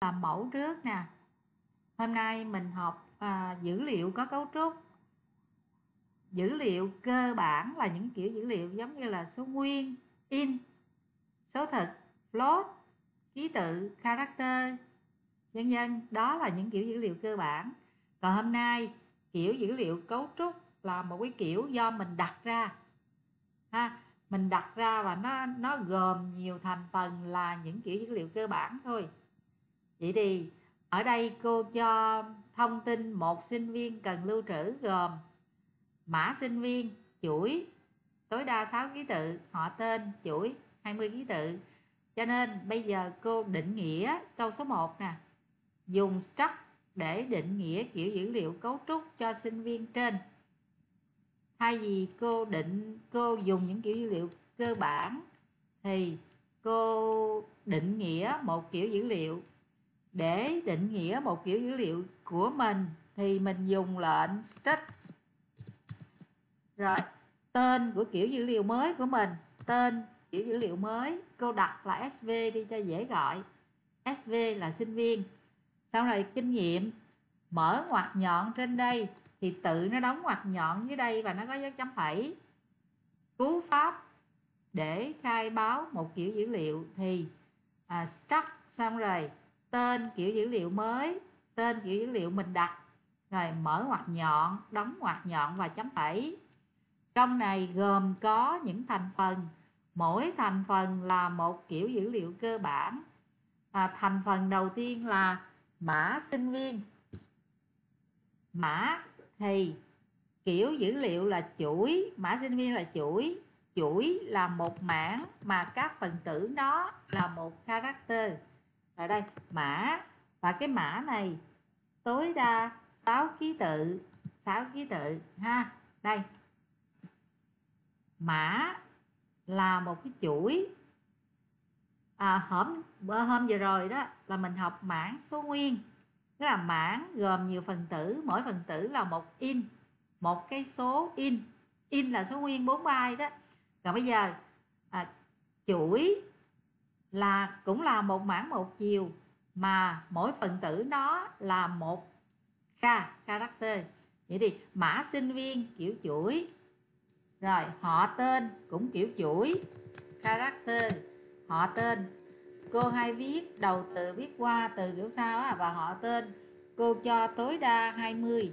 làm mẫu trước nè. Hôm nay mình học à, dữ liệu có cấu trúc. Dữ liệu cơ bản là những kiểu dữ liệu giống như là số nguyên in số thực float ký tự character vân vân. Đó là những kiểu dữ liệu cơ bản. Còn hôm nay kiểu dữ liệu cấu trúc là một cái kiểu do mình đặt ra ha. Mình đặt ra và nó nó gồm nhiều thành phần là những kiểu dữ liệu cơ bản thôi vậy thì, ở đây cô cho thông tin một sinh viên cần lưu trữ gồm mã sinh viên, chuỗi, tối đa 6 ký tự, họ tên, chuỗi 20 ký tự. Cho nên bây giờ cô định nghĩa câu số 1 nè. Dùng struct để định nghĩa kiểu dữ liệu cấu trúc cho sinh viên trên. Thay vì cô định, cô dùng những kiểu dữ liệu cơ bản, thì cô định nghĩa một kiểu dữ liệu để định nghĩa một kiểu dữ liệu của mình thì mình dùng lệnh struct rồi tên của kiểu dữ liệu mới của mình. Tên kiểu dữ liệu mới cô đặt là sv đi cho dễ gọi. Sv là sinh viên. Sau rồi kinh nghiệm mở ngoặc nhọn trên đây thì tự nó đóng ngoặc nhọn dưới đây và nó có dấu chấm phẩy. Cú pháp để khai báo một kiểu dữ liệu thì à, struct xong rồi tên kiểu dữ liệu mới tên kiểu dữ liệu mình đặt. Rồi mở ngoặc nhọn đóng ngoặc nhọn và chấm phẩy. Trong này gồm có những thành phần. Mỗi thành phần là một kiểu dữ liệu cơ bản. À, thành phần đầu tiên là mã sinh viên. Mã thì kiểu dữ liệu là chuỗi mã sinh viên là chuỗi. Chuỗi là một mảng mà các phần tử nó là một character ở đây mã. Và cái mã này tối đa 6 ký tự 6 ký tự ha. Đây. Mã là một cái chuỗi. À, hôm hôm vừa rồi đó là mình học mảng số nguyên. Tức là mảng gồm nhiều phần tử mỗi phần tử là một in một cái số in. In là số nguyên 4 byte đó. Còn bây giờ à, chuỗi là cũng là một mảng một chiều, mà mỗi phần tử nó là một kha, character. Vậy thì mã sinh viên kiểu chuỗi, rồi họ tên cũng kiểu chuỗi, character, họ tên. Cô hay viết, đầu từ viết qua từ kiểu sao á, và họ tên. Cô cho tối đa 20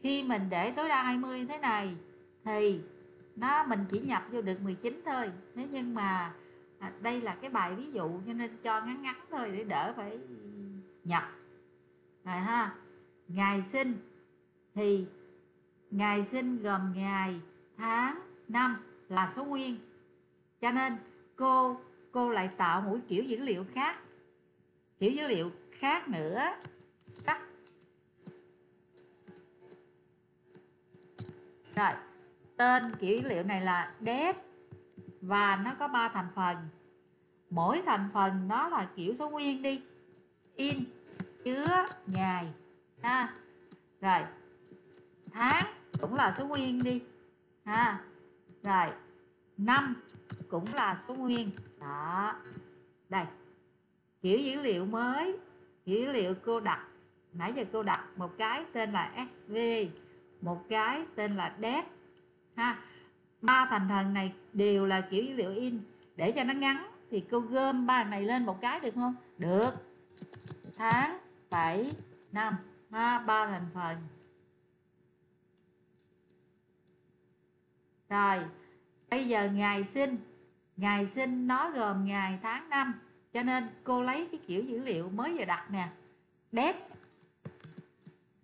khi mình để tối đa 20 như thế này, thì nó, mình chỉ nhập vô được 19 thôi. Nếu nhưng mà à, đây là cái bài ví dụ cho nên cho ngắn ngắn thôi để đỡ phải nhập. Rồi ha ngày sinh thì ngày sinh gồm ngày tháng năm là số nguyên. Cho nên cô cô lại tạo một kiểu dữ liệu khác kiểu dữ liệu khác nữa. Sắc rồi tên kiểu dữ liệu này là date và nó có ba thành phần. Mỗi thành phần nó là kiểu số nguyên đi. In, chứa ngày ha. Rồi, tháng cũng là số nguyên đi, ha. Rồi, năm cũng là số nguyên. Đó. Đây, kiểu dữ liệu mới, dữ liệu cô đặt. Nãy giờ cô đặt một cái tên là sv một cái tên là det ha ba thành phần này đều là kiểu dữ liệu in. Để cho nó ngắn thì cô gom ba này lên một cái được không? Được. Tháng bảy năm. Ha ba thành phần rồi, bây giờ ngày sinh. Ngày sinh nó gồm ngày tháng năm. Cho nên cô lấy cái kiểu dữ liệu mới vừa đặt nè. Đét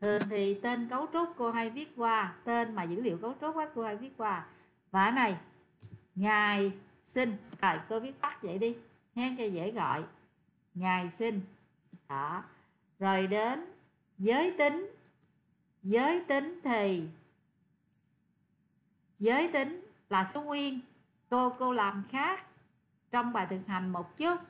thường thì tên cấu trúc cô hay viết qua. Tên mà dữ liệu cấu trúc á, cô hay viết qua và này, ngày sinh. Rồi, cô viết tắt vậy đi, nghe cho dễ gọi. Ngày sinh. Đó. Rồi đến giới tính. Giới tính thì, giới tính là số nguyên. Cô cô làm khác trong bài thực hành một chút.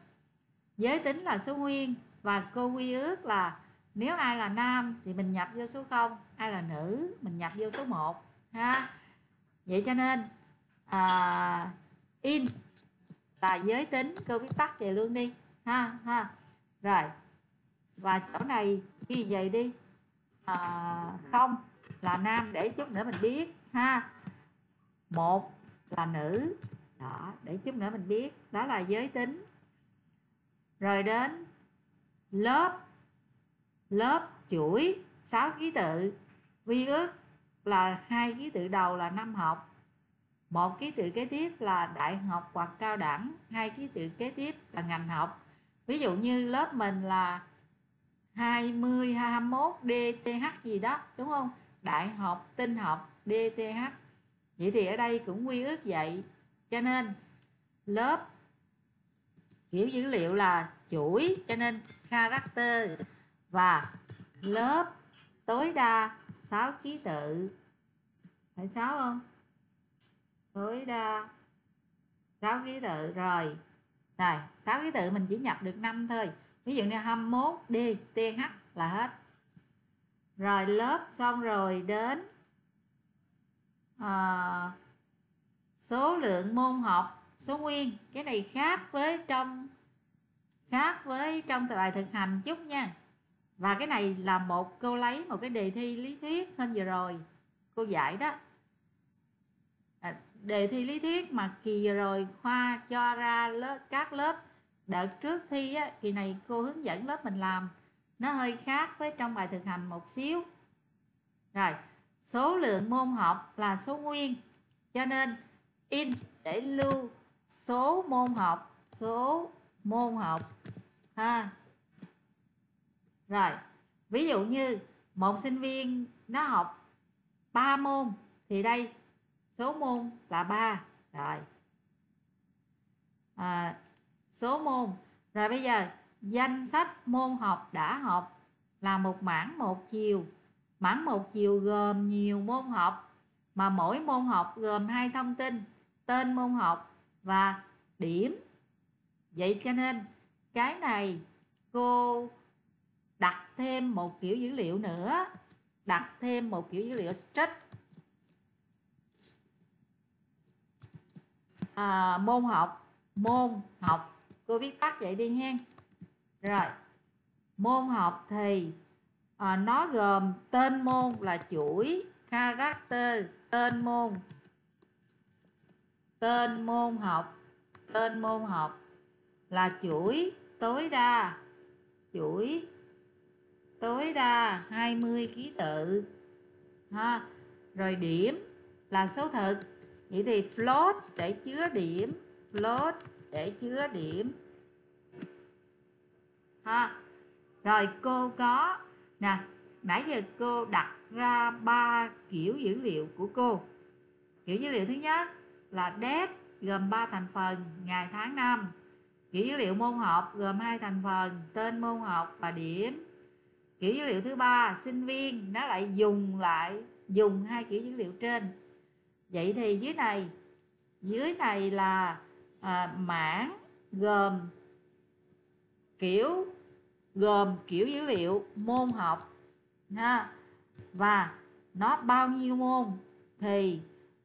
Giới tính là số nguyên và cô quy ước là nếu ai là nam thì mình nhập vô số 0 ai là nữ mình nhập vô số 1 ha? Vậy cho nên à, in là giới tính cô viết tắt vậy luôn đi ha ha. Rồi và chỗ này ghi vậy đi. À, không là nam để chút nữa mình biết ha. Một là nữ đó để chút nữa mình biết đó là giới tính. Rồi đến lớp lớp chuỗi sáu ký tự vi ước là hai ký tự đầu là năm học. Một ký tự kế tiếp là đại học hoặc cao đẳng, hai ký tự kế tiếp là ngành học. Ví dụ như lớp mình là 20 21 DTH gì đó, đúng không? Đại học, tinh học DTH vậy thì ở đây cũng quy ước vậy. Cho nên lớp kiểu dữ liệu là chuỗi, cho nên character và lớp tối đa 6 ký tự. Phải 6 không? Tối đa 6 ký tự rồi. Rồi 6 ký tự mình chỉ nhập được 5 thôi. Ví dụ như 21 đi TH là hết. Rồi lớp xong rồi đến à, số lượng môn học số nguyên. Cái này khác với trong khác với trong bài thực hành chút nha và cái này là một cô lấy một cái đề thi lý thuyết hôm vừa rồi cô giải đó. À, đề thi lý thuyết mà kỳ vừa rồi khoa cho ra lớp các lớp đợt trước thi á, kỳ này cô hướng dẫn lớp mình làm. Nó hơi khác với trong bài thực hành một xíu. Rồi số lượng môn học là số nguyên. Cho nên in để lưu số môn học số môn học ha rồi ví dụ như một sinh viên nó học 3 môn thì đây số môn là 3 rồi. À, số môn. Rồi bây giờ danh sách môn học đã học là một mảng một chiều. Mảng một chiều gồm nhiều môn học mà mỗi môn học gồm hai thông tin tên môn học và điểm. Vậy cho nên cái này cô đặt thêm một kiểu dữ liệu nữa. Đặt thêm một kiểu dữ liệu string à, môn học môn học. Cô viết tắt vậy đi hen. Rồi môn học thì à, nó gồm tên môn là chuỗi character tên môn. Tên môn học tên môn học là chuỗi tối đa. Chuỗi tối đa 20 ký tự, ha. Rồi điểm là số thực. Vậy thì float để chứa điểm float để chứa điểm, ha. Rồi cô có, nè, nãy giờ cô đặt ra ba kiểu dữ liệu của cô. Kiểu dữ liệu thứ nhất là date gồm 3 thành phần, ngày, tháng, năm. Kiểu dữ liệu môn học gồm hai thành phần, tên môn học và điểm kiểu dữ liệu thứ ba sinh viên nó lại dùng lại dùng hai kiểu dữ liệu trên. Vậy thì dưới này dưới này là à, mảng gồm kiểu gồm kiểu dữ liệu môn học ha. Và nó bao nhiêu môn thì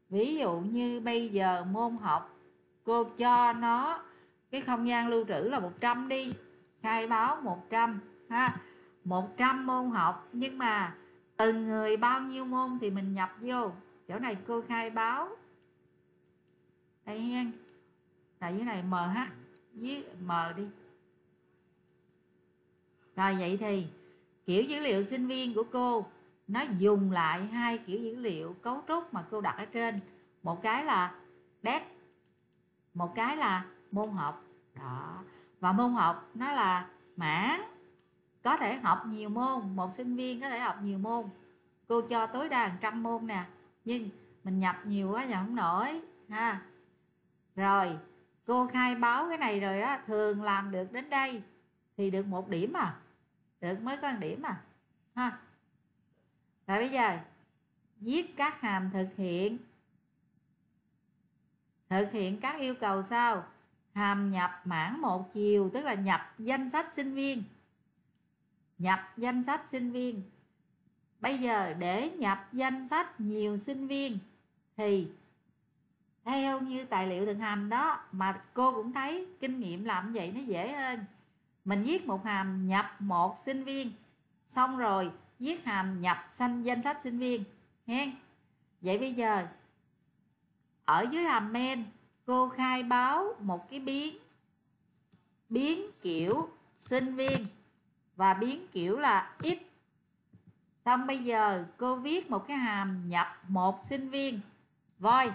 ví dụ như bây giờ môn học cô cho nó cái không gian lưu trữ là 100 đi khai báo 100 ha. 100 môn học, nhưng mà từng người bao nhiêu môn thì mình nhập vô? Chỗ này cô khai báo. Đây hen tại dưới này mh với m đi. Rồi vậy thì, kiểu dữ liệu sinh viên của cô, nó dùng lại hai kiểu dữ liệu cấu trúc mà cô đặt ở trên. Một cái là đét một cái là môn học. Đó. Và môn học nó là mã có thể học nhiều môn, một sinh viên có thể học nhiều môn. Cô cho tối đa trăm môn nè, nhưng mình nhập nhiều quá nhập không nổi, ha. Rồi, cô khai báo cái này rồi đó, thường làm được đến đây thì được một điểm à được mới có một điểm à ha. Rồi bây giờ, viết các hàm thực hiện. Thực hiện các yêu cầu sau. Hàm nhập mảng một chiều, tức là nhập danh sách sinh viên nhập danh sách sinh viên. Bây giờ để nhập danh sách nhiều sinh viên thì theo như tài liệu thực hành đó mà cô cũng thấy kinh nghiệm làm vậy nó dễ hơn. Mình viết một hàm nhập một sinh viên, xong rồi viết hàm nhập xanh danh sách sinh viên hen vậy bây giờ ở dưới hàm main cô khai báo một cái biến biến kiểu sinh viên và biến kiểu là x xong bây giờ cô viết một cái hàm nhập một sinh viên. Voi.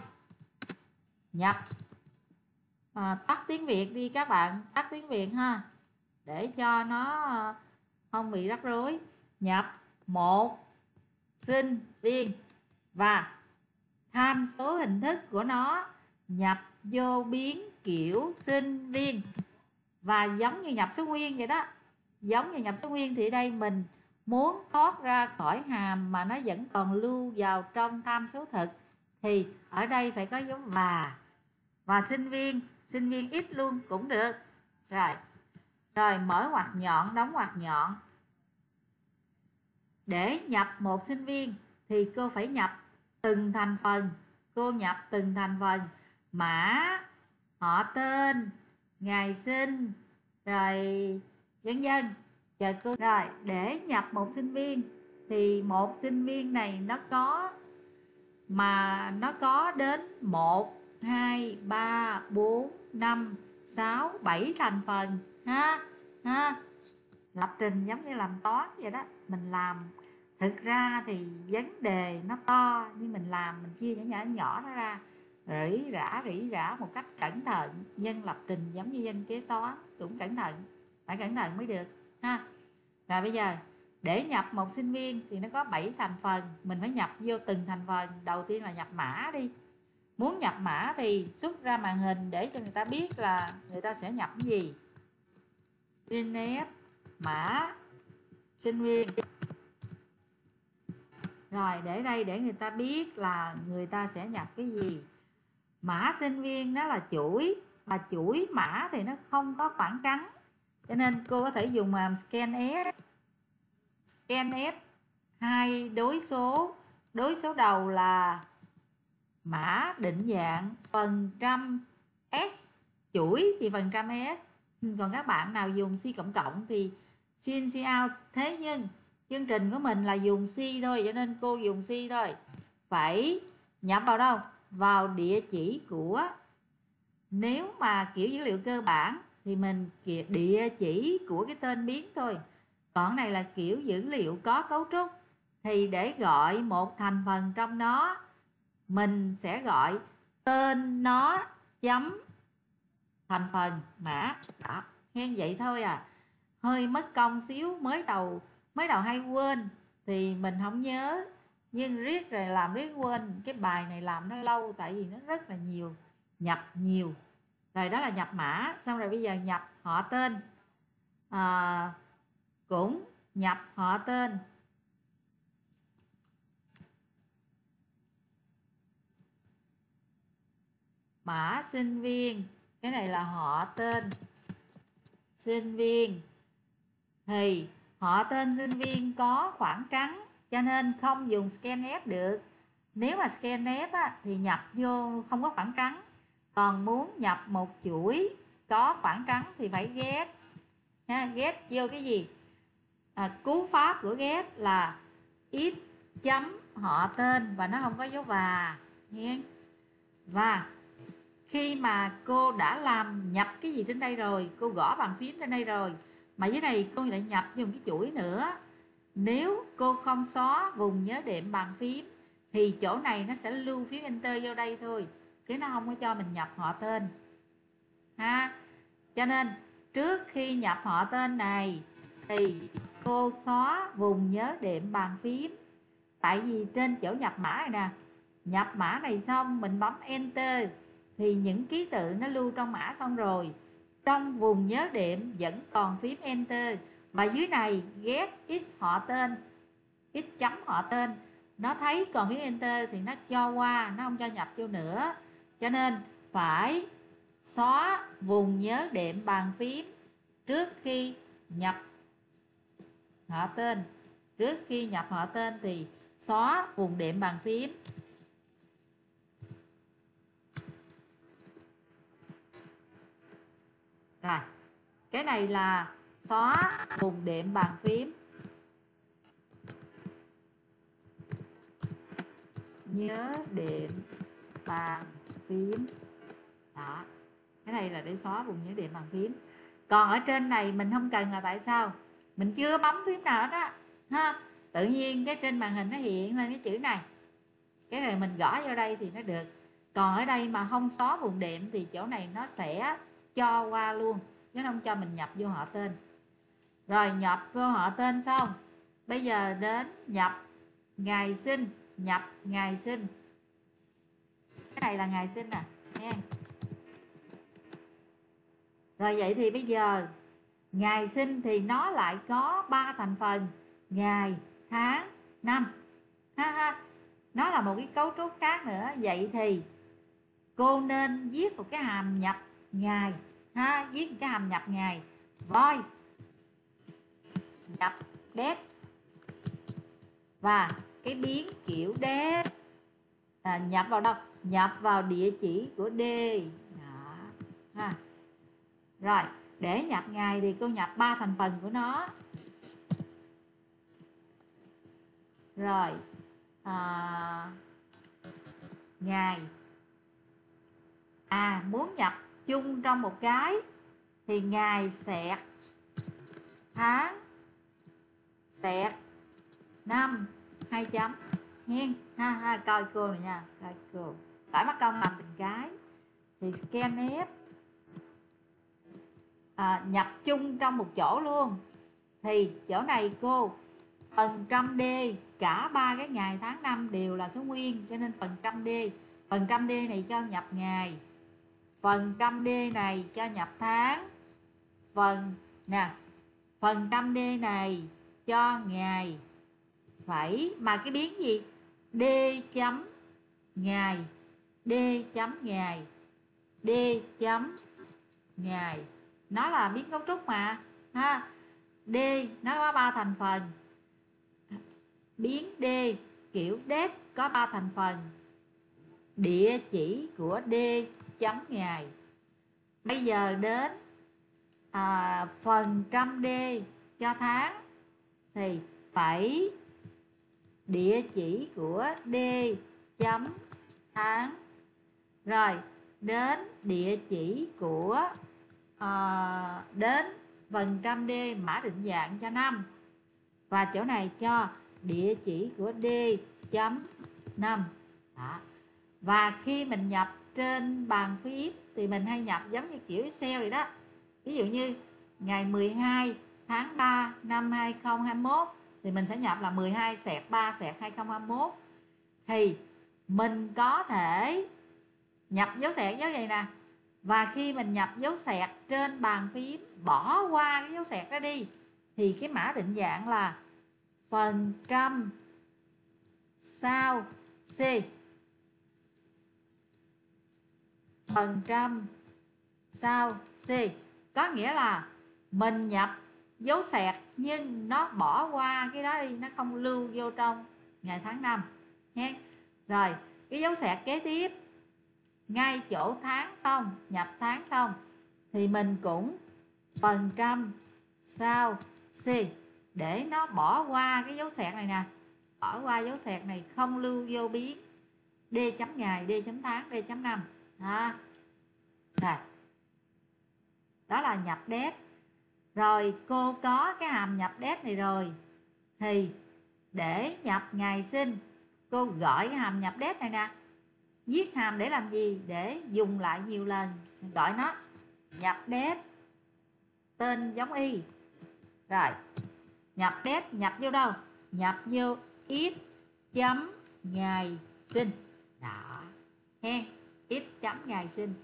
Nhập. À, tắt tiếng việt đi các bạn tắt tiếng việt ha. Để cho nó không bị rắc rối. Nhập một sinh viên. Và tham số hình thức của nó nhập vô biến kiểu sinh viên. Và giống như nhập số nguyên vậy đó giống như nhập số nguyên thì đây mình muốn thoát ra khỏi hàm mà nó vẫn còn lưu vào trong tham số thực. Thì ở đây phải có dấu và. Và sinh viên sinh viên ít luôn cũng được. Rồi rồi mở ngoặc nhọn, đóng ngoặc nhọn. Để nhập một sinh viên thì cô phải nhập từng thành phần. Cô nhập từng thành phần. Mã, họ tên, ngày sinh, rồi vân vân chờ cô rồi, để nhập một sinh viên, thì một sinh viên này nó có mà nó có đến 1 2 3 4 5 6 7 thành phần, ha ha. Lập trình giống như làm toán vậy đó. Mình làm, thực ra thì vấn đề nó to, nhưng mình làm, mình chia nhỏ nhỏ nhỏ nó ra, rỉ rả rỉ rả một cách cẩn thận. Dân lập trình giống như dân kế toán, cũng cẩn thận phải cẩn thận mới được, ha. Rồi bây giờ, để nhập một sinh viên thì nó có 7 thành phần, mình phải nhập vô từng thành phần. Đầu tiên là nhập mã đi. Muốn nhập mã thì xuất ra màn hình để cho người ta biết là người ta sẽ nhập cái gì. Printf mã, sinh viên. Rồi, để đây để người ta biết là người ta sẽ nhập cái gì. Mã sinh viên nó là chuỗi mà chuỗi mã thì nó không có khoảng trắng cho nên cô có thể dùng um, hàm scan s. Hai đối số. Đối số đầu là mã định dạng phần trăm s. Chuỗi thì phần trăm s. Còn các bạn nào dùng C cộng cộng thì sin C out. Thế nhưng, chương trình của mình là dùng C thôi, cho nên cô dùng C thôi. Phải nhập vào đâu? Vào địa chỉ của, nếu mà kiểu dữ liệu cơ bản thì mình địa chỉ của cái tên biến thôi. Còn này là kiểu dữ liệu có cấu trúc. Thì để gọi một thành phần trong nó, mình sẽ gọi tên nó chấm thành phần mã. Đó hen vậy thôi à. Hơi mất công xíu, mới đầu mới đầu hay quên. Thì mình không nhớ. Nhưng riết rồi làm riết quên. Cái bài này làm nó lâu, tại vì nó rất là nhiều, nhập nhiều rồi đó là nhập mã xong rồi bây giờ nhập họ tên. À, cũng nhập họ tên. Mã sinh viên cái này là họ tên. Sinh viên. Thì họ tên sinh viên có khoảng trắng cho nên không dùng scan ép được. Nếu mà scanf á, thì nhập vô không có khoảng trắng còn muốn nhập một chuỗi có khoảng trắng thì phải ghép. Ha, ghép vô cái gì? À, cú pháp của ghép là ít chấm họ tên và nó không có dấu và nghe và khi mà cô đã làm nhập cái gì trên đây rồi cô gõ bàn phím trên đây rồi mà dưới này cô lại nhập dùng cái chuỗi nữa. Nếu cô không xóa vùng nhớ đệm bàn phím thì chỗ này nó sẽ lưu phím enter vô đây thôi chứ nó không có cho mình nhập họ tên. Ha? Cho nên, trước khi nhập họ tên này, thì cô xóa vùng nhớ đệm bàn phím. Tại vì trên chỗ nhập mã này nè, nhập mã này xong mình bấm enter, thì những ký tự nó lưu trong mã xong rồi. Trong vùng nhớ đệm vẫn còn phím enter. Mà dưới này, get x họ tên, x chấm họ tên. Nó thấy còn phím enter thì nó cho qua, nó không cho nhập vô nữa cho nên phải xóa vùng nhớ đệm bàn phím trước khi nhập họ tên. Trước khi nhập họ tên thì xóa vùng đệm bàn phím. Rồi, cái này là xóa vùng đệm bàn phím. Nhớ đệm bàn phím. Đó. Cái này là để xóa vùng nhớ điểm bàn phím. Còn ở trên này mình không cần là tại sao? Mình chưa bấm phím nào đó ha? Tự nhiên cái trên màn hình nó hiện lên cái chữ này. Cái này mình gõ vô đây thì nó được. Còn ở đây mà không xóa vùng điểm thì chỗ này nó sẽ cho qua luôn, chứ không cho mình nhập vô họ tên. Rồi, nhập vô họ tên xong. Bây giờ đến nhập ngày sinh, nhập ngày sinh cái này là ngày sinh nè nha rồi vậy thì bây giờ ngày sinh thì nó lại có ba thành phần ngày tháng năm. Ha ha. Nó là một cái cấu trúc khác nữa. Vậy thì cô nên viết một cái hàm nhập ngày. Ha viết một cái hàm nhập ngày. Voi. Nhập đét và cái biến kiểu đét à, nhập vào đâu? Nhập vào địa chỉ của d. Đó ha. Rồi để nhập ngày thì cô nhập ba thành phần của nó. Rồi à, ngày. À muốn nhập chung trong một cái thì ngày xẹt tháng xẹt năm. Hai chấm hen. Ha ha coi cô này nha coi cô tải mắt công làm từng cái. Thì scan f à, nhập chung trong một chỗ luôn. Thì chỗ này cô phần trăm d cả ba cái ngày tháng năm đều là số nguyên cho nên phần trăm d. Phần trăm d này cho nhập ngày. Phần trăm d này cho nhập tháng. Phần nè phần trăm d này cho ngày. Phẩy mà cái biến gì? D chấm ngày d chấm ngày. D chấm ngày. Nó là biến cấu trúc mà ha. D nó có ba thành phần. Biến d kiểu đét có ba thành phần. Địa chỉ của d chấm ngày. Bây giờ đến à, phần trăm d cho tháng. Thì phải địa chỉ của d chấm tháng rồi đến địa chỉ của uh, đến phần trăm d mã định dạng cho năm. Và chỗ này cho địa chỉ của d chấm năm. Đó. và khi mình nhập trên bàn phím thì mình hay nhập giống như kiểu Excel vậy đó. Ví dụ như ngày 12 tháng 3 năm 2021 thì mình sẽ nhập là 12 sẹt 3 sẹt 2021 thì mình có thể nhập dấu sẹt dấu vậy nè. Và khi mình nhập dấu sẹt trên bàn phím, bỏ qua cái dấu sẹt đó đi, thì cái mã định dạng là phần trăm sao C. Phần trăm sao C. Có nghĩa là mình nhập dấu sẹt nhưng nó bỏ qua cái đó đi, nó không lưu vô trong ngày tháng năm, nhé. Rồi, cái dấu sẹt kế tiếp ngay chỗ tháng xong, nhập tháng xong, thì mình cũng phần trăm sao C để nó bỏ qua cái dấu sẹt này nè. Bỏ qua dấu sẹt này không lưu vô biến D chấm ngày, D chấm tháng, D chấm năm. Ha Rồi. đó là nhập đét rồi, cô có cái hàm nhập đét này rồi, thì để nhập ngày sinh, cô gọi cái hàm nhập đét này nè viết hàm để làm gì? Để dùng lại nhiều lần. Gọi nó nhập đét tên giống y. Rồi. Nhập đét nhập vô đâu? Nhập vô ít chấm ngày sinh. Đó. He, ít chấm ngày sinh.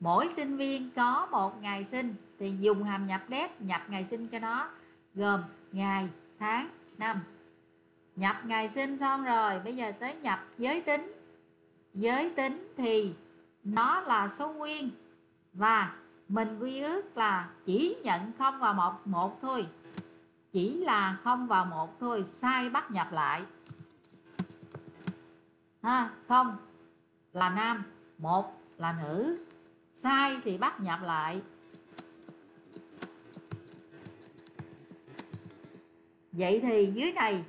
Mỗi sinh viên có một ngày sinh thì dùng hàm nhập đét nhập ngày sinh cho nó, gồm ngày, tháng, năm. Nhập ngày sinh xong rồi, bây giờ tới nhập giới tính giới tính thì nó là số nguyên và mình quy ước là chỉ nhận không và một một thôi. Chỉ là không và một thôi sai bắt nhập lại. Ha không là nam một là nữ sai thì bắt nhập lại. Vậy thì dưới này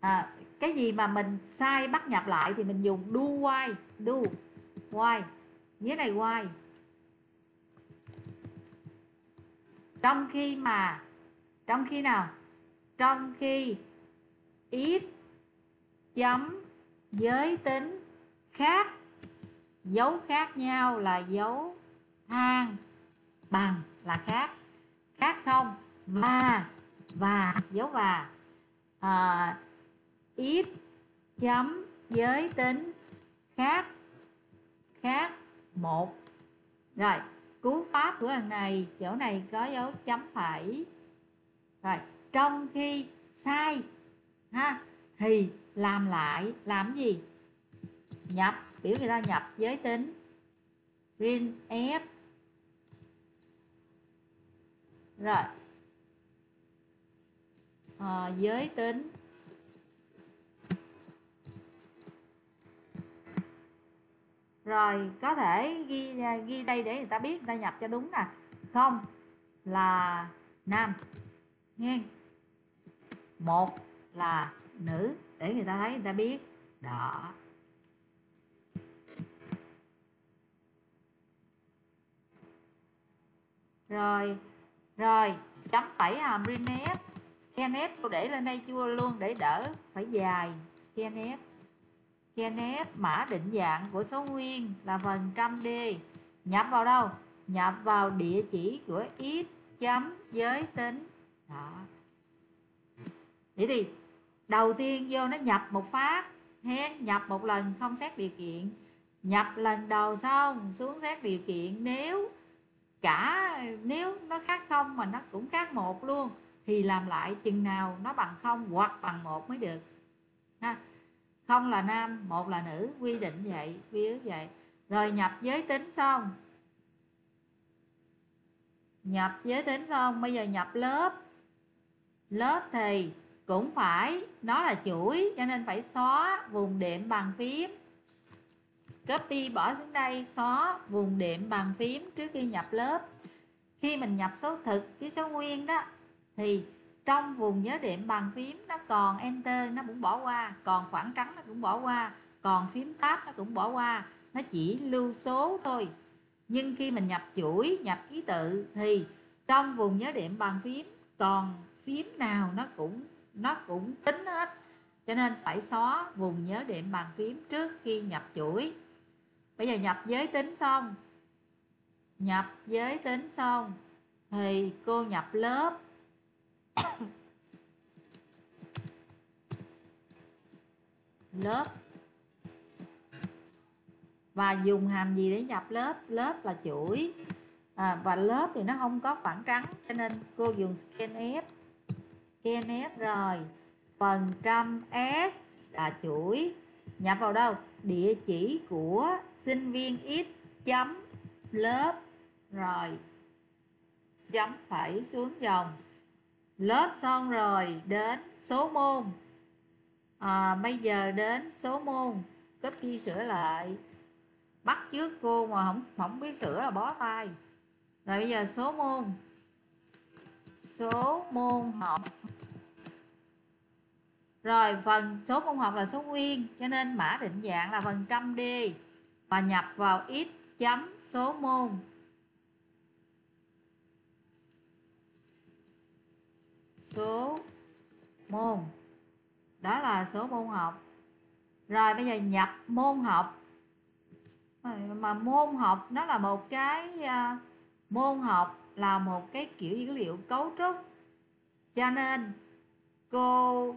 à, cái gì mà mình sai bắt nhập lại thì mình dùng do why do why. Nghĩa này why. Trong khi mà trong khi nào? Trong khi ít chấm giới tính khác dấu khác nhau là dấu than bằng là khác. Khác không? Và và dấu và. À, ít chấm giới tính khác khác một. Rồi cú pháp của hàng này chỗ này có dấu chấm phẩy rồi trong khi sai ha thì làm lại làm gì? Nhập biểu người ta nhập giới tính print f. Rồi ờ, à, giới tính rồi, có thể ghi à, ghi đây để người ta biết, người ta nhập cho đúng nè. Không là nam. Nghe. Một là nữ, để người ta thấy, người ta biết. Đó rồi rồi, chấm phẩy hàm K F. Tôi để lên đây chưa luôn, để đỡ phải dài scanf scanf mã định dạng của số nguyên là phần trăm d. Nhập vào đâu? Nhập vào địa chỉ của x chấm giới tính. Đó. Vậy thì, đầu tiên vô nó nhập một phát hen nhập một lần không xét điều kiện. Nhập lần đầu xong, xuống xét điều kiện. Nếu cả, nếu nó khác không mà nó cũng khác một luôn, thì làm lại chừng nào nó bằng không hoặc bằng một mới được. Ha không là nam, một là nữ, quy định vậy, quy ước vậy. Rồi nhập giới tính xong. Nhập giới tính xong, bây giờ nhập lớp. Lớp thì cũng phải, nó là chuỗi, cho nên phải xóa vùng đệm bằng phím. Copy bỏ xuống đây, xóa vùng đệm bằng phím trước khi nhập lớp. Khi mình nhập số thực với số nguyên đó, thì trong vùng nhớ đệm bàn phím, nó còn enter, nó cũng bỏ qua. Còn khoảng trắng, nó cũng bỏ qua. Còn phím tab nó cũng bỏ qua. Nó chỉ lưu số thôi. Nhưng khi mình nhập chuỗi, nhập ký tự thì trong vùng nhớ đệm bàn phím, còn phím nào nó cũng nó cũng tính hết. Cho nên phải xóa vùng nhớ đệm bàn phím trước khi nhập chuỗi. Bây giờ nhập giới tính xong. Nhập giới tính xong thì cô nhập lớp lớp. Và dùng hàm gì để nhập lớp? Lớp là chuỗi. À, và lớp thì nó không có khoảng trắng cho nên cô dùng scanf scanf rồi. Phần trăm s là chuỗi. Nhập vào đâu? Địa chỉ của sinh viên x chấm lớp. Rồi chấm phẩy xuống dòng lớp xong rồi đến số môn. À, bây giờ đến số môn. Copy sửa lại. Bắt trước cô mà không không biết sửa là bó tay. Rồi bây giờ số môn. Số môn học. Rồi phần số môn học là số nguyên cho nên mã định dạng là phần trăm đi và nhập vào x chấm số môn. Số môn. Đó là số môn học. Rồi bây giờ nhập môn học. Mà môn học nó là một cái uh, môn học là một cái kiểu dữ liệu cấu trúc. Cho nên cô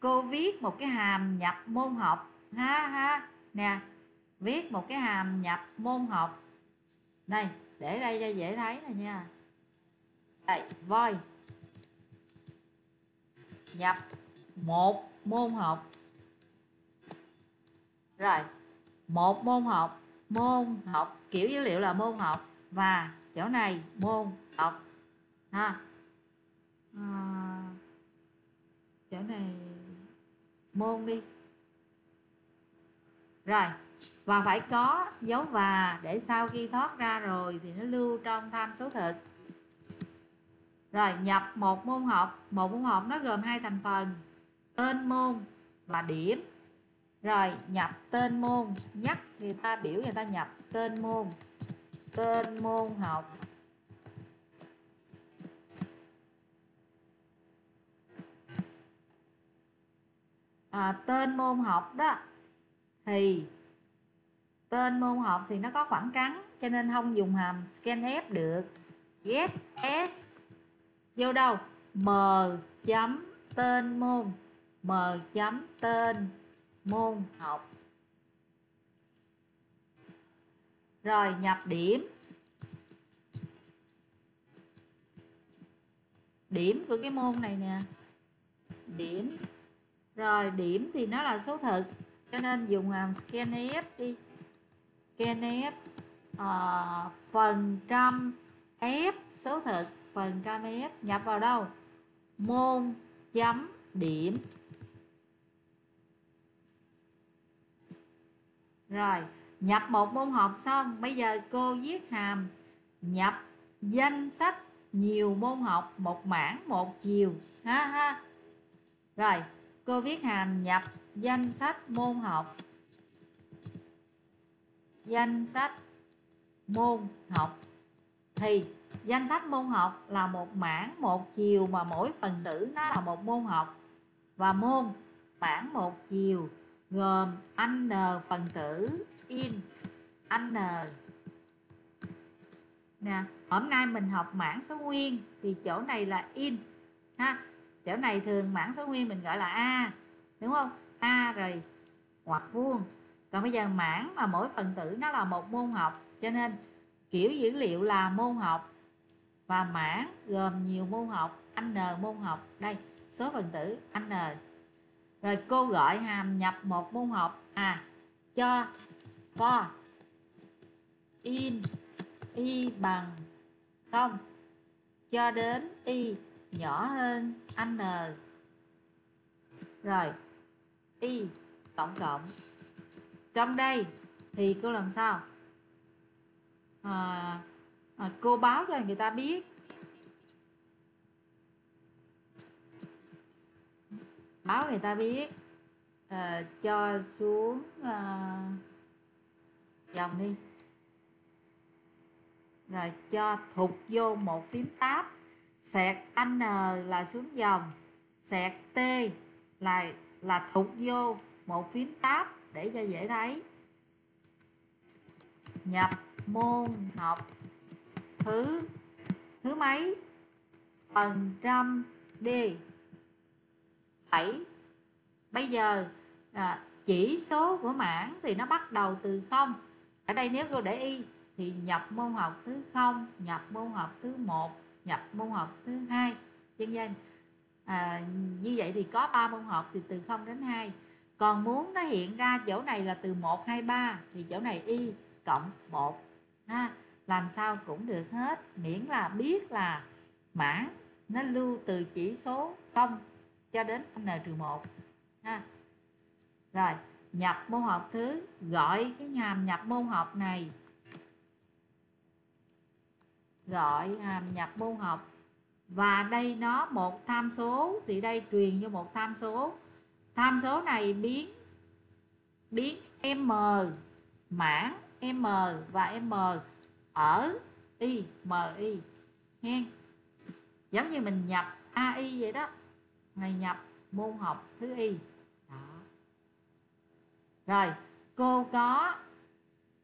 cô viết một cái hàm nhập môn học. Ha ha. Nè viết một cái hàm nhập môn học. Đây để đây cho dễ thấy nè nha. Đây voi nhập. Một môn học. Rồi. Một môn học. Môn học. Kiểu dữ liệu là môn học. Và chỗ này môn học. Ha. À, chỗ này môn đi. Rồi. Và phải có dấu và để sau khi thoát ra rồi thì nó lưu trong tham số thực rồi nhập một môn học. Một môn học nó gồm hai thành phần tên môn và điểm. Rồi nhập tên môn. Nhắc người ta biểu người ta nhập tên môn. Tên môn học. À, tên môn học đó thì tên môn học thì nó có khoảng trắng cho nên không dùng hàm scanf được. Get s vô đâu? M chấm tên môn. M chấm tên môn học. Rồi nhập điểm. Điểm của cái môn này nè. Điểm. Rồi điểm thì nó là số thực. Cho nên dùng hàm scanf đi. Scanf uh, phần trăm f số thực phần trăm f nhập vào đâu? Môn chấm điểm. Rồi, nhập một môn học xong, bây giờ cô viết hàm nhập danh sách nhiều môn học, một mảng, một chiều. Ha ha. Rồi, cô viết hàm nhập danh sách môn học. Danh sách môn học. Thì danh sách môn học là một mảng, một chiều mà mỗi phần tử nó là một môn học. Và môn, mảng một chiều, gồm n phần tử, in n. Nè, hôm nay mình học mảng số nguyên thì chỗ này là in, ha. Chỗ này thường mảng số nguyên mình gọi là a, đúng không? A rồi hoặc vuông. Còn bây giờ mảng mà mỗi phần tử nó là một môn học, cho nên kiểu dữ liệu là môn học và mảng gồm nhiều môn học. N môn học. Đây số phần tử n. Rồi cô gọi hàm nhập một môn học. À cho for. In y bằng không. Cho đến y nhỏ hơn n. Rồi y tổng cộng. Trong đây thì cô làm sao? À, à, cô báo cho người ta biết. Báo người ta biết. À, cho xuống à, dòng đi. Rồi cho thụt vô một phím tab sẹt n là xuống dòng. Sẹt t là là thụt vô một phím tab để cho dễ thấy. Nhập môn học thứ thứ mấy? Phần trăm đi phẩy bây giờ à, chỉ số của mảng thì nó bắt đầu từ không. Ở đây nếu cô để y thì nhập môn học thứ không nhập môn học thứ một nhập môn học thứ hai. Dân dân à, như vậy thì có 3 môn học thì từ 0 đến 2 còn muốn nó hiện ra chỗ này là từ 1 2 3 thì chỗ này y cộng 1 ha làm sao cũng được hết, miễn là biết là mã nó lưu từ chỉ số 0 cho đến n trừ 1 ha. Rồi, nhập môn học thứ, gọi cái hàm nhập môn học này. Gọi hàm nhập môn học. Và đây nó một tham số, thì đây truyền vô một tham số. Tham số này biến biến m, mã m và m ở y mi nghe. Giống như mình nhập ai vậy đó. Ngày nhập, môn học, thứ y. Đó. Rồi, cô có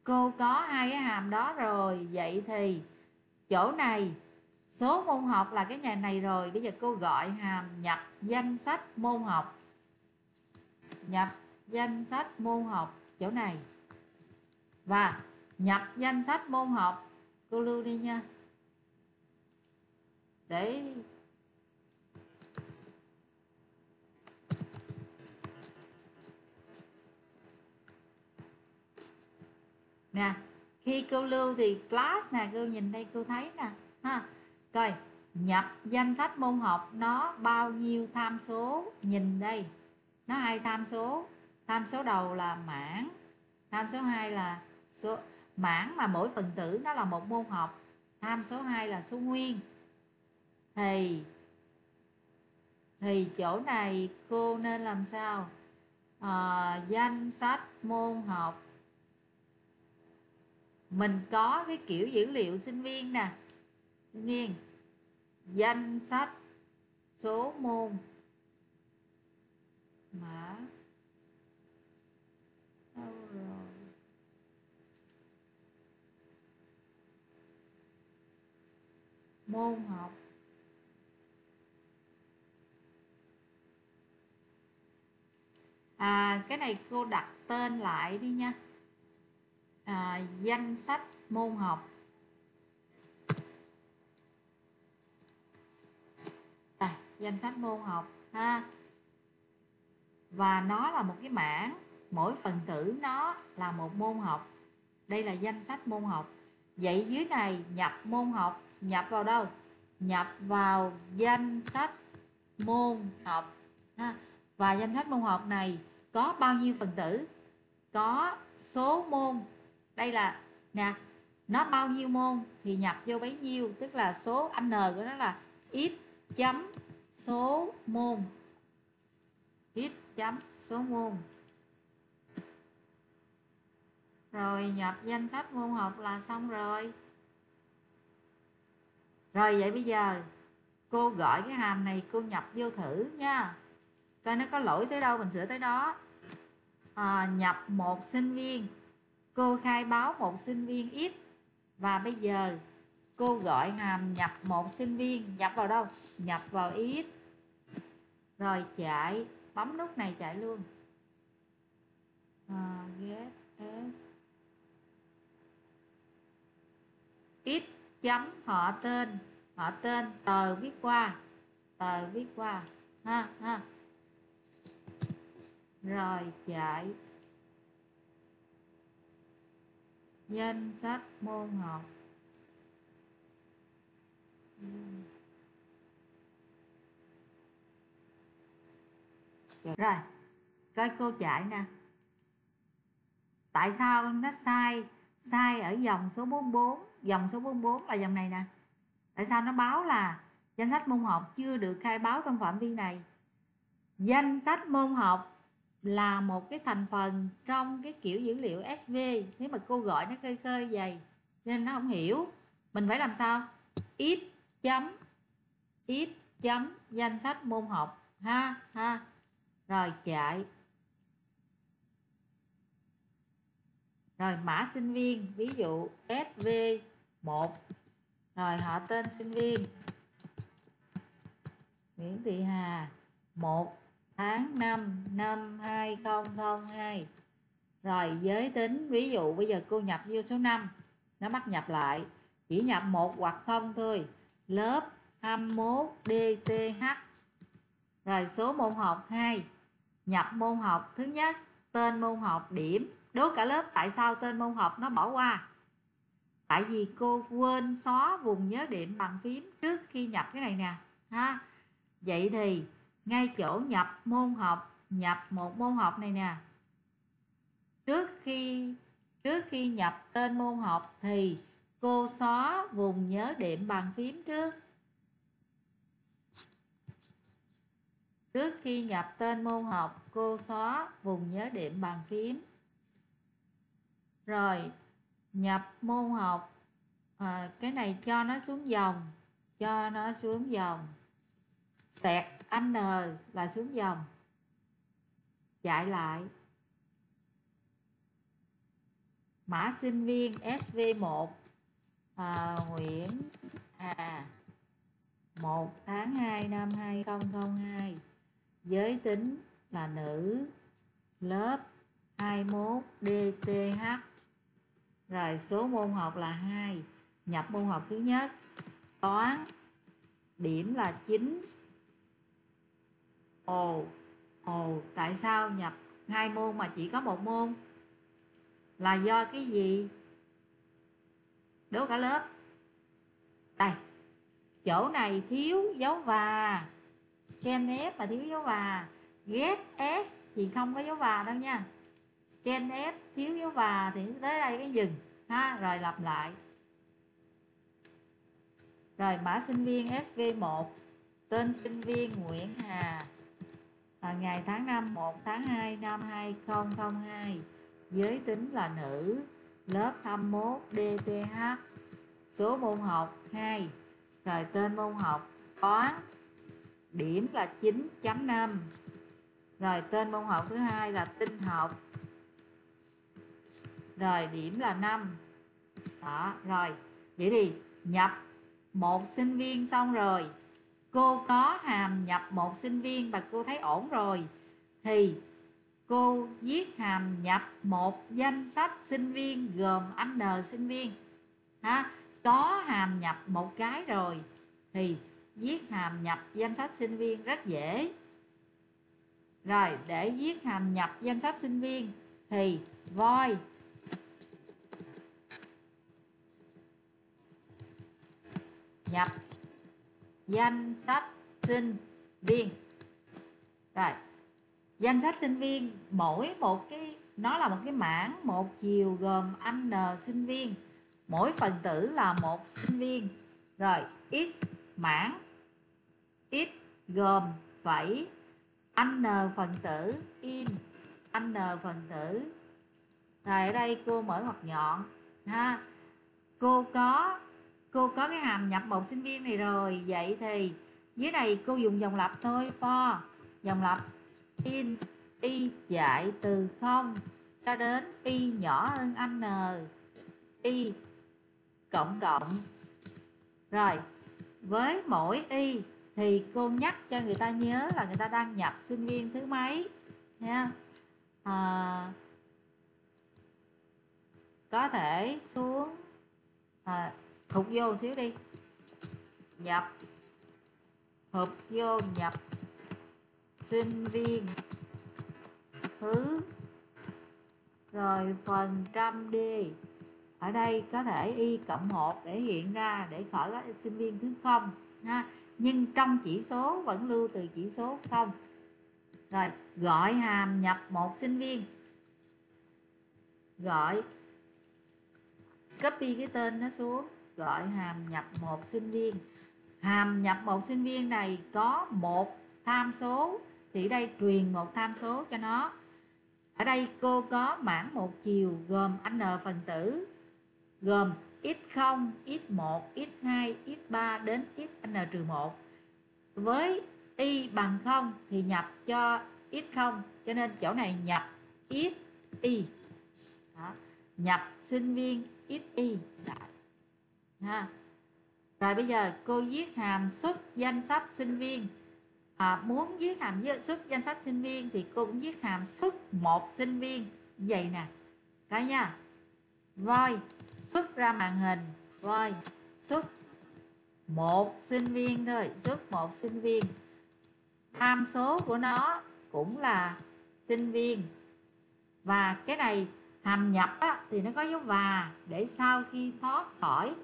cô có hai cái hàm đó rồi. Vậy thì chỗ này, số môn học là cái nhà này rồi. Bây giờ cô gọi hàm nhập danh sách môn học. Nhập danh sách môn học chỗ này. Và nhập danh sách môn học. Cô lưu đi nha. Để nè, khi cô lưu thì class nè, cô nhìn đây, cô thấy nè, ha. Coi nhập danh sách môn học, nó bao nhiêu tham số? Nhìn đây, nó hai tham số. Tham số đầu là mảng, tham số 2 là số mảng mà mỗi phần tử nó là một môn học. Tham số 2 là số nguyên. Thì thì chỗ này cô nên làm sao? À, danh sách môn học. Mình có cái kiểu dữ liệu sinh viên nè. Sinh viên. Danh sách số môn. Mã đâu rồi môn học. À cái này cô đặt tên lại đi nha. À, danh sách môn học. À, danh sách môn học ha. Và nó là một cái mảng mỗi phần tử nó là một môn học. Đây là danh sách môn học. Vậy dưới này nhập môn học nhập vào đâu? Nhập vào danh sách môn học, ha. và danh sách môn học này có bao nhiêu phần tử? Có số môn. Đây là, nè, nó bao nhiêu môn thì nhập vô bấy nhiêu, tức là số n của nó là x chấm số môn. X chấm số môn. Rồi nhập danh sách môn học là xong rồi rồi vậy bây giờ cô gọi cái hàm này cô nhập vô thử nha. Coi nó có lỗi tới đâu mình sửa tới đó. À, nhập một sinh viên. Cô khai báo một sinh viên ít và bây giờ cô gọi hàm nhập một sinh viên. Nhập vào đâu? Nhập vào ít rồi chạy bấm nút này chạy luôn. À, get s ít chấm họ tên họ tên tờ viết qua. Tờ viết qua. Ha ha. Rồi chạy danh sách môn học. Rồi, coi cô chạy nè. Tại sao nó sai? Sai ở dòng số 44 dòng số 44 là dòng này nè tại sao nó báo là danh sách môn học chưa được khai báo trong phạm vi này? Danh sách môn học là một cái thành phần trong cái kiểu dữ liệu SV nếu mà cô gọi nó khơi khơi vậy, nên nó không hiểu. Mình phải làm sao? Ít chấm ít chấm danh sách môn học. Ha ha. Rồi chạy. Rồi mã sinh viên, ví dụ SV1 rồi, họ tên sinh viên. Nguyễn Thị Hà 1 tháng 5 năm 2002 rồi, giới tính, ví dụ bây giờ cô nhập vô số 5 nó bắt nhập lại. Chỉ nhập một hoặc không thôi. Lớp 21 DTH rồi, số môn học 2 nhập môn học thứ nhất, tên môn học điểm. Đố cả lớp tại sao tên môn học nó bỏ qua? Tại vì cô quên xóa vùng nhớ điểm bằng phím trước khi nhập cái này nè, ha. Vậy thì ngay chỗ nhập môn học, nhập một môn học này nè. Trước khi trước khi nhập tên môn học thì cô xóa vùng nhớ điểm bàn phím trước. Trước khi nhập tên môn học, cô xóa vùng nhớ điểm bàn phím. Rồi nhập môn học à, cái này cho nó xuống dòng cho nó xuống dòng. Sẹt n là xuống dòng. Chạy lại. Mã sinh viên SV1 à, Nguyễn à 1 tháng 2 năm 2002 giới tính là nữ lớp 21 DTH rồi, số môn học là 2 nhập môn học thứ nhất. Toán. Điểm là 9 ồ ồ, tại sao nhập hai môn mà chỉ có một môn? Là do cái gì? Đố cả lớp. Đây, chỗ này thiếu dấu và. Scan f mà thiếu dấu và. Get s thì không có dấu và đâu nha scan ép thiếu dấu và thì tới đây cái dừng ha rồi lặp lại. Rồi mã sinh viên SV1 tên sinh viên Nguyễn Hà. À, ngày tháng 5 1 tháng 2 năm 2002 giới tính là nữ lớp 21 DTH số môn học 2 rồi tên môn học toán điểm là 9.5 rồi tên môn học thứ hai là tinh học rồi điểm là 5 đó, rồi. Vậy thì nhập một sinh viên xong rồi. Cô có hàm nhập một sinh viên và cô thấy ổn rồi, thì cô viết hàm nhập một danh sách sinh viên gồm anh n sinh viên. Ha, có hàm nhập một cái rồi, thì viết hàm nhập danh sách sinh viên rất dễ. Rồi, để viết hàm nhập danh sách sinh viên thì voi nhập danh sách sinh viên. Rồi, danh sách sinh viên mỗi một cái, nó là một cái mảng, một chiều gồm anh, n, sinh viên. Mỗi phần tử là một sinh viên. Rồi, x mảng, x gồm phẩy anh, n phần tử, in, anh, n phần tử. Rồi ở đây cô mở ngoặc nhọn, ha. Cô có cô có cái hàm nhập một sinh viên này rồi. Vậy thì dưới này cô dùng dòng lặp thôi for dòng lặp in y chạy từ 0 cho đến y nhỏ hơn n. Y cộng cộng. Rồi với mỗi y thì cô nhắc cho người ta nhớ là người ta đang nhập sinh viên thứ mấy nha. À, có thể xuống à, thụt vô xíu đi. Nhập. Hộp vô, nhập. Sinh viên thứ. Rồi phần trăm đi ở đây có thể y cộng 1 để hiện ra, để khỏi các sinh viên thứ không, ha. Nhưng trong chỉ số vẫn lưu từ chỉ số không. Rồi, gọi hàm nhập một sinh viên. Gọi. Copy cái tên nó xuống gọi hàm nhập một sinh viên hàm nhập một sinh viên này có một tham số thì đây truyền một tham số cho nó ở đây cô có mảng một chiều gồm n phần tử gồm x0, x1, x2, x3 đến xn 1. với y bằng 0 thì nhập cho x0 cho nên chỗ này nhập x y Đó. nhập sinh viên x y Đó ha. Rồi bây giờ cô viết hàm xuất danh sách sinh viên. À, muốn viết hàm xuất danh sách sinh viên thì cô cũng viết hàm xuất một sinh viên. Vậy nè cả nha voi xuất ra màn hình. Voi xuất một sinh viên thôi xuất một sinh viên. Tham số của nó cũng là sinh viên. Và cái này hàm nhập á, thì nó có dấu và để sau khi thoát khỏi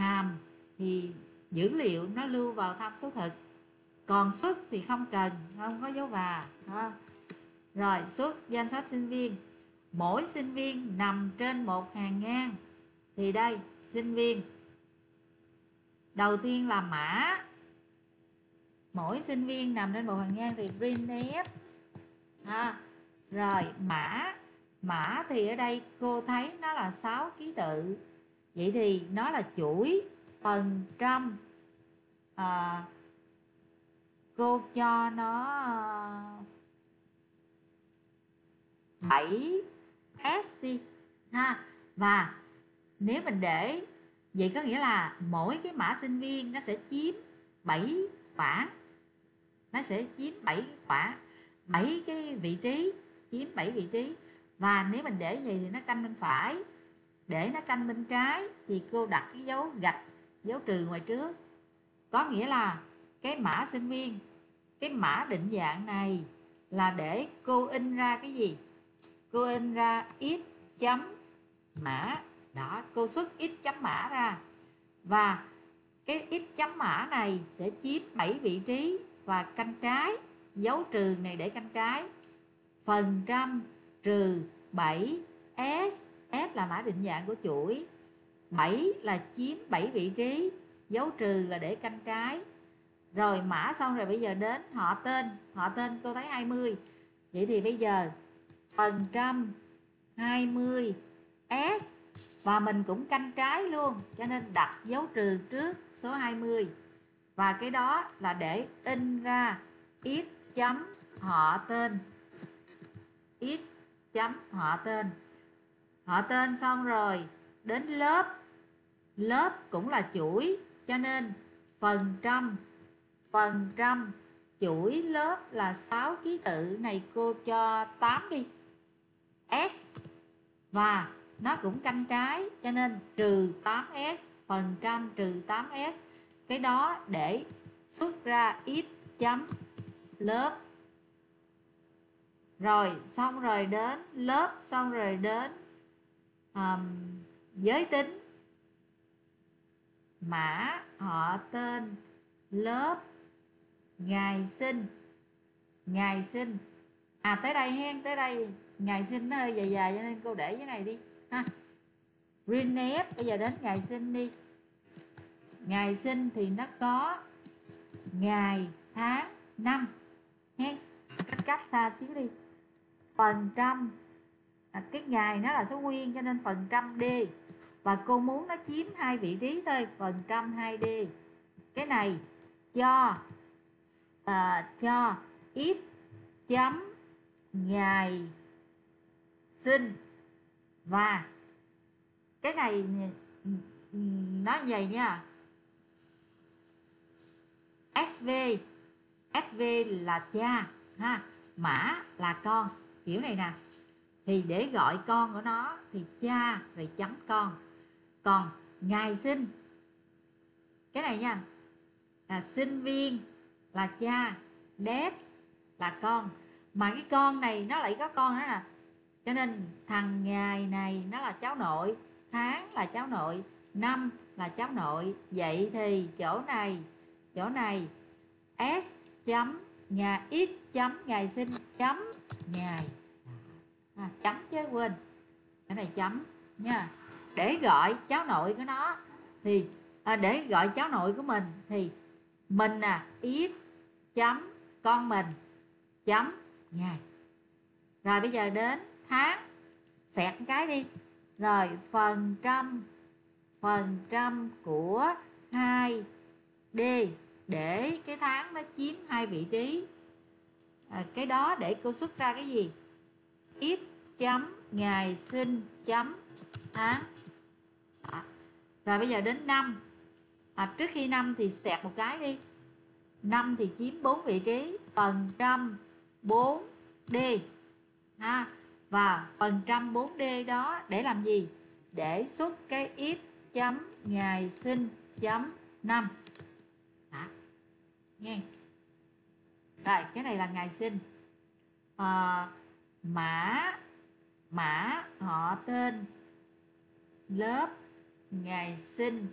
hàm thì dữ liệu nó lưu vào tham số thực. Còn xuất thì không cần, không có dấu và đó. rồi, xuất danh sách sinh viên. Mỗi sinh viên nằm trên một hàng ngang. Thì đây, sinh viên. Đầu tiên là mã. Mỗi sinh viên nằm trên một hàng ngang thì printf ha. rồi mã. Mã thì ở đây cô thấy nó là 6 ký tự vậy thì nó là chuỗi phần trăm à, cô cho nó à, 7 s đi ha. Và nếu mình để vậy có nghĩa là mỗi cái mã sinh viên nó sẽ chiếm 7 khoảng nó sẽ chiếm 7 khoảng 7 cái vị trí chiếm 7 vị trí. Và nếu mình để vậy thì nó canh bên phải để nó canh bên trái thì cô đặt cái dấu gạch, dấu trừ ngoài trước. Có nghĩa là cái mã sinh viên, cái mã định dạng này là để cô in ra cái gì? Cô in ra x chấm mã. Đó, cô xuất x chấm mã ra. Và cái x chấm mã này sẽ chiếm 7 vị trí và canh trái, dấu trừ này để canh trái. Phần trăm trừ 7 s s là mã định dạng của chuỗi. 7 là chiếm 7 vị trí, dấu trừ là để canh trái. Rồi mã xong rồi bây giờ đến họ tên. Họ tên cô thấy 20 vậy thì bây giờ phần trăm 20 S và mình cũng canh trái luôn, cho nên đặt dấu trừ trước số 20 và cái đó là để in ra x chấm họ tên. X chấm họ tên họ tên xong rồi. Đến lớp. Lớp cũng là chuỗi, cho nên phần trăm phần trăm chuỗi lớp là 6 ký tự này cô cho 8 đi. S. Và nó cũng canh trái, cho nên trừ 8S phần trăm trừ 8S cái đó để xuất ra x chấm lớp. Rồi, xong rồi đến lớp, xong rồi đến um, giới tính. Mã họ tên. Lớp ngày sinh. Ngày sinh. À tới đây hen tới đây. Ngày sinh nó hơi dài dài cho nên cô để cái này đi. Ha. Renep bây giờ đến ngày sinh đi. Ngày sinh thì nó có ngày tháng năm. Hen cách cách xa xíu đi. Phần trăm à, cái ngày nó là số nguyên cho nên phần trăm d. Và cô muốn nó chiếm hai vị trí thôi phần trăm 2D cái này cho à, cho x chấm ngày sinh. Và cái này ừ, ừ, nó vậy nha. SV SV là cha ha mã là con. Kiểu này nè thì để gọi con của nó thì cha rồi chấm con. Còn ngày sinh, cái này nha, là sinh viên là cha đét là con. Mà cái con này nó lại có con đó nè. Cho nên thằng ngày này nó là cháu nội, tháng là cháu nội, năm là cháu nội. Vậy thì chỗ này chỗ này, s chấm, nhà x chấm ngày sinh, chấm ngày à, chấm chứ quên. Cái này chấm nha. Để gọi cháu nội của nó thì à, để gọi cháu nội của mình thì mình à ít chấm con mình chấm ngày. Rồi bây giờ đến tháng xẹt cái đi. Rồi phần trăm phần trăm của 2 D để cái tháng nó chiếm hai vị trí. À, cái đó để cô xuất ra cái gì? Ít chấm ngày sinh chấm tháng. À. rồi bây giờ đến năm. À, trước khi năm thì xẹt một cái đi. Năm thì chiếm 4 vị trí phần trăm 4 d ha và phần trăm 4 d đó để làm gì? Để xuất cái ít chấm ngày sinh chấm năm. À. nghe. Rồi cái này là ngày sinh. À, mã mã họ tên. Lớp ngày sinh.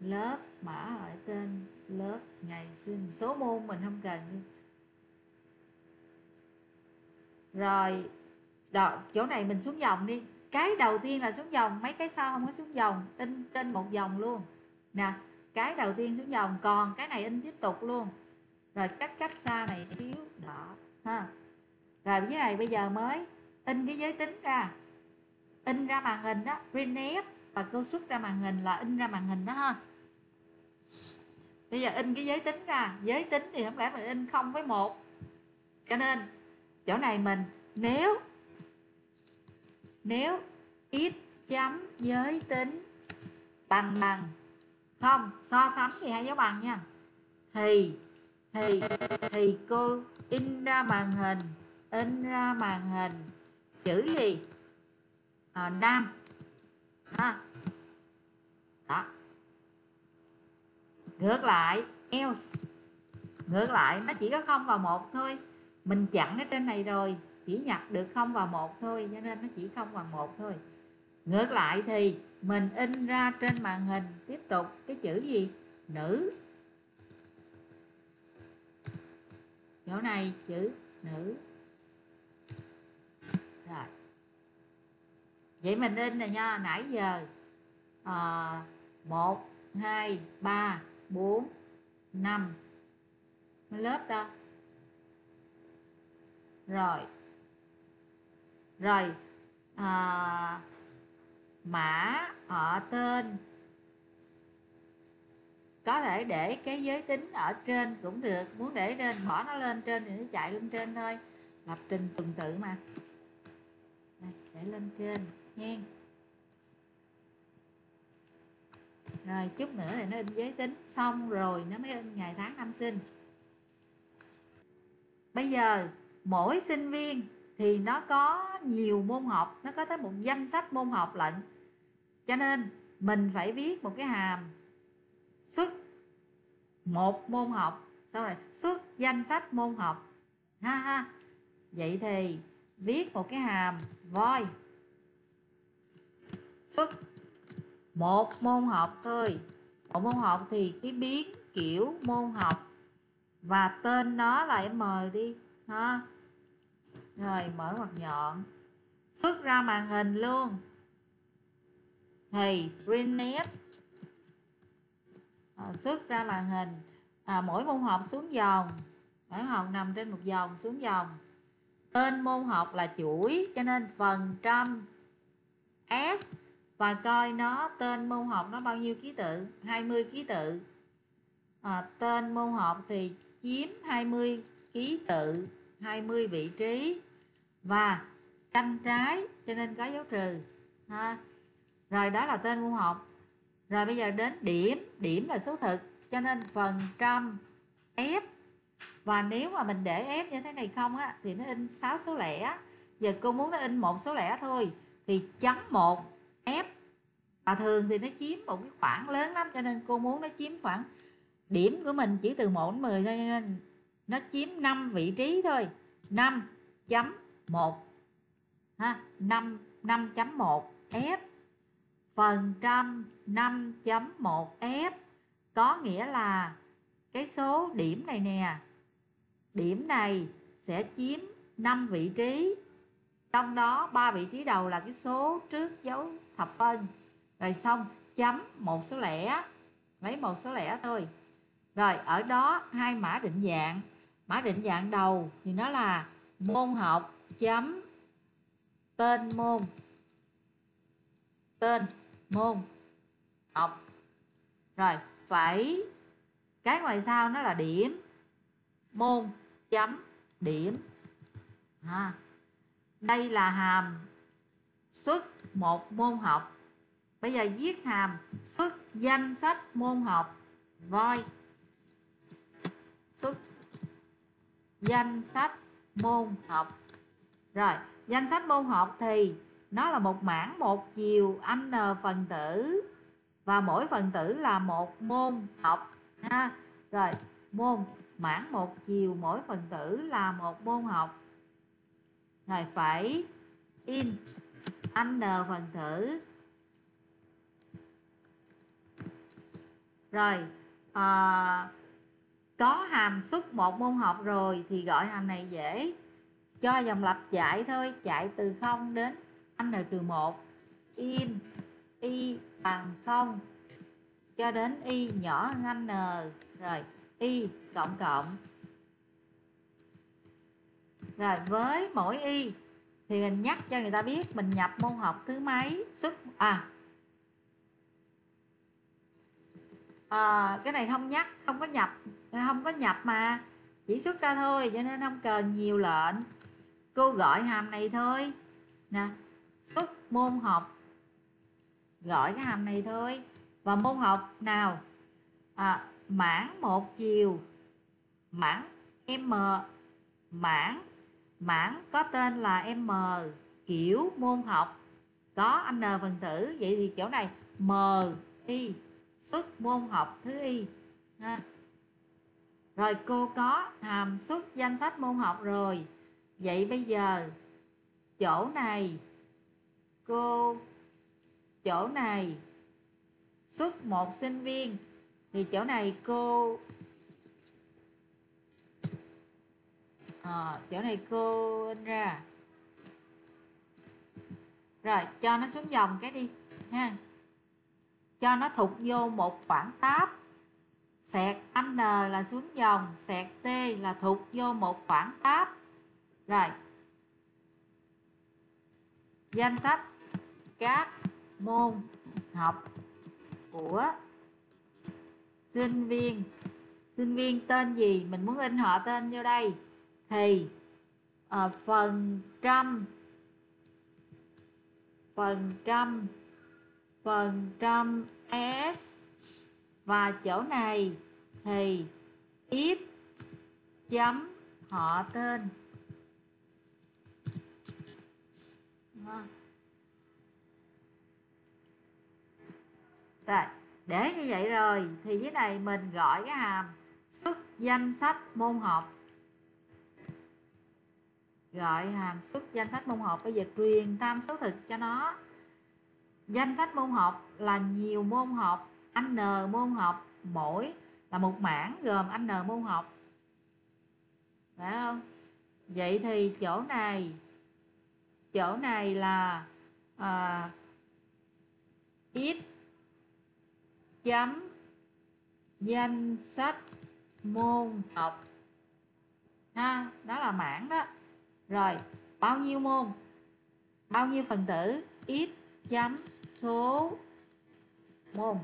Lớp mã họ tên. Lớp ngày sinh. Số môn mình không cần rồi đó, chỗ này mình xuống dòng đi. Cái đầu tiên là xuống dòng mấy cái sau không có xuống dòng in trên một dòng luôn. Nè cái đầu tiên xuống dòng còn cái này in tiếp tục luôn. Rồi cách cách xa này xíu đó ha rồi cái này bây giờ mới in cái giới tính ra. In ra màn hình đó, print và cô xuất ra màn hình là in ra màn hình đó ha. Bây giờ in cái giới tính ra. Giới tính thì không lẽ mình in không với một. Cho nên, chỗ này mình nếu nếu x chấm giới tính bằng bằng, không, so sánh thì hai dấu bằng nha. Thì thì thì cô in ra màn hình in ra màn hình chữ gì? À, nam. Ha. Đó. Ngược lại else. Ngược lại nó chỉ có không và một thôi. Mình chặn ở trên này rồi chỉ nhập được không và một thôi cho nên nó chỉ không và một thôi. Ngược lại thì mình in ra trên màn hình tiếp tục cái chữ gì? Nữ. Chỗ này chữ nữ rồi. Vậy mình in rồi nha nãy giờ à, 1 2 3 4 5 lớp đó rồi. Rồi à, mã ở tên. Có thể để cái giới tính ở trên cũng được muốn để trên bỏ nó lên trên thì nó chạy lên trên thôi. Lập trình tuần tự mà để lên trên nha rồi chút nữa thì nó in giới tính. Xong rồi nó mới in ngày tháng năm sinh. Bây giờ, mỗi sinh viên thì nó có nhiều môn học. Nó có tới một danh sách môn học lận. Cho nên, mình phải viết một cái hàm xuất một môn học. Sau này xuất danh sách môn học. Ha ha. Vậy thì viết một cái hàm voi. Xuất. Một môn học thôi. Một môn học thì cái biến kiểu môn học. Và tên nó là m đi ha. Rồi mở ngoặc nhọn. Xuất ra màn hình luôn. Thì printf à, xuất ra màn hình. À, mỗi môn học xuống dòng. Mỗi học nằm trên một dòng xuống dòng tên môn học là chuỗi cho nên phần trăm s và coi nó tên môn học nó bao nhiêu ký tự? 20 ký tự. À, tên môn học thì chiếm 20 ký tự 20 vị trí và canh trái cho nên có dấu trừ. Ha rồi đó là tên môn học. Rồi bây giờ đến điểm điểm là số thực cho nên phần trăm f và nếu mà mình để ép như thế này không á, thì nó in 6 số lẻ giờ cô muốn nó in một số lẻ thôi, thì chấm một, ép. Và thường thì nó chiếm một cái khoảng lớn lắm, cho nên cô muốn nó chiếm khoảng điểm của mình chỉ từ 1 đến 10 thôi, cho nên nó chiếm 5 vị trí thôi. 5.1 ha 5 5.1 f phần trăm 5.1 f có nghĩa là cái số điểm này nè điểm này sẽ chiếm 5 vị trí. Trong đó, ba vị trí đầu là cái số trước dấu thập phân. Rồi xong, chấm một số lẻ, lấy một số lẻ thôi. Rồi, ở đó hai mã định dạng. Mã định dạng đầu thì nó là môn học chấm tên môn. Tên môn học. Rồi, phải, cái ngoài sau nó là điểm môn chấm điểm. À, đây là hàm xuất một môn học. Bây giờ viết hàm xuất danh sách môn học. Voi. Xuất danh sách môn học. Rồi danh sách môn học thì nó là một mảng một chiều n phần tử. Và mỗi phần tử là một môn học. Ha. Rồi môn mảng một chiều mỗi phần tử là một môn học. Rồi phải in n phần tử. Rồi à, có hàm xuất một môn học rồi thì gọi hàm này dễ. Cho dòng lặp chạy thôi chạy từ 0 đến n trừ 1 in y bằng 0 cho đến y nhỏ hơn n rồi y cộng cộng. Rồi với mỗi y thì mình nhắc cho người ta biết mình nhập môn học thứ mấy xuất à. À, cái này không nhắc không có nhập không có nhập mà. Chỉ xuất ra thôi cho nên không cần nhiều lệnh. Cô gọi hàm này thôi. Nè xuất môn học. Gọi cái hàm này thôi. Và môn học nào? À, mảng một chiều. Mảng m. Mảng mảng có tên là m, kiểu môn học. Có n phần tử, vậy thì chỗ này, m y xuất môn học thứ y ha. rồi cô có hàm xuất danh sách môn học rồi. Vậy bây giờ, chỗ này, cô, chỗ này, xuất một sinh viên thì chỗ này cô à, chỗ này cô in ra. Rồi cho nó xuống dòng cái đi ha. Cho nó thụt vô một khoảng táp. Sẹt n là xuống dòng sẹt t là thụt vô một khoảng táp. Rồi. Danh sách các môn học của sinh viên. Sinh viên tên gì? Mình muốn in họ tên vô đây. Thì uh, phần trăm. Phần trăm. Phần trăm s. Và chỗ này thì ít chấm họ tên. Rồi để như vậy rồi thì dưới này mình gọi cái hàm xuất danh sách môn học. Gọi hàm xuất danh sách môn học bây giờ truyền tam số thực cho nó. Danh sách môn học là nhiều môn học n môn học mỗi là một mảng gồm n môn học. Phải không? Vậy thì chỗ này chỗ này là à, uh, x chấm. Danh sách môn học. Ha, đó là mảng đó. Rồi, bao nhiêu môn? Bao nhiêu phần tử? X chấm số môn.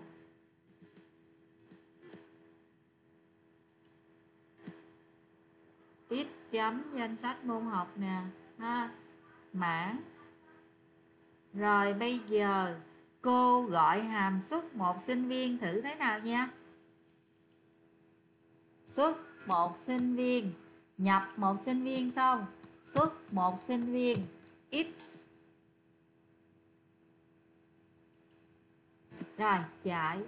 X chấm danh sách môn học nè. Ha, mảng. Rồi, bây giờ cô gọi hàm xuất một sinh viên thử thế nào nha? Xuất một sinh viên. Nhập một sinh viên xong. Xuất một sinh viên. X rồi chạy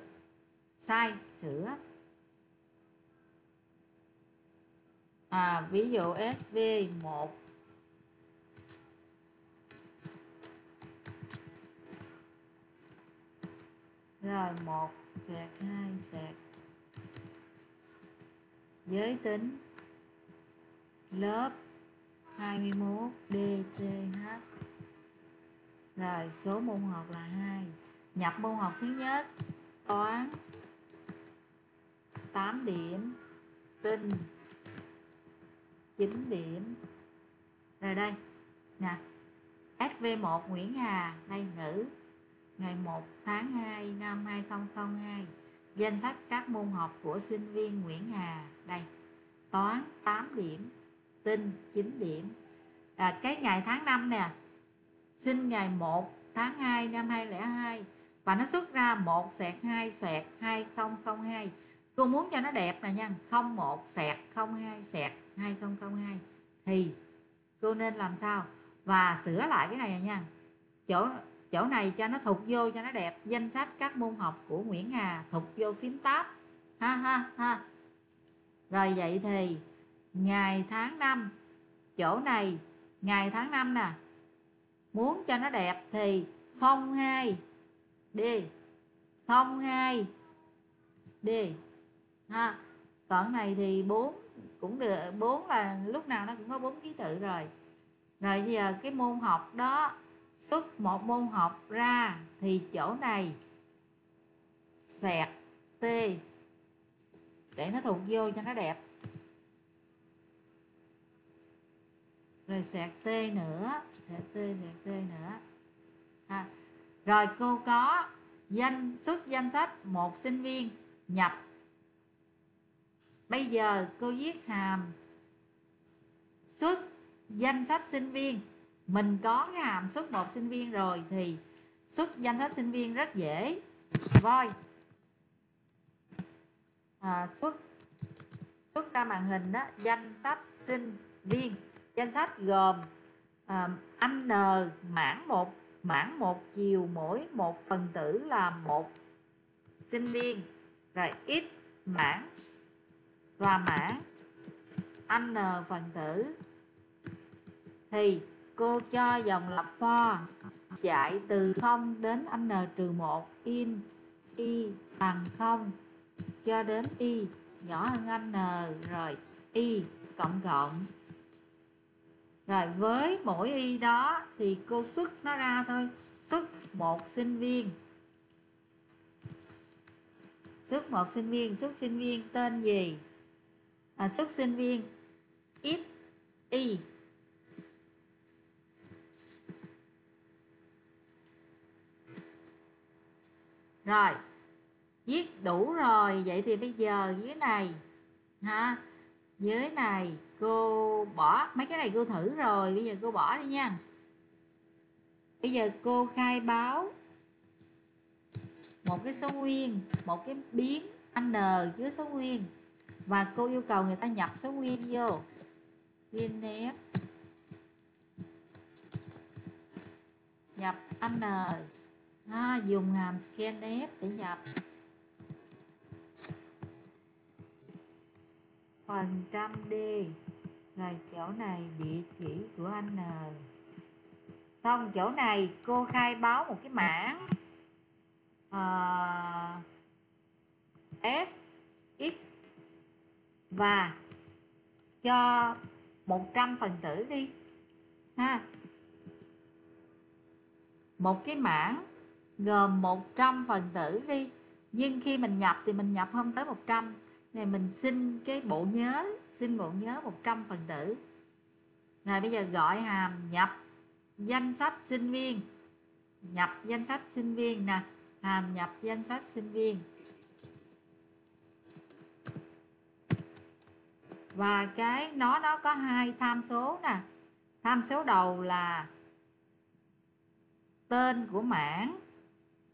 sai, sửa. À ví dụ sv 1 rồi, một, sạc, hai, sạc. Giới tính. Lớp 21 DTH rồi, số môn học là 2 nhập môn học thứ nhất, toán. 8 điểm, tin. 9 điểm. Rồi đây, nè. SV1 Nguyễn Hà, đây, nữ ngày 1 tháng 2 năm 2002 danh sách các môn học của sinh viên Nguyễn Hà đây. Toán 8 điểm tin 9 điểm. À, cái ngày tháng 5 nè sinh ngày 1 tháng 2 năm 2002 và nó xuất ra 1 sẹt 2 sẹt 2002 cô muốn cho nó đẹp nè nha 01 sẹt 02 sẹt 2002 thì cô nên làm sao? Và sửa lại cái này nha. Chỗ chỗ này cho nó thục vô, cho nó đẹp. Danh sách các môn học của Nguyễn Hà thục vô phím tab ha ha ha. Rồi vậy thì, ngày tháng năm. Chỗ này, ngày tháng năm nè. Muốn cho nó đẹp thì 02 đi. 02 đi. Ha. Còn này thì 4 cũng được. 4 là lúc nào nó cũng có bốn ký tự rồi. Rồi bây giờ cái môn học đó xuất một môn học ra thì chỗ này. Sẹt t. Để nó thuộc vô cho nó đẹp. Rồi sẹt t nữa sẹt t sẹt t nữa. À, rồi cô có danh xuất danh sách một sinh viên nhập. Bây giờ cô viết hàm. Xuất danh sách sinh viên mình có cái hàm xuất một sinh viên rồi thì xuất danh sách sinh viên rất dễ. Voi. À, xuất xuất ra màn hình đó danh sách sinh viên. Danh sách gồm à, n mảng một mảng một chiều mỗi một phần tử là một sinh viên. Rồi x mảng và mảng n phần tử thì cô cho dòng lập for chạy từ 0 đến n trừ 1 in y bằng 0 cho đến y nhỏ hơn n rồi y cộng cộng. Rồi với mỗi y đó thì cô xuất nó ra thôi. Xuất một sinh viên. Xuất một sinh viên xuất sinh viên tên gì? À, xuất sinh viên x y rồi. Viết đủ rồi. Vậy thì bây giờ dưới này ha dưới này cô bỏ, mấy cái này cô thử rồi. Bây giờ cô bỏ đi nha. Bây giờ cô khai báo một cái số nguyên, một cái biến n chứa số nguyên. Và cô yêu cầu người ta nhập số nguyên vô. Viên ném nhập n à, dùng hàm scanf để nhập phần trăm d. Rồi chỗ này địa chỉ của anh N xong chỗ này cô khai báo một cái mã uh, à, S X và cho 100 phần tử đi. Ha. Một cái mảng gồm 100 phần tử đi. Nhưng khi mình nhập thì mình nhập không tới 100 này, mình xin cái bộ nhớ, xin bộ nhớ 100 phần tử. Rồi bây giờ gọi hàm nhập danh sách sinh viên. Nhập danh sách sinh viên nè. Hàm nhập danh sách sinh viên. Và cái, nó nó có hai tham số nè. Tham số đầu là tên của mảng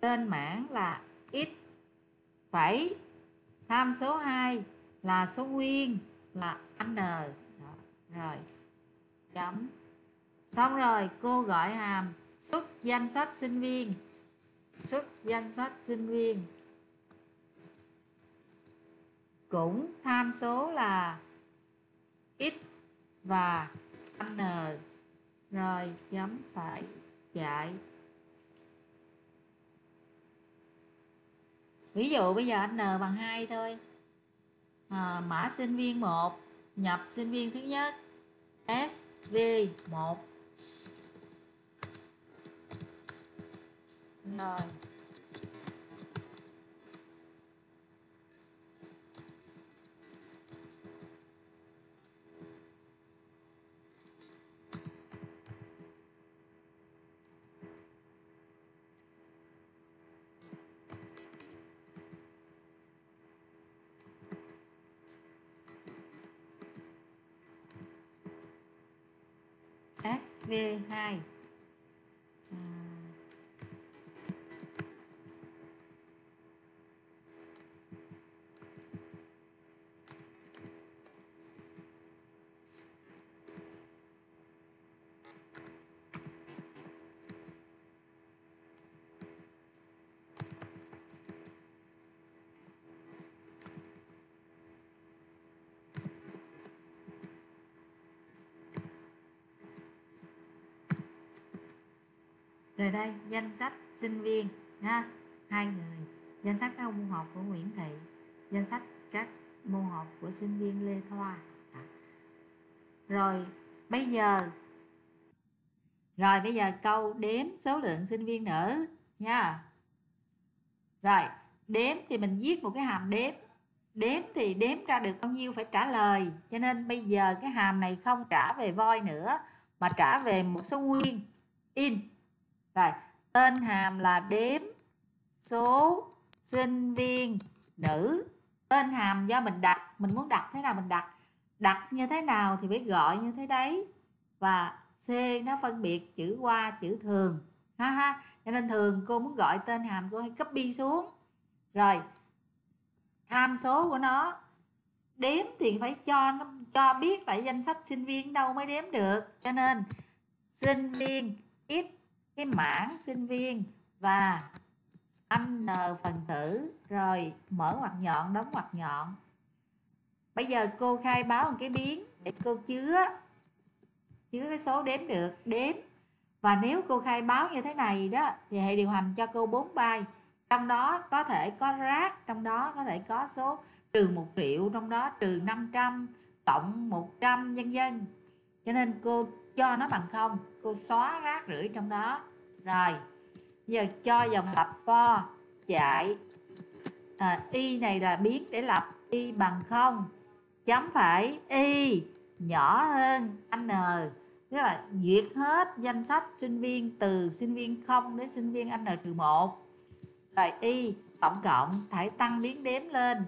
tên mảng là x. Phẩy. Tham số 2 là số nguyên là n. Đó. rồi. Chấm. Xong rồi, cô gọi hàm xuất danh sách sinh viên. Xuất danh sách sinh viên. Cũng tham số là x và n. Rồi, chấm phải chạy ví dụ bây giờ n bằng 2 thôi. À, mã sinh viên 1 nhập sinh viên thứ nhất SV1 rồi. V2 rồi đây, danh sách sinh viên, ha, hai người. Danh sách các môn học của Nguyễn Thị, danh sách các môn học của sinh viên Lê Thoa. Rồi, bây giờ, rồi bây giờ câu đếm số lượng sinh viên nữ, nha. Rồi, đếm thì mình viết một cái hàm đếm. Đếm thì đếm ra được bao nhiêu phải trả lời. Cho nên bây giờ cái hàm này không trả về voi nữa, mà trả về một số nguyên. In rồi, tên hàm là đếm số sinh viên nữ. Tên hàm do mình đặt, mình muốn đặt thế nào mình đặt. Đặt như thế nào thì phải gọi như thế đấy. Và C nó phân biệt chữ qua chữ thường. Ha ha. Cho nên thường cô muốn gọi tên hàm cô hay copy xuống. Rồi. Tham số của nó đếm thì phải cho nó cho biết tại danh sách sinh viên đâu mới đếm được. Cho nên sinh viên x cái mảng sinh viên và n phần tử, rồi mở ngoặc nhọn, đóng ngoặc nhọn. Bây giờ cô khai báo một cái biến để cô chứa chứa cái số đếm được, đếm. Và nếu cô khai báo như thế này đó, thì hệ điều hành cho cô 4 bài trong đó có thể có rác, trong đó có thể có số trừ 1 triệu, trong đó trừ 500 cộng 100 nhân dân cho nên cô cho nó bằng không cô xóa rác rưởi trong đó. Rồi giờ cho dòng lập for chạy. À, y này là biến để lập y bằng không. Chấm phải y nhỏ hơn n. Tức là duyệt hết danh sách sinh viên từ sinh viên không đến sinh viên n trừ một. Rồi y tổng cộng phải tăng biến đếm lên.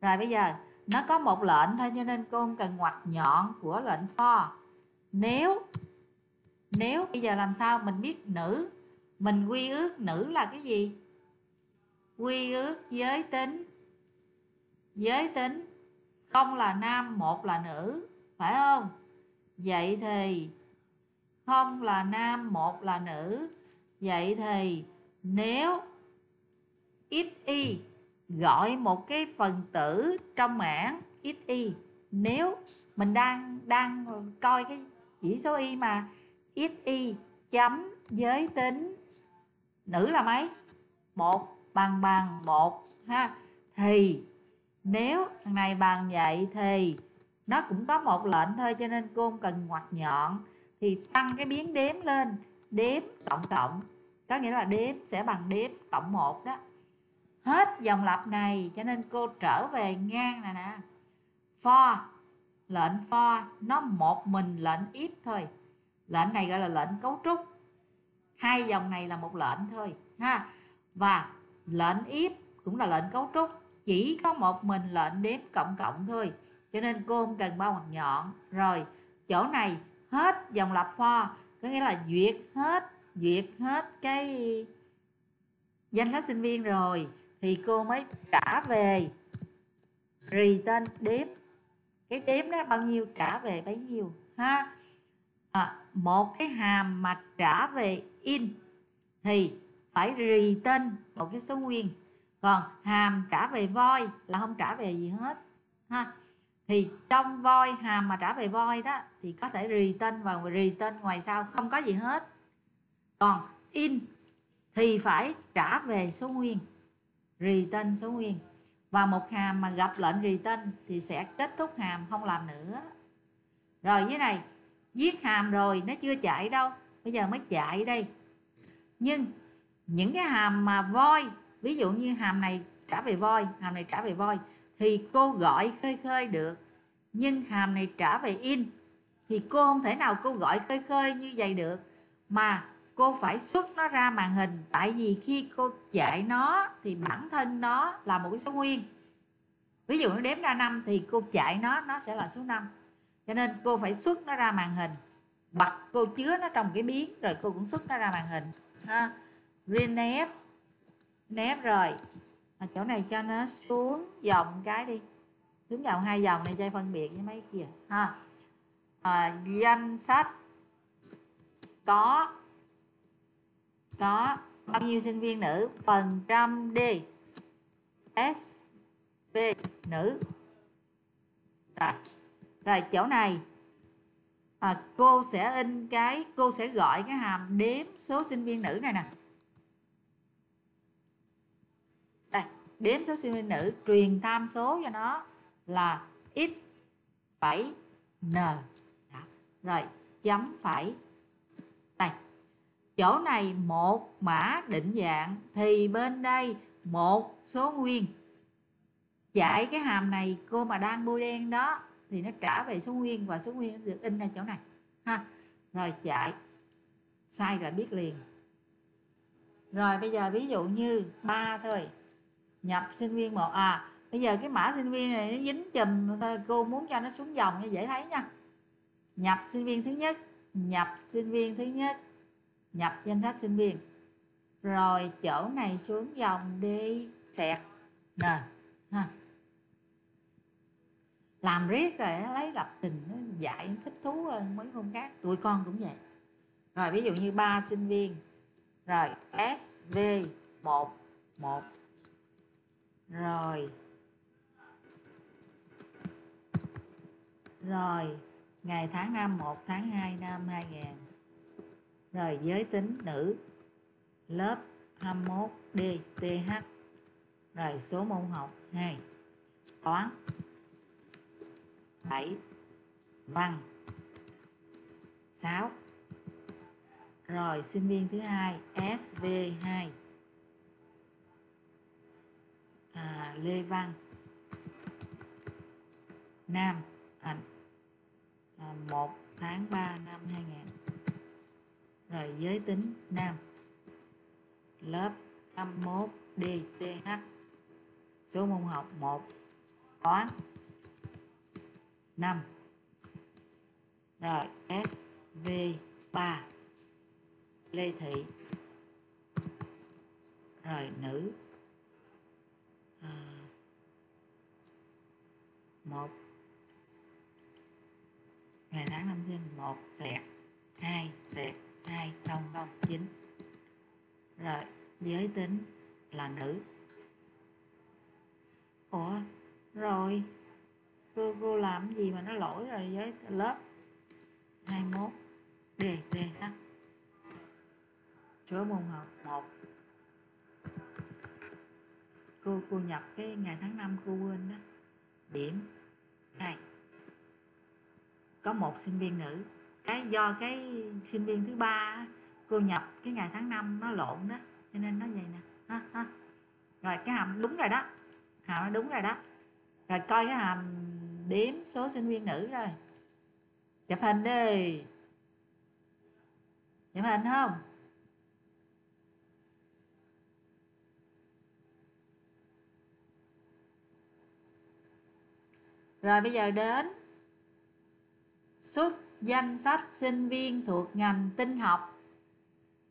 Rồi bây giờ nó có một lệnh thôi cho nên cô không cần ngoặt nhọn của lệnh for nếu nếu bây giờ làm sao mình biết nữ, mình quy ước nữ là cái gì? Quy ước giới tính. Giới tính, không là nam, một là nữ, phải không? Vậy thì không là nam, một là nữ. Vậy thì nếu xy gọi một cái phần tử trong mảng xy nếu mình đang đang coi cái chỉ số y mà xy chấm giới tính. Nữ là mấy? Một, bằng bằng, một, ha. Thì, nếu thằng này bằng vậy thì nó cũng có một lệnh thôi cho nên cô không cần ngoặt nhọn. Thì tăng cái biến đếm lên. Đếm cộng cộng. Có nghĩa là đếm sẽ bằng đếm cộng một đó. Hết dòng lặp này cho nên cô trở về ngang này nè. For lệnh for nó một mình lệnh if thôi lệnh này gọi là lệnh cấu trúc. Hai dòng này là một lệnh thôi, ha. Và lệnh if cũng là lệnh cấu trúc. Chỉ có một mình lệnh đếm cộng cộng thôi, cho nên cô không cần bao ngoặc nhọn. Rồi, chỗ này hết dòng lập for có nghĩa là duyệt hết duyệt hết cái danh sách sinh viên rồi, thì cô mới trả về. Return đếm. Cái đếm đó bao nhiêu, trả về bấy nhiêu, ha à, một cái hàm mà trả về in thì phải return một cái số nguyên. Còn hàm trả về voi là không trả về gì hết ha. Thì trong voi hàm mà trả về voi đó thì có thể return và return ngoài sau không có gì hết. Còn in thì phải trả về số nguyên return số nguyên. Và một hàm mà gặp lệnh return thì sẽ kết thúc hàm không làm nữa. Rồi dưới này viết hàm rồi, nó chưa chạy đâu. Bây giờ mới chạy đây. Nhưng những cái hàm mà voi, ví dụ như hàm này trả về voi, hàm này trả về voi, thì cô gọi khơi khơi được. Nhưng hàm này trả về in, thì cô không thể nào cô gọi khơi khơi như vậy được. Mà cô phải xuất nó ra màn hình. Tại vì khi cô chạy nó, thì bản thân nó là một cái số nguyên. Ví dụ nó đếm ra năm, thì cô chạy nó nó sẽ là số 5 cho nên cô phải xuất nó ra màn hình. Bật cô chứa nó trong cái biến rồi cô cũng xuất nó ra màn hình. Ha. Rename ném rồi. Ở chỗ này cho nó xuống dòng cái đi. Xuống dòng hai dòng này cho phân biệt với mấy kia. Ha. À, danh sách. Có. Có. Bao nhiêu sinh viên nữ? Phần trăm đi s. V. Nữ. Rồi, rồi chỗ này. À, cô sẽ in cái cô sẽ gọi cái hàm đếm số sinh viên nữ này nè. Đây đếm số sinh viên nữ truyền tham số cho nó là x phẩy n. Đó. rồi chấm phẩy. Đây chỗ này một mã định dạng thì bên đây một số nguyên. Chạy cái hàm này cô mà đang bôi đen đó thì nó trả về số nguyên và số nguyên được in ra chỗ này, ha. Rồi chạy, sai là biết liền. Rồi bây giờ ví dụ như ba thôi, nhập sinh viên một à bây giờ cái mã sinh viên này nó dính chùm, cô muốn cho nó xuống dòng như dễ thấy nha. Nhập sinh viên thứ nhất, nhập sinh viên thứ nhất, nhập danh sách sinh viên. Rồi chỗ này xuống dòng đi, xẹt. Nè, ha làm riết rồi lấy lập trình, nó dạy thích thú hơn mấy môn khác. Tụi con cũng vậy. Rồi ví dụ như ba sinh viên. Rồi sv một một. Rồi. Rồi, ngày tháng năm 1 tháng 2 năm 2000 rồi giới tính nữ. Lớp 21 DTH rồi số môn học 2 toán. 7 văn 6 rồi sinh viên thứ hai SV2 à, Lê Văn. Nam à, à, 1 tháng 3 năm 2000 rồi giới tính nam. Lớp 51 DTH số môn học 1 toán. 5 rồi SV3 Lê Thị. Rồi nữ. À, một. Ngày tháng năm sinh một xẹt hai xẹt hai không không chín. Rồi giới tính là nữ. Ủa rồi cô cô làm gì mà nó lỗi rồi với lớp? 21 D D tắt số môn học 1 cô cô nhập cái ngày tháng năm cô quên đó. Điểm 2 có một sinh viên nữ. Cái do cái sinh viên thứ ba cô nhập cái ngày tháng năm nó lộn đó. Cho nên nó vậy nè. Ha, ha. rồi cái hàm đúng rồi đó. Hàm nó đúng rồi đó. Rồi coi cái hàm đếm số sinh viên nữ rồi. Chụp hình đi. Chụp hình không? Rồi bây giờ đến xuất danh sách sinh viên thuộc ngành tinh học.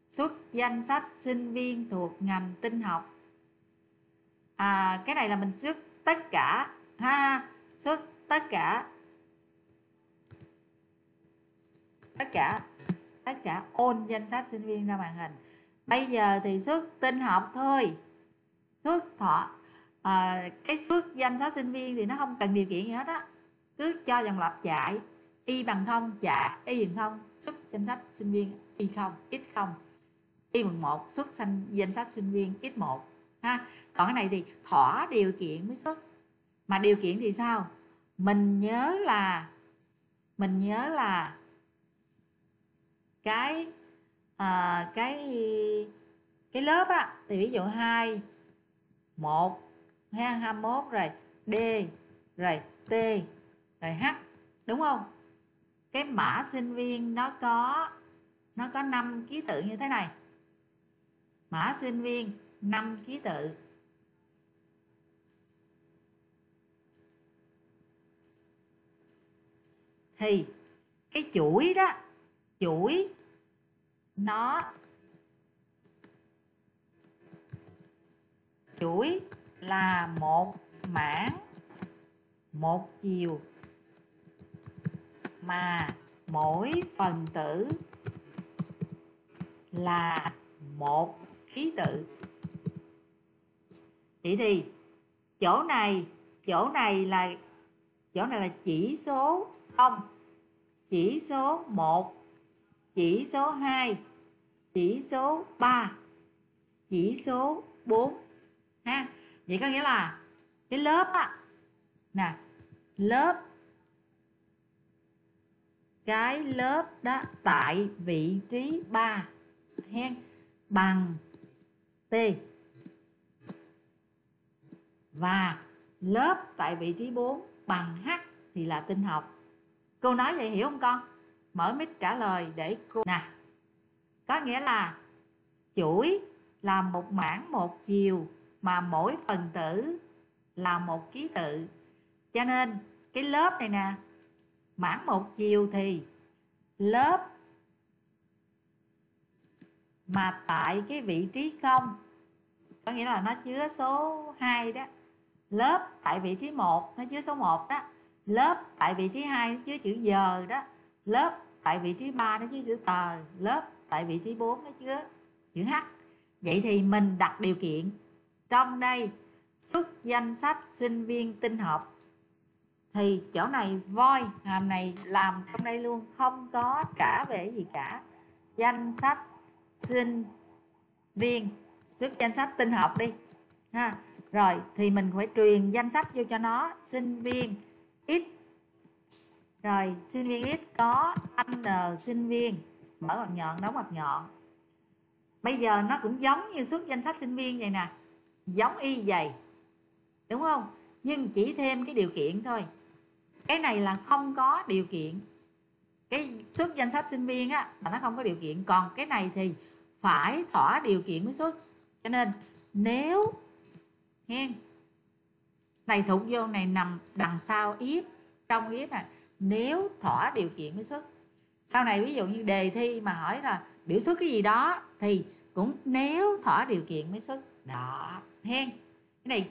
Xuất danh sách sinh viên thuộc ngành tinh học. À, cái này là mình xuất tất cả. Ha xuất tất cả tất cả tất cả ôn danh sách sinh viên ra màn hình. Bây giờ thì xuất tinh học thôi. Xuất thọ à, cái xuất danh sách sinh viên thì nó không cần điều kiện gì hết á. Cứ cho dòng lập chạy. Y bằng không dạ y bằng không xuất danh sách sinh viên. Y không x không. Y bằng một xuất danh danh sách sinh viên x một. Ha còn cái này thì thỏa điều kiện mới xuất. Mà điều kiện thì sao? Mình nhớ là mình nhớ là cái à, cái cái lớp á thì ví dụ hai một ha 21 rồi d rồi t rồi h đúng không? Cái mã sinh viên nó có nó có 5 ký tự như thế này. Mã sinh viên 5 ký tự. Thì, cái chuỗi đó, chuỗi nó, chuỗi là một mảng, một chiều mà mỗi phần tử là một ký tự. Vậy thì, chỗ này chỗ này là, chỗ này là chỉ số không chỉ số 1 chỉ số 2 chỉ số 3 chỉ số 4 ha. Vậy có nghĩa là cái lớp á, nè, lớp, cái lớp đó tại vị trí 3 hen bằng T. Và lớp tại vị trí 4 bằng H thì là tinh học cô nói vậy hiểu không con? Mở mic trả lời để cô nè. Có nghĩa là chuỗi là một mảng một chiều mà mỗi phần tử là một ký tự. Cho nên cái lớp này nè, mảng một chiều thì lớp mà tại cái vị trí không, có nghĩa là nó chứa số 2 đó. Lớp tại vị trí 1 nó chứa số 1 đó lớp, tại vị trí 2 nó chứa chữ giờ đó. Lớp, tại vị trí 3 nó chứa chữ tờ lớp, tại vị trí 4 nó chứa chữ h. Vậy thì mình đặt điều kiện. Trong đây, xuất danh sách sinh viên tinh học. Thì chỗ này voi, hàm này làm trong đây luôn, không có trả về gì cả. Danh sách sinh viên, xuất danh sách tinh học đi, ha. Rồi, thì mình phải truyền danh sách vô cho nó, sinh viên x rồi sinh viên x có n sinh viên. Mở ngoặc nhọn, đóng ngoặc nhọn. Bây giờ nó cũng giống như xuất danh sách sinh viên vậy nè. Giống y vậy đúng không? Nhưng chỉ thêm cái điều kiện thôi. Cái này là không có điều kiện. Cái xuất danh sách sinh viên á mà nó không có điều kiện. Còn cái này thì phải thỏa điều kiện mới xuất cho nên, nếu hen này thuộc vô này nằm đằng sau yếp, trong yếp này nếu thỏa điều kiện mới xuất. Sau này ví dụ như đề thi mà hỏi là biểu xuất cái gì đó, thì cũng nếu thỏa điều kiện mới xuất. Đó, hen. Cái này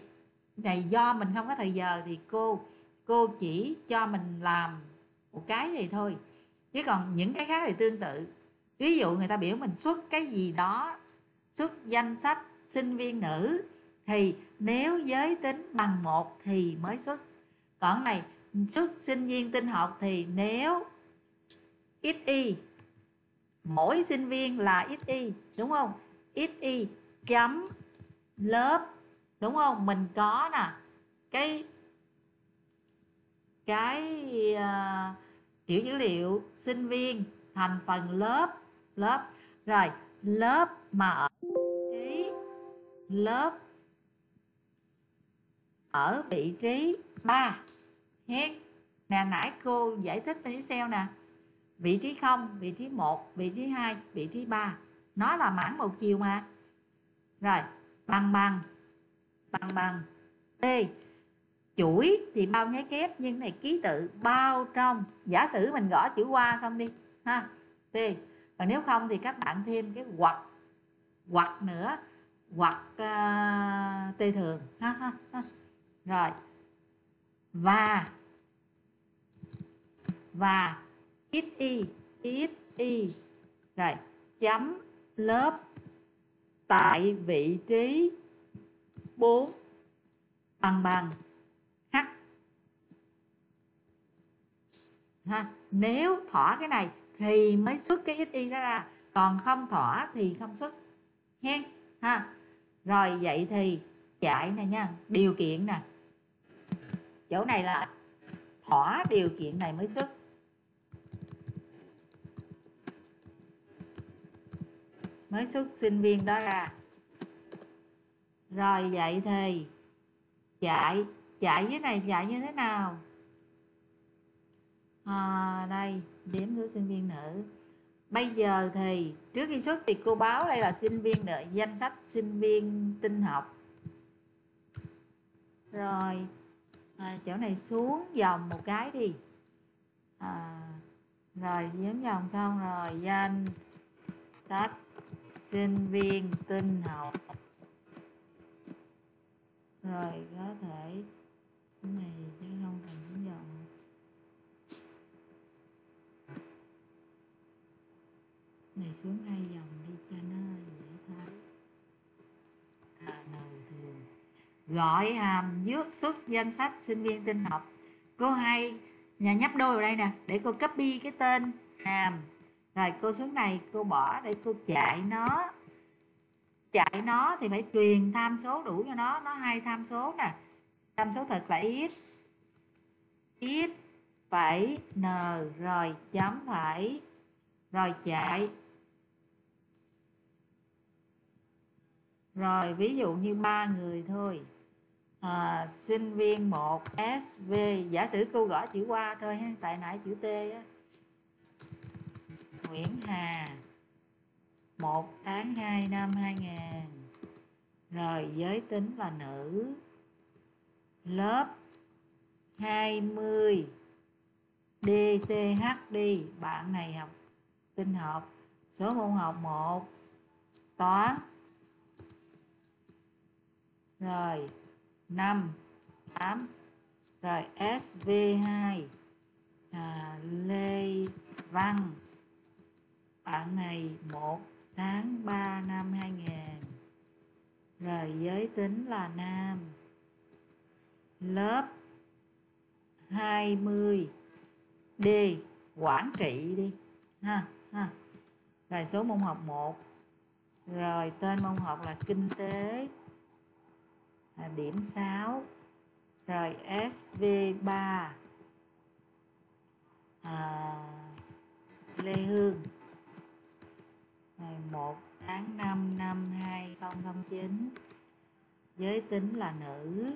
cái này do mình không có thời giờ thì cô cô chỉ cho mình làm một cái gì thôi. Chứ còn những cái khác thì tương tự. Ví dụ người ta biểu mình xuất cái gì đó, xuất danh sách, sinh viên nữ thì nếu giới tính bằng một thì mới xuất. Còn này xuất sinh viên tinh học thì nếu xy mỗi sinh viên là xy đúng không? Xy chấm lớp đúng không? Mình có nè cái cái uh, kiểu dữ liệu sinh viên thành phần lớp lớp. Rồi lớp mà ở trí lớp ở vị trí 3 hết nè nãy cô giải thích trên Excel nè. Vị trí 0 vị trí 1 vị trí 2 vị trí 3 nó là mảng một chiều mà. Rồi bằng bằng. Bằng bằng. T chuỗi thì bao nháy kép nhưng này ký tự bao trong. Giả sử mình gõ chữ qua xong đi ha. T còn nếu không thì các bạn thêm cái hoặc hoặc nữa. Hoặc uh, t thường ha, ha, ha rồi. Và. Và. Ít y ít y. Rồi. Chấm lớp tại vị trí 4 bằng bằng. H. Ha, nếu thỏa cái này thì mới xuất cái xy đó ra. Còn không thỏa thì không xuất. Hen, ha. Rồi, vậy thì, chạy nè nha. Điều kiện nè chỗ này là thỏa điều kiện này mới xuất. Mới xuất sinh viên đó ra. Rồi vậy thì chạy chạy dưới này chạy như thế nào? À, đây điểm của sinh viên nữ. Bây giờ thì trước khi xuất thì cô báo đây là sinh viên nữ danh sách sinh viên tinh học. Rồi à, chỗ này xuống dòng một cái đi. À, rồi giếm dòng xong rồi danh sách sinh viên tinh học. Rồi có thể cái này chứ không cần xuống dòng. Này xuống đây dòng đi cho nó dễ thấy thờ nời thường gọi hàm dước xuất danh sách, sinh viên, tin học. Cô hai nhà nhấp đôi vào đây nè, để cô copy cái tên hàm rồi cô xuống này, cô bỏ để cô chạy nó chạy nó thì phải truyền tham số đủ cho nó nó hai tham số nè. Tham số thật là ít. Ít phải n, rồi chấm phải rồi chạy. Rồi ví dụ như ba người thôi à, sinh viên 1 SV giả sử cô gõ chữ qua thôi ha tại nãy chữ T á. Nguyễn Hà 1 tháng 2 năm 2000 rồi giới tính là nữ. Lớp 20 DTH đi bạn này học tinh học. Số môn học 1 toán. Rồi 5 8 rồi SV2 à, Lê Văn. Bạn này 1 tháng 3 năm 2000 rồi giới tính là nam. Lớp 20 D quản trị đi. Ha ha. Rồi số môn học 1 rồi tên môn học là kinh tế. À, điểm 6 rồi SV3 à, Lê Hương. Ngày 1 tháng 5 năm 2009 giới tính là nữ.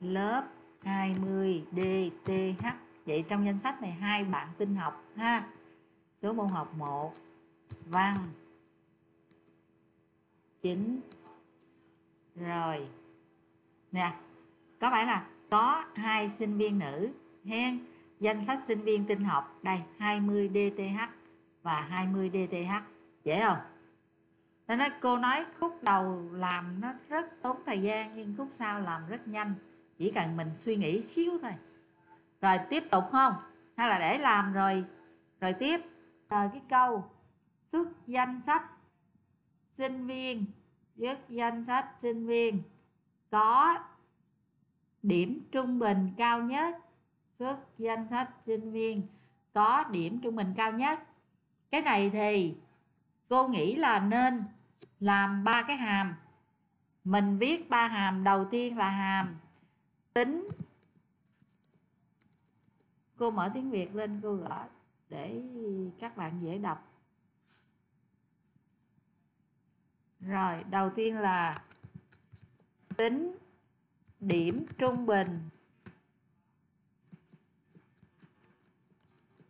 Lớp 20 DTH vậy trong danh sách này hai bạn tin học ha? Số môn học 1 văn. 9 rồi nè, có phải là có hai sinh viên nữ, hen? Danh sách sinh viên tin học, đây 20 DTH và 20 DTH dễ không? Nên nói cô nói khúc đầu làm nó rất tốn thời gian, nhưng khúc sau làm rất nhanh, chỉ cần mình suy nghĩ xíu thôi. Rồi tiếp tục không? Hay là để làm rồi rồi tiếp? Rồi cái câu, xuất danh sách sinh viên, xuất danh sách sinh viên có điểm trung bình cao nhất xuất danh sách sinh viên có điểm trung bình cao nhất. Cái này thì cô nghĩ là nên làm ba cái hàm. Mình viết ba hàm, đầu tiên là hàm tính. Cô mở tiếng việt lên, cô gõ để các bạn dễ đọc. Rồi, đầu tiên là tính điểm trung bình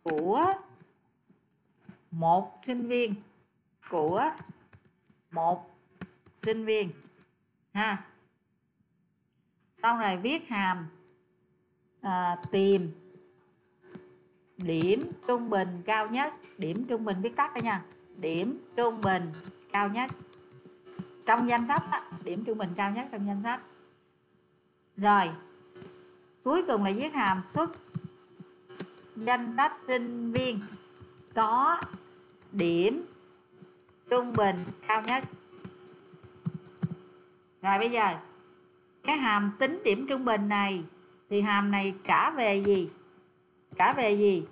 của một sinh viên của một sinh viên ha. Sau này viết hàm à, tìm điểm trung bình cao nhất điểm trung bình viết tắt đó nha. Điểm trung bình cao nhất trong danh sách đó, điểm trung bình cao nhất trong danh sách. Rồi cuối cùng là viết hàm xuất. Danh sách sinh viên có điểm trung bình cao nhất. Rồi bây giờ cái hàm tính điểm trung bình này thì hàm này trả về gì? Trả về gì?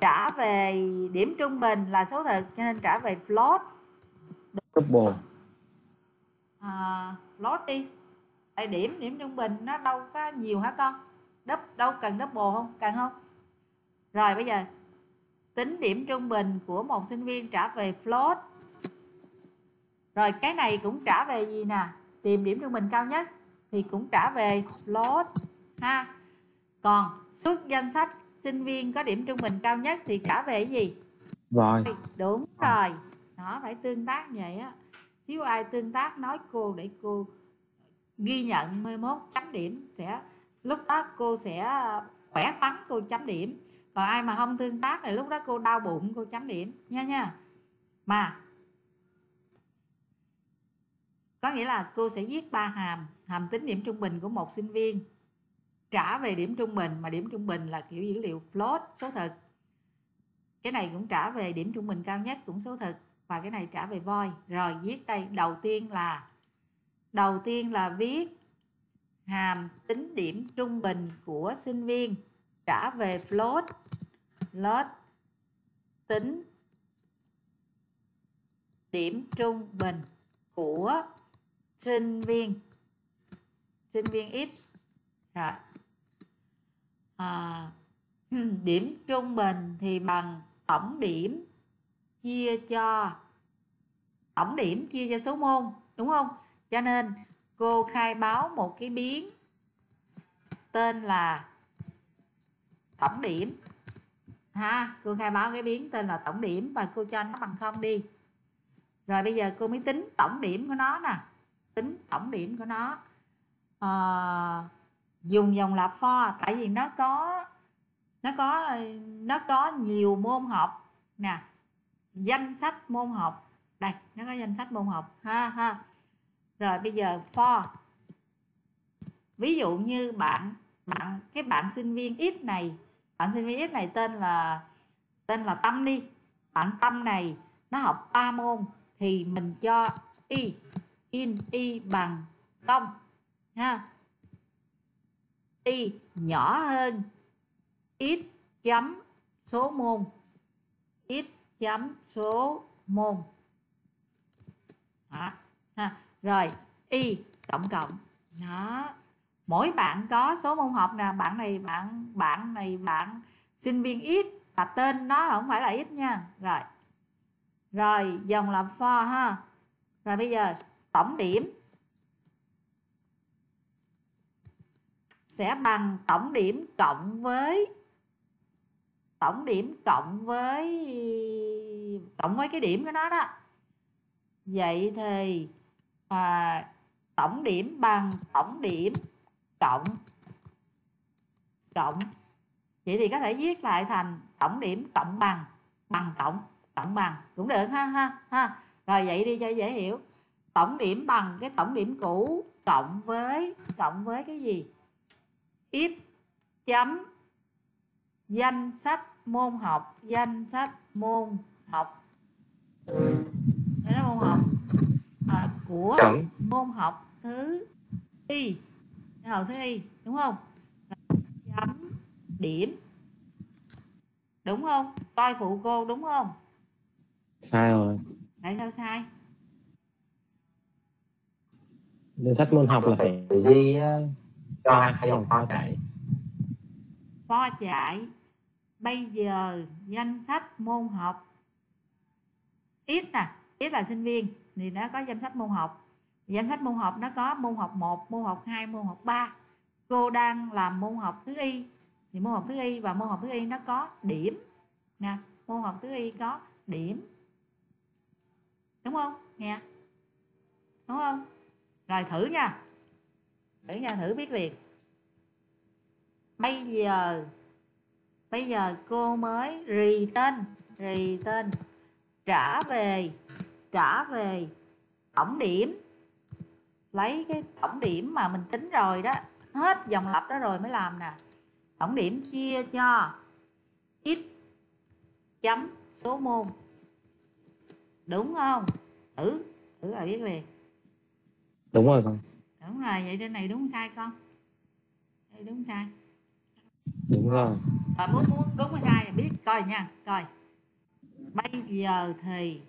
Trả về điểm trung bình là số thực cho nên trả về float double à, float đi. Tại điểm điểm trung bình nó đâu có nhiều hả con? Đúp, đâu cần double không? Cần không? Rồi bây giờ tính điểm trung bình của một sinh viên trả về float rồi cái này cũng trả về gì nè? Tìm điểm trung bình cao nhất thì cũng trả về float ha? Còn xuất danh sách sinh viên có điểm trung bình cao nhất thì trả về cái gì? Rồi. Đúng rồi. Nó phải tương tác vậy á xíu ai tương tác nói cô để cô ghi nhận 11 chấm điểm sẽ, lúc đó cô sẽ ờ, khỏe khoắn cô chấm điểm. Còn ai mà không tương tác thì lúc đó cô đau bụng cô chấm điểm, nha nha. Mà, có nghĩa là cô sẽ viết ba hàm hàm tính điểm trung bình của một sinh viên, trả về điểm trung bình, mà điểm trung bình là kiểu dữ liệu float số thực. Cái này cũng trả về điểm trung bình cao nhất cũng số thực và cái này trả về voi. Rồi viết đây. Đầu tiên là đầu tiên là viết hàm tính điểm trung bình của sinh viên trả về float float tính điểm trung bình của sinh viên. Sinh viên x. Rồi. À, điểm trung bình thì bằng tổng điểm chia cho tổng điểm chia cho số môn đúng không? Cho nên cô khai báo một cái biến tên là tổng điểm. Ha cô khai báo cái biến tên là tổng điểm và cô cho nó bằng không đi. Rồi bây giờ cô mới tính tổng điểm của nó nè. Tính tổng điểm của nó. À, dùng dòng lặp for tại vì nó có nó có nó có nhiều môn học nè danh sách môn học. Đây, nó có danh sách môn học. Ha ha. Rồi, bây giờ for. Ví dụ như bạn bạn, cái bạn sinh viên x này. Bạn sinh viên x này tên là tên là tâm đi. Bạn tâm này, nó học 3 môn thì mình cho y, in, y bằng không. Ha. Y nhỏ hơn. X chấm số môn. X chấm số môn. Đó. ha. Rồi, y tổng cộng. Đó. Mỗi bạn có số môn học nè. Bạn này bạn bạn này bạn. Sinh viên ít và tên nó không phải là ít nha. Rồi. Rồi, dòng là for ha. Rồi bây giờ, tổng điểm. Sẽ bằng tổng điểm cộng với tổng điểm cộng với cộng với cái điểm của nó đó. Vậy thì à, tổng điểm bằng tổng điểm cộng cộng. Vậy thì có thể viết lại thành tổng điểm cộng bằng bằng tổng tổng bằng. Cũng được ha ha ha. Rồi vậy đi cho dễ hiểu. Tổng điểm bằng cái tổng điểm cũ cộng với cộng với cái gì? X chấm danh sách môn học danh sách môn học. Danh sách môn học. À, của Chấm. môn học thứ y. Học thứ y đúng không? Chấm điểm. Đúng không? Coi phụ cô đúng không? Sai rồi. Tại sao sai? Danh sách môn học là phải uh, cho hai dòng kho chạy pho chạy bây giờ danh sách môn học. Ít nè ít là sinh viên thì nó có danh sách môn học. Danh sách môn học nó có môn học 1, môn học 2, môn học 3 cô đang làm môn học thứ y. Thì môn học thứ y và môn học thứ y nó có điểm nè. Môn học thứ y có điểm. Đúng không? Nghe. Đúng không? Rồi thử nha. Thử nha thử biết liền. Bây giờ bây giờ cô mới rì tên rì tên trả về trả về tổng điểm. Lấy cái tổng điểm mà mình tính rồi đó. Hết dòng lặp đó rồi mới làm nè. Tổng điểm chia cho x chấm số môn. Đúng không? Thử thử là biết liền. Đúng rồi con. Đúng rồi vậy trên này đúng sai con. Đây đúng sai. Đúng rồi rồi muốn muốn đúng hay sai biết, coi nha, coi. Bây giờ thì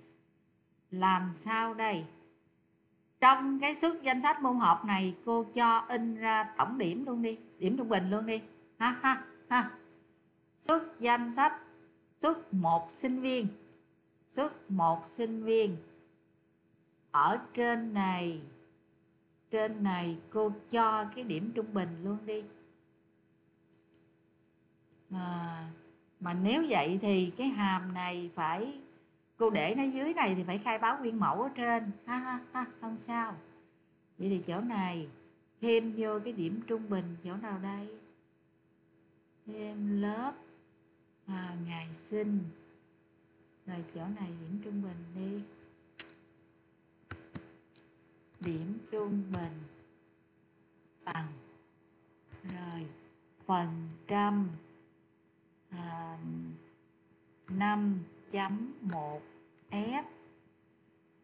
làm sao đây? Trong cái xuất danh sách môn học này, cô cho in ra tổng điểm luôn đi, điểm trung bình luôn đi. Ha ha ha. Xuất danh sách xuất một sinh viên xuất một sinh viên. Ở trên này trên này cô cho cái điểm trung bình luôn đi à, mà nếu vậy thì cái hàm này phải cô để nó dưới này thì phải khai báo nguyên mẫu ở trên. Ha ha ha không sao. Vậy thì chỗ này thêm vô cái điểm trung bình chỗ nào đây? Thêm lớp à, ngày sinh. Rồi chỗ này điểm trung bình đi. Điểm trung bình bằng. Rồi phần trăm à, 5.1 F.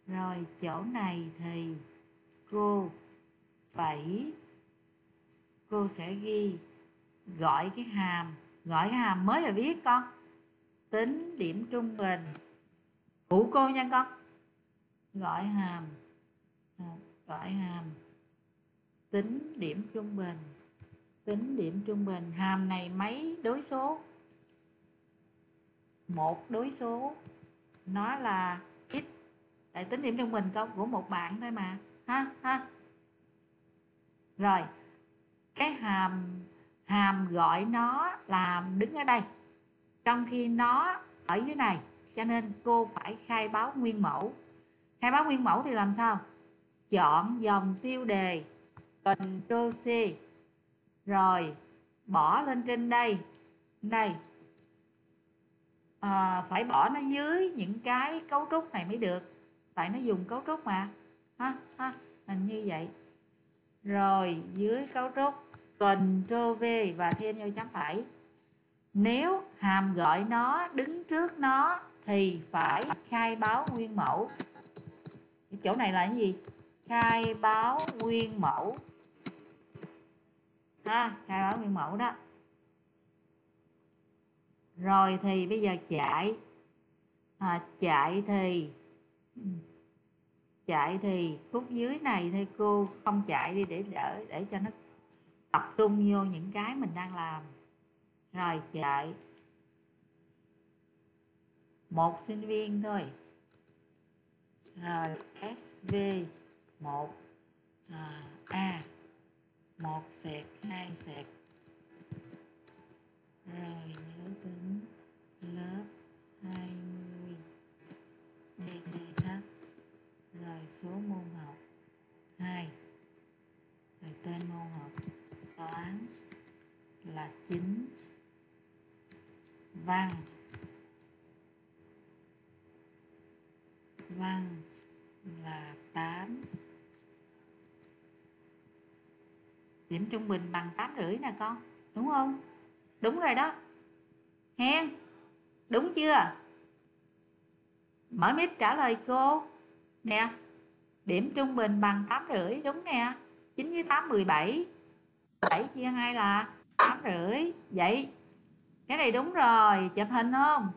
Rồi chỗ này thì cô phải cô sẽ ghi gọi cái hàm. Gọi cái hàm mới là viết con. Tính điểm trung bình. Của cô nha con. Gọi hàm gọi hàm. Tính điểm trung bình. Tính điểm trung bình. Hàm này mấy đối số? Một đối số nó là x tại tính điểm trung bình công của một bạn thôi mà. Ha ha. Rồi, cái hàm hàm gọi nó là đứng ở đây. Trong khi nó ở dưới này, cho nên cô phải khai báo nguyên mẫu. Khai báo nguyên mẫu thì làm sao? Chọn dòng tiêu đề, Ctrl C, rồi bỏ lên trên đây. Đây à, phải bỏ nó dưới những cái cấu trúc này mới được. Tại nó dùng cấu trúc mà. Ha ha hình như vậy. Rồi dưới cấu trúc Ctrl V và thêm vô chấm phẩy nếu hàm gọi nó đứng trước nó thì phải khai báo nguyên mẫu. Chỗ này là cái gì? Khai báo nguyên mẫu. Ha khai báo nguyên mẫu đó rồi thì bây giờ chạy à, chạy thì chạy thì khúc dưới này thì cô không chạy đi để đỡ để cho nó tập trung vô những cái mình đang làm. Rồi chạy một sinh viên thôi. Rồi SV 1 à, A. Một sẹt hai sẹt rồi nhớ tính, lớp 20 DTH rồi số môn học. 2 rồi tên môn học. Toán là 9 văn. Văn là 8 điểm trung bình bằng 8 rưỡi nè con, đúng không? Đúng rồi đó. Hen đúng chưa? Mở mic trả lời cô. Nè, điểm trung bình bằng tám rưỡi, đúng nè. 9 với 8 17 7 chia 2 là 8 rưỡi. Vậy, cái này đúng rồi, chụp hình không?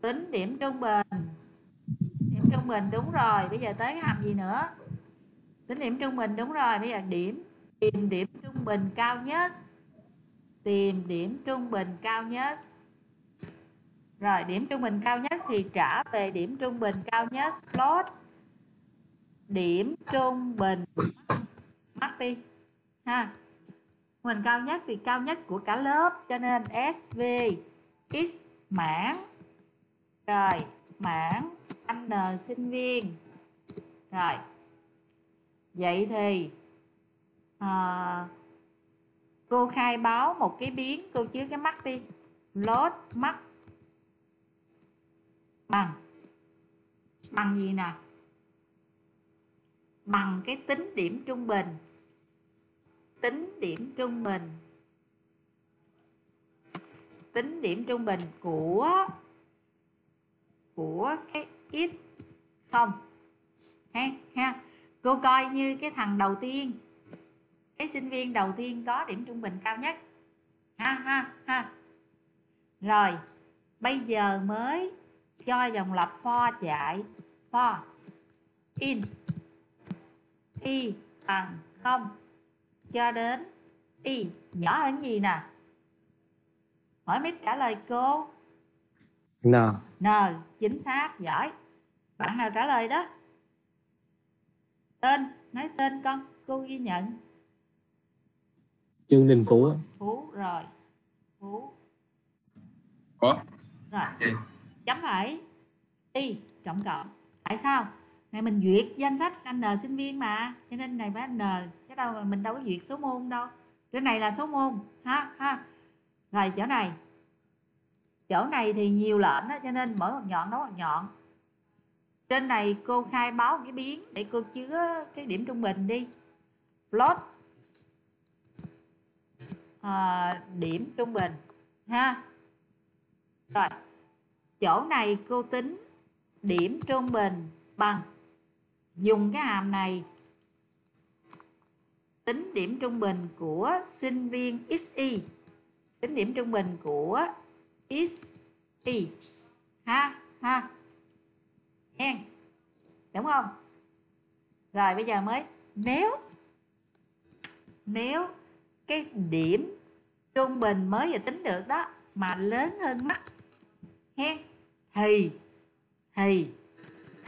Tính điểm trung bình. Điểm trung bình đúng rồi, bây giờ tới cái hàm gì nữa? Tính điểm trung bình đúng rồi, bây giờ điểm, tìm điểm trung bình cao nhất tìm điểm trung bình cao nhất. Rồi điểm trung bình cao nhất thì trả về điểm trung bình cao nhất. Plot điểm trung bình mắc đi ha. Mình cao nhất thì cao nhất của cả lớp cho nên SV x mãn rồi mãn n sinh viên. Rồi vậy thì à, cô khai báo một cái biến, cô chứa cái mắt đi. Load mắt. Bằng. Bằng gì nè? Bằng cái tính điểm trung bình. Tính điểm trung bình. Tính điểm trung bình của của cái x không? Ha ha cô coi như cái thằng đầu tiên cái sinh viên đầu tiên có điểm trung bình cao nhất. Ha ha ha. Rồi bây giờ mới cho dòng lặp for chạy for in. Y bằng không. Cho đến y nhỏ hơn gì nè? Hỏi mít trả lời cô. N. N chính xác giỏi. Bạn nào trả lời đó? Tên nói tên con cô ghi nhận Trương Đình Phú phú rồi. Phú. Có. Rồi. Ok. chấm phẩy y cộng cộng. Tại sao? Này mình duyệt danh sách n sinh viên mà. Cho nên này phải n chứ đâu mà mình đâu có duyệt số môn đâu. Cái này là số môn. Ha ha. Rồi chỗ này. Chỗ này thì nhiều lệnh đó cho nên mỗi một nhọn đấu một nhọn. Trên này cô khai báo một cái biến để cô chứa cái điểm trung bình đi. Plot à, điểm trung bình ha? Rồi chỗ này cô tính điểm trung bình bằng. Dùng cái hàm này tính điểm trung bình của sinh viên XY tính điểm trung bình của XY ha ha? Nghe đúng không? Rồi bây giờ mới nếu nếu cái điểm trung bình mới vừa tính được đó, mà lớn hơn mắt. Hen thì thì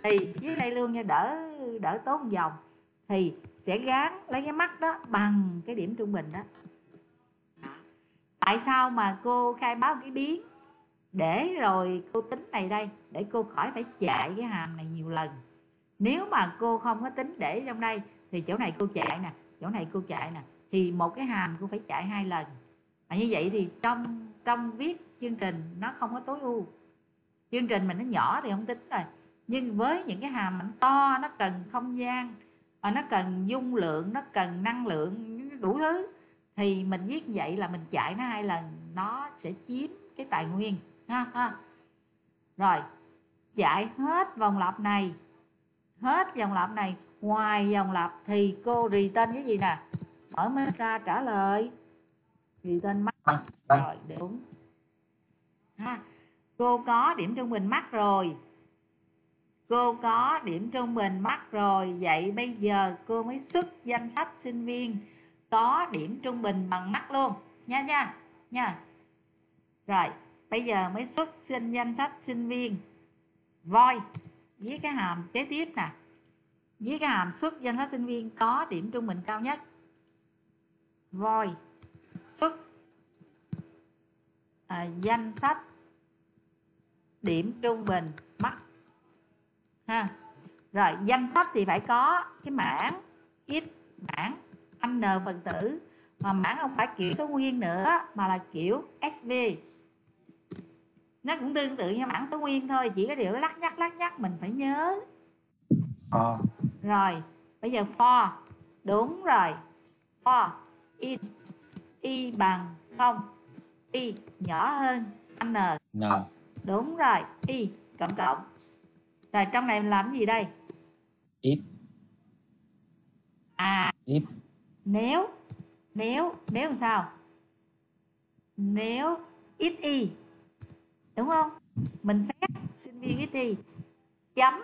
thì dưới đây luôn nha, đỡ đỡ tốn vòng. Thì sẽ gán lấy cái mắt đó bằng cái điểm trung bình đó. Tại sao mà cô khai báo cái biến? Để rồi cô tính này đây, để cô khỏi phải chạy cái hàm này nhiều lần. Nếu mà cô không có tính để trong đây, thì chỗ này cô chạy nè, chỗ này cô chạy nè thì một cái hàm cô phải chạy hai lần. Và như vậy thì trong trong viết chương trình nó không có tối ưu. Chương trình mình nó nhỏ thì không tính rồi. Nhưng với những cái hàm mà nó to, nó cần không gian và nó cần dung lượng, nó cần năng lượng, đủ thứ, thì mình viết vậy là mình chạy nó hai lần, nó sẽ chiếm cái tài nguyên, ha ha. Rồi, chạy hết vòng lặp này, hết vòng lặp này, ngoài vòng lặp thì cô rì tên cái gì nè? Mở mic ra trả lời. Rì tên mắt Mắt, rồi đúng. Ha cô có điểm trung bình mắt rồi. Cô có điểm trung bình mắt rồi. Vậy bây giờ cô mới xuất danh sách sinh viên có điểm trung bình bằng mắt luôn. Nha nha nha. Rồi bây giờ mới xuất sinh danh sách sinh viên. Voi với cái hàm kế tiếp nè. Với cái hàm xuất danh sách sinh viên có điểm trung bình cao nhất voi xuất à, danh sách điểm trung bình mắc ha. Rồi danh sách thì phải có cái mảng x mảng n phần tử mà mảng không phải kiểu số nguyên nữa mà là kiểu sv nó cũng tương tự như mảng số nguyên thôi chỉ có điều lắc nhắc lắc nhắc mình phải nhớ. For rồi bây giờ for đúng rồi for in y bằng không. Y nhỏ hơn n. N. Đúng rồi y cộng cộng. Rồi trong này mình làm gì đây? If à. If nếu nếu nếu làm sao? Nếu ít y. Đúng không? Mình xét sinh viên ít y. Chấm.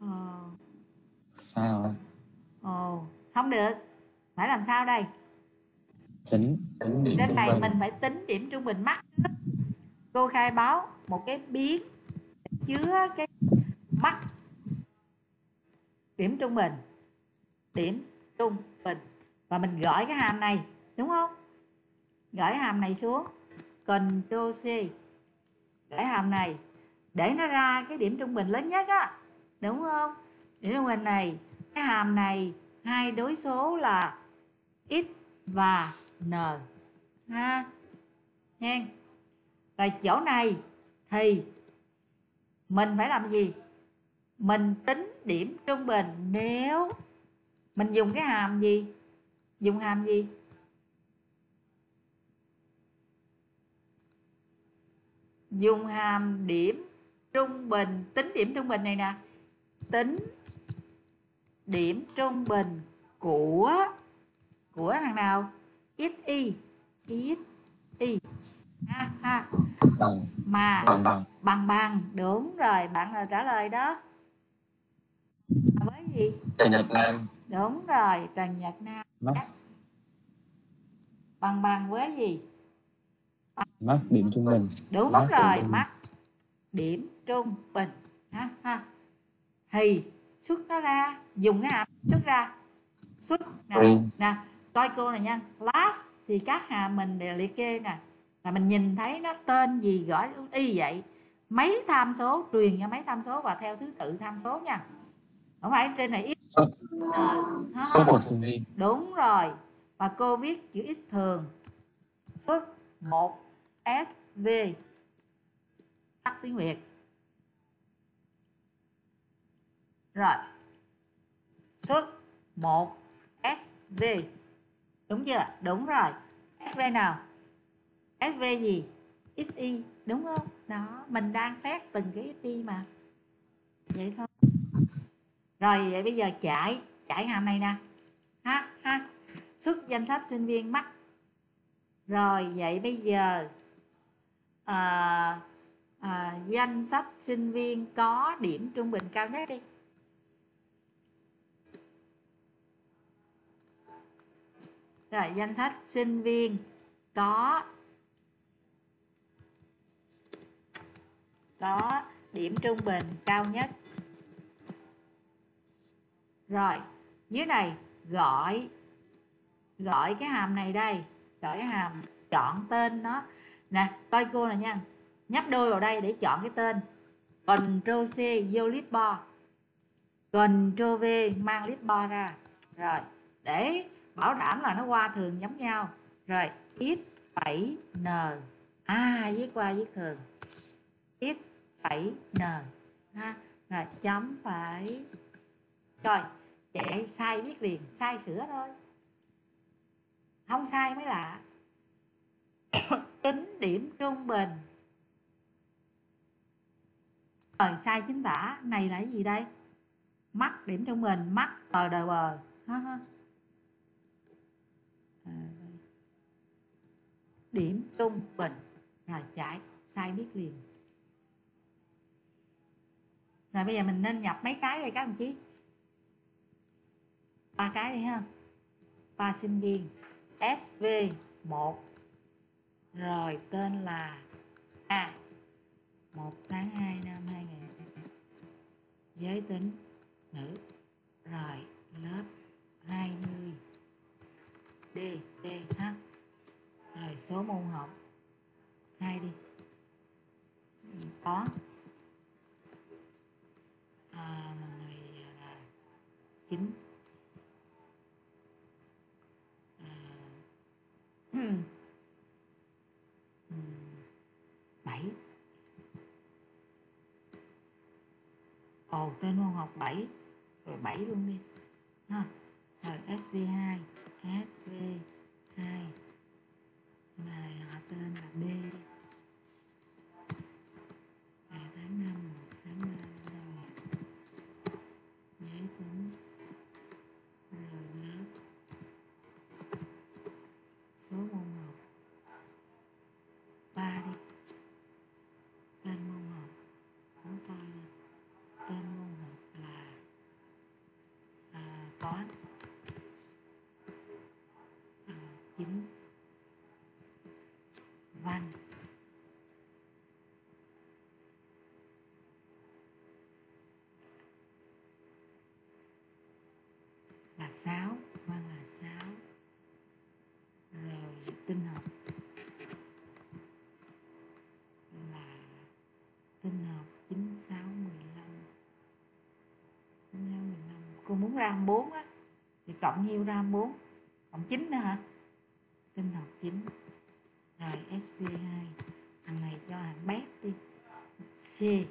Ờ sao ồ không được. Phải làm sao đây? Tính. Tính điểm trên này mình phải tính điểm trung bình mắc trước. cô khai báo một cái biến chứa cái mắc điểm trung bình. Điểm trung bình. Và mình gửi cái hàm này đúng không? Gửi hàm này xuống. Ctrl C. Gửi hàm này. Để nó ra cái điểm trung bình lớn nhất á đúng không? Điểm trung bình này cái hàm này, hai đối số là x và n, ha. Hen rồi chỗ này thì mình phải làm gì? Mình tính điểm trung bình nếu mình dùng cái hàm gì? Dùng hàm gì? Dùng hàm điểm trung bình, tính điểm trung bình này nè. Tính điểm trung bình của của thằng nào? Xy xy ha ha. Bằng. Mà bằng bằng. bằng bằng. Đúng rồi bạn là trả lời đó. Với gì? Trần Nhật Nam. Đúng rồi trần nhật nam. Max. Bằng bằng với gì? Max điểm trung bình. Đúng Mắc rồi mắc điểm trung bình. Ha ha. Thì xuất nó ra dùng cái hàm xuất ra. Xuất nè Ừ. nè coi cô này nha. Last thì các hàm mình đều liệt kê nè. Và mình nhìn thấy nó tên gì gõ y vậy. Mấy tham số truyền cho mấy tham số và theo thứ tự tham số nha. Không phải trên này x ờ, đúng rồi. Và cô viết chữ x thường. Xuất 1 sv tắt tiếng việt rồi. Xuất 1 sv đúng chưa? Đúng rồi. Sv nào? Sv gì? Xy đúng không? Đó mình đang xét từng cái xy mà. Vậy thôi. Rồi vậy bây giờ chạy chạy hàm này nè. Ha ha. Xuất danh sách sinh viên mắc. Rồi vậy bây giờ à, à, danh sách sinh viên có điểm trung bình cao nhất đi. Rồi, danh sách sinh viên có có điểm trung bình cao nhất. Rồi, dưới này gọi gọi cái hàm này đây, gọi cái hàm chọn tên nó. Nè, coi cô này nha. Nhấp đôi vào đây để chọn cái tên. Ctrl C, vô list bar. Ctrl V, mang list bar ra. Rồi, để bảo đảm là nó qua thường giống nhau. Rồi x phẩy n. A viết qua viết thường. X phẩy n, ha. Rồi, chấm phẩy. Rồi chạy sai biết liền, sai sửa thôi. Không sai mới lạ. Tính điểm trung bình. Rồi, sai chính tả. Này là cái gì đây? Mắc điểm trung bình mắc tờ đờ bờ, ha ha À, đây điểm trung bình rồi chạy sai biết liền. Rồi bây giờ mình nên nhập mấy cái đây các đồng chí? Ba cái đi ha. Ba sinh viên SV 1 rồi tên là A. 1 tháng 2 năm 2000 giới tính, nữ. Rồi lớp 20 D D H rồi số môn học. Hai đi. Toán à, này là chín. À, bảy. Ồ, tên môn học 7 rồi 7 luôn đi. Ha. Rồi SV2 SV2 này họ tên B ngày tháng năm một tháng ba năm giấy tính rồi lớp số môn học ba đi. Tên môn học chúng ta lên tên môn học là à, toán. À, chính. sáu, văn vâng là sáu, rồi tinh học. Là tinh học 96 15 96 15 cô muốn ra bốn á thì cộng nhiêu ra bốn? Cộng chín nữa hả? Tinh học chín, rồi SP hai, thằng này cho thằng bét đi. C.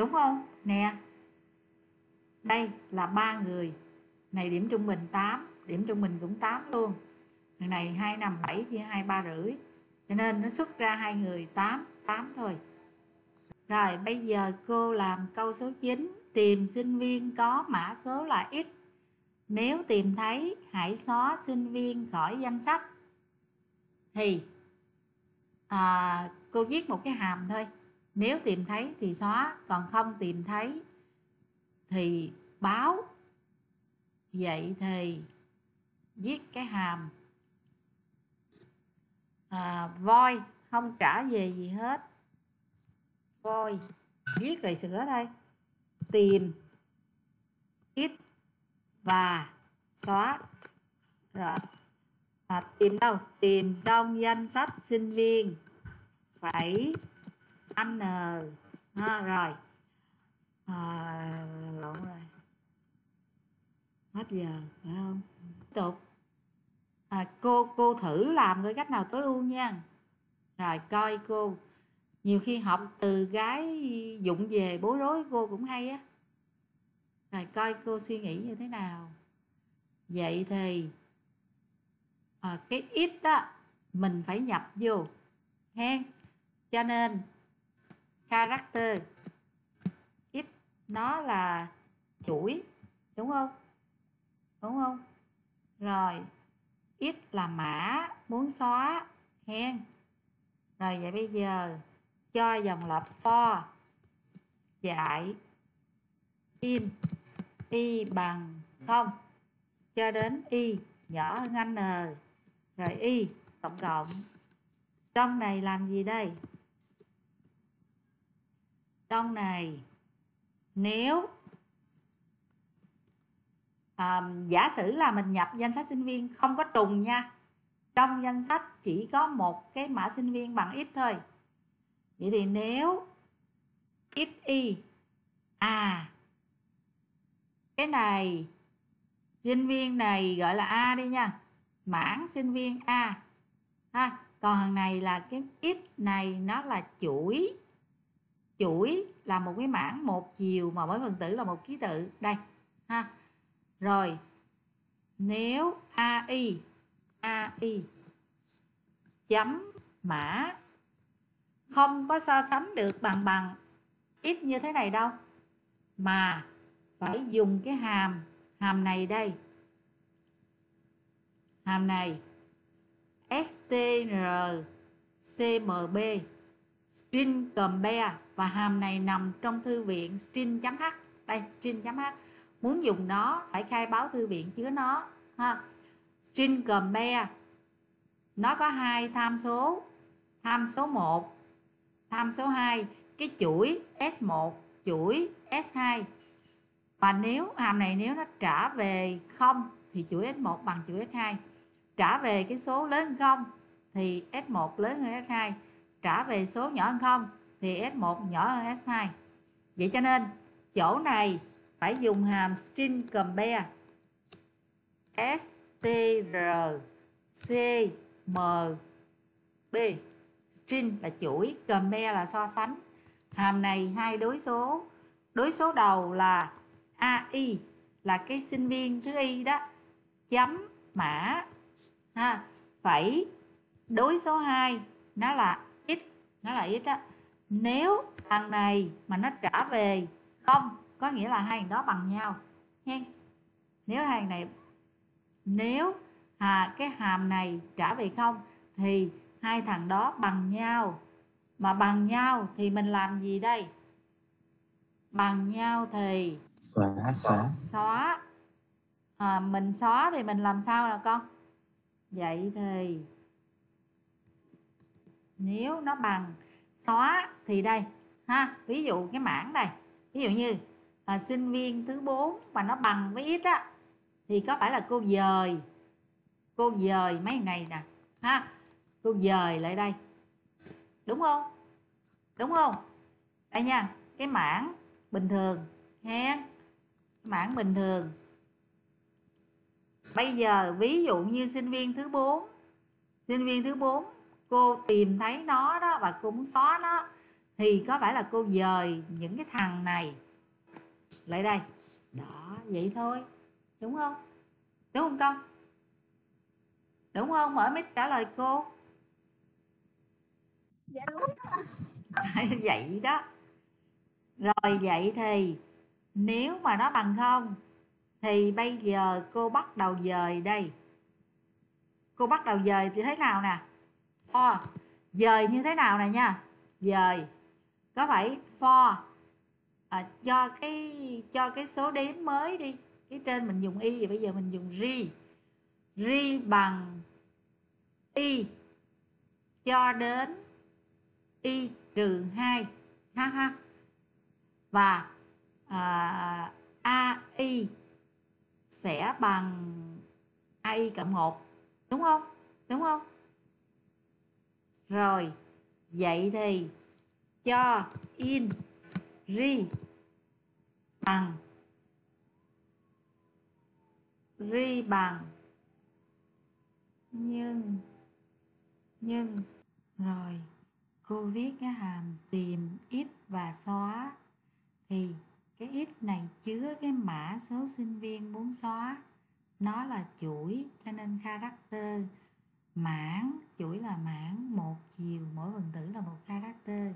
đúng không? Nè đây là ba người. Này điểm trung bình 8 điểm trung bình cũng 8 luôn. Thằng này hai nằm 7 chia hai ba rưỡi. Cho nên nó xuất ra hai người 8 8 thôi. Rồi bây giờ cô làm câu số 9 tìm sinh viên có mã số là x. Nếu tìm thấy hãy xóa sinh viên khỏi danh sách. Thì à, cô viết một cái hàm thôi nếu tìm thấy thì xóa còn không tìm thấy thì báo. Vậy thì viết cái hàm. À, voi không trả về gì hết. Voi viết rồi sửa đây. Tìm ít và xóa. Rồi. À, tìm đâu? Tìm trong danh sách sinh viên. Phải n ờ, ha, rồi. À, lộn rồi. Hết giờ phải không? Tiếp tục. À, cô cô thử làm cái cách nào tối ưu nha. Rồi coi cô. Nhiều khi học từ gái dụng về bối rối cô cũng hay á. Rồi coi cô suy nghĩ như thế nào. Vậy thì à, cái ít đó mình phải nhập vô. Hen. Cho nên character. If nó là chuỗi, đúng không? Đúng không? Rồi, ít là mã, muốn xóa, hen. Rồi vậy bây giờ, cho dòng lặp for dạy in y bằng không. Cho đến y, nhỏ hơn n. Rồi y cộng cộng. Trong này làm gì đây? Trong này nếu à, giả sử là mình nhập danh sách sinh viên không có trùng nha trong danh sách chỉ có một cái mã sinh viên bằng x thôi. Vậy thì nếu xy à cái này sinh viên này gọi là a đi nha mãn sinh viên a ha còn thằng này là cái x này nó là chuỗi chuỗi là một cái mảng một chiều mà mỗi phần tử là một ký tự. Đây, ha. Rồi, nếu ai ai chấm mã không có so sánh được bằng bằng, ít như thế này đâu, mà phải dùng cái hàm hàm này đây. Hàm này str cmb string compare và hàm này nằm trong thư viện string.h đây string.h muốn dùng nó, phải khai báo thư viện chứa nó, ha. String compare nó có hai tham số. Tham số 1 tham số 2 cái chuỗi S1 chuỗi S2 và nếu, hàm này nếu nó trả về không, thì chuỗi S1 bằng chuỗi S2 trả về cái số lớn hơn không, thì S1 lớn hơn S2 trả về số nhỏ hơn không thì S1 nhỏ hơn S2 vậy cho nên, chỗ này phải dùng hàm string compare. Strcmb string là chuỗi, compare là so sánh. Hàm này hai đối số. Đối số đầu là AI là cái sinh viên thứ y đó. Chấm mã, ha phẩy đối số 2 nó là x, nó là x á nếu thằng này mà nó trả về không có nghĩa là hai thằng đó bằng nhau hen nếu hai này nếu à, cái hàm này trả về không thì hai thằng đó bằng nhau. Mà bằng nhau thì mình làm gì đây? Bằng nhau thì xóa xóa. Xóa. À, mình xóa thì mình làm sao là con? Vậy thì nếu nó bằng xóa thì đây ha ví dụ cái mảng này ví dụ như à, sinh viên thứ 4 mà nó bằng với ít á thì có phải là cô dời cô dời mấy này nè ha cô dời lại đây đúng không? Đúng không? Đây nha cái mảng bình thường hen mảng bình thường. Bây giờ ví dụ như sinh viên thứ 4 sinh viên thứ 4 cô tìm thấy nó đó và cô muốn xóa nó. Thì có phải là cô dời những cái thằng này lại đây. Đó vậy thôi. Đúng không? Đúng không con? Đúng không? Mở mic trả lời cô. Dạ đúng vậy đó. Rồi vậy thì nếu mà nó bằng không thì bây giờ cô bắt đầu dời đây. Cô bắt đầu dời thì thế nào nè for. Dời như thế nào này nha? Dời. Có phải for? À, cho cái cho cái số đếm mới đi. Cái trên mình dùng y thì bây giờ mình dùng ri. Ri bằng y cho đến y trừ 2 ha ha. Và à, AI sẽ bằng AI cộng 1 đúng không? Đúng không? Rồi vậy thì cho in ri bằng. Ri bằng. Nhưng nhưng. Rồi, cô viết cái hàm tìm ít và xóa. Thì cái ít này chứa cái mã số sinh viên muốn xóa. Nó là chuỗi cho nên character mãn chuỗi là mãn một chiều mỗi phần tử là một character.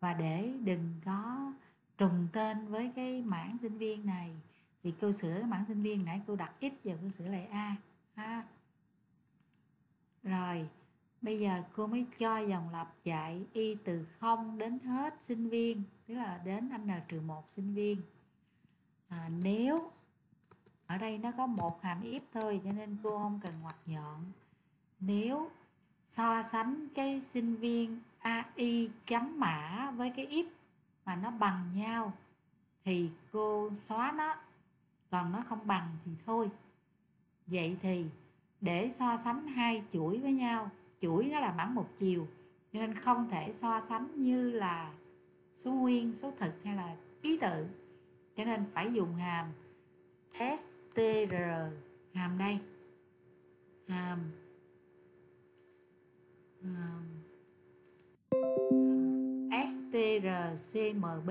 Và để đừng có trùng tên với cái mảng sinh viên này thì cô sửa cái mảng sinh viên nãy cô đặt x giờ cô sửa lại a. Ha. Rồi bây giờ cô mới cho dòng lặp chạy y từ 0 đến hết sinh viên tức là đến n trừ một sinh viên. À, nếu ở đây nó có một hàm if thôi cho nên cô không cần ngoặc nhọn nếu so sánh cái sinh viên AI chấm mã với cái ít mà nó bằng nhau thì cô xóa nó còn nó không bằng thì thôi. Vậy thì để so sánh hai chuỗi với nhau chuỗi nó là mảng một chiều cho nên không thể so sánh như là số nguyên số thực hay là ký tự. Cho nên phải dùng hàm str hàm đây hàm, hàm strcmb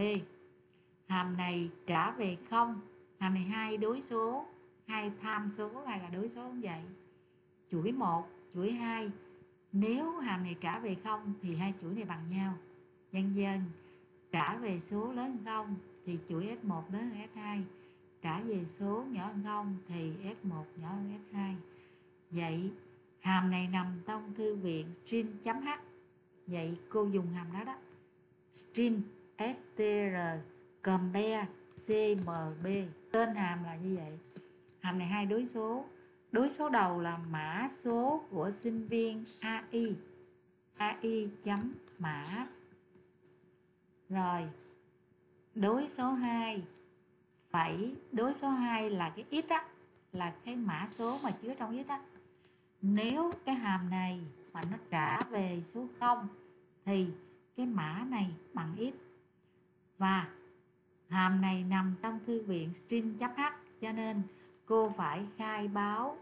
hàm này trả về không? Hàm này hai đối số, hai tham số hay là đối số không vậy? Chuỗi 1 chuỗi 2 nếu hàm này trả về không thì hai chuỗi này bằng nhau. Nhân dân trả về số lớn hơn không thì chuỗi S1 lớn hơn S2 trả về số nhỏ hơn không thì S1 nhỏ hơn S2 vậy hàm này nằm trong thư viện string.h vậy cô dùng hàm đó đó. String str compare cmb tên hàm là như vậy. Hàm này hai đối số. Đối số đầu là mã số của sinh viên AI AI chấm mã. Rồi, đối số 2 phẩy đối số 2 là cái x á, là cái mã số mà chứa trong x á nếu cái hàm này mà nó trả về số 0 thì cái mã này bằng x. Và hàm này nằm trong thư viện string.h cho nên cô phải khai báo